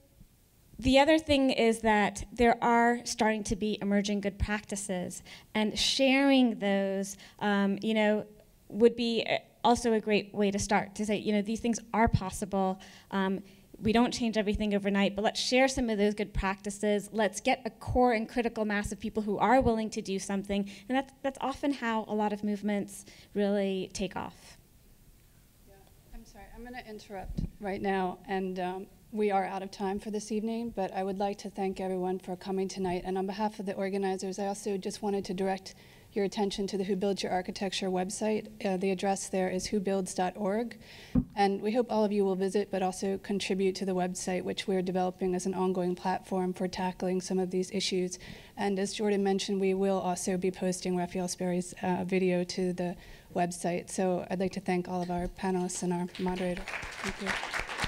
the other thing is that there are starting to be emerging good practices, and sharing those, um, you know, would be uh, also a great way to start to say, you know, these things are possible. Um, we don't change everything overnight, but let's share some of those good practices. Let's get a core and critical mass of people who are willing to do something. And that's, that's often how a lot of movements really take off. Yeah, I'm sorry, I'm going to interrupt right now. And um, we are out of time for this evening, but I would like to thank everyone for coming tonight. And on behalf of the organizers, I also just wanted to direct your attention to the Who Builds Your Architecture website. Uh, the address there is whobuilds.org. And we hope all of you will visit, but also contribute to the website, which we're developing as an ongoing platform for tackling some of these issues. And as Jordan mentioned, we will also be posting Raphael Sperry's uh, video to the website. So I'd like to thank all of our panelists and our moderator. Thank you.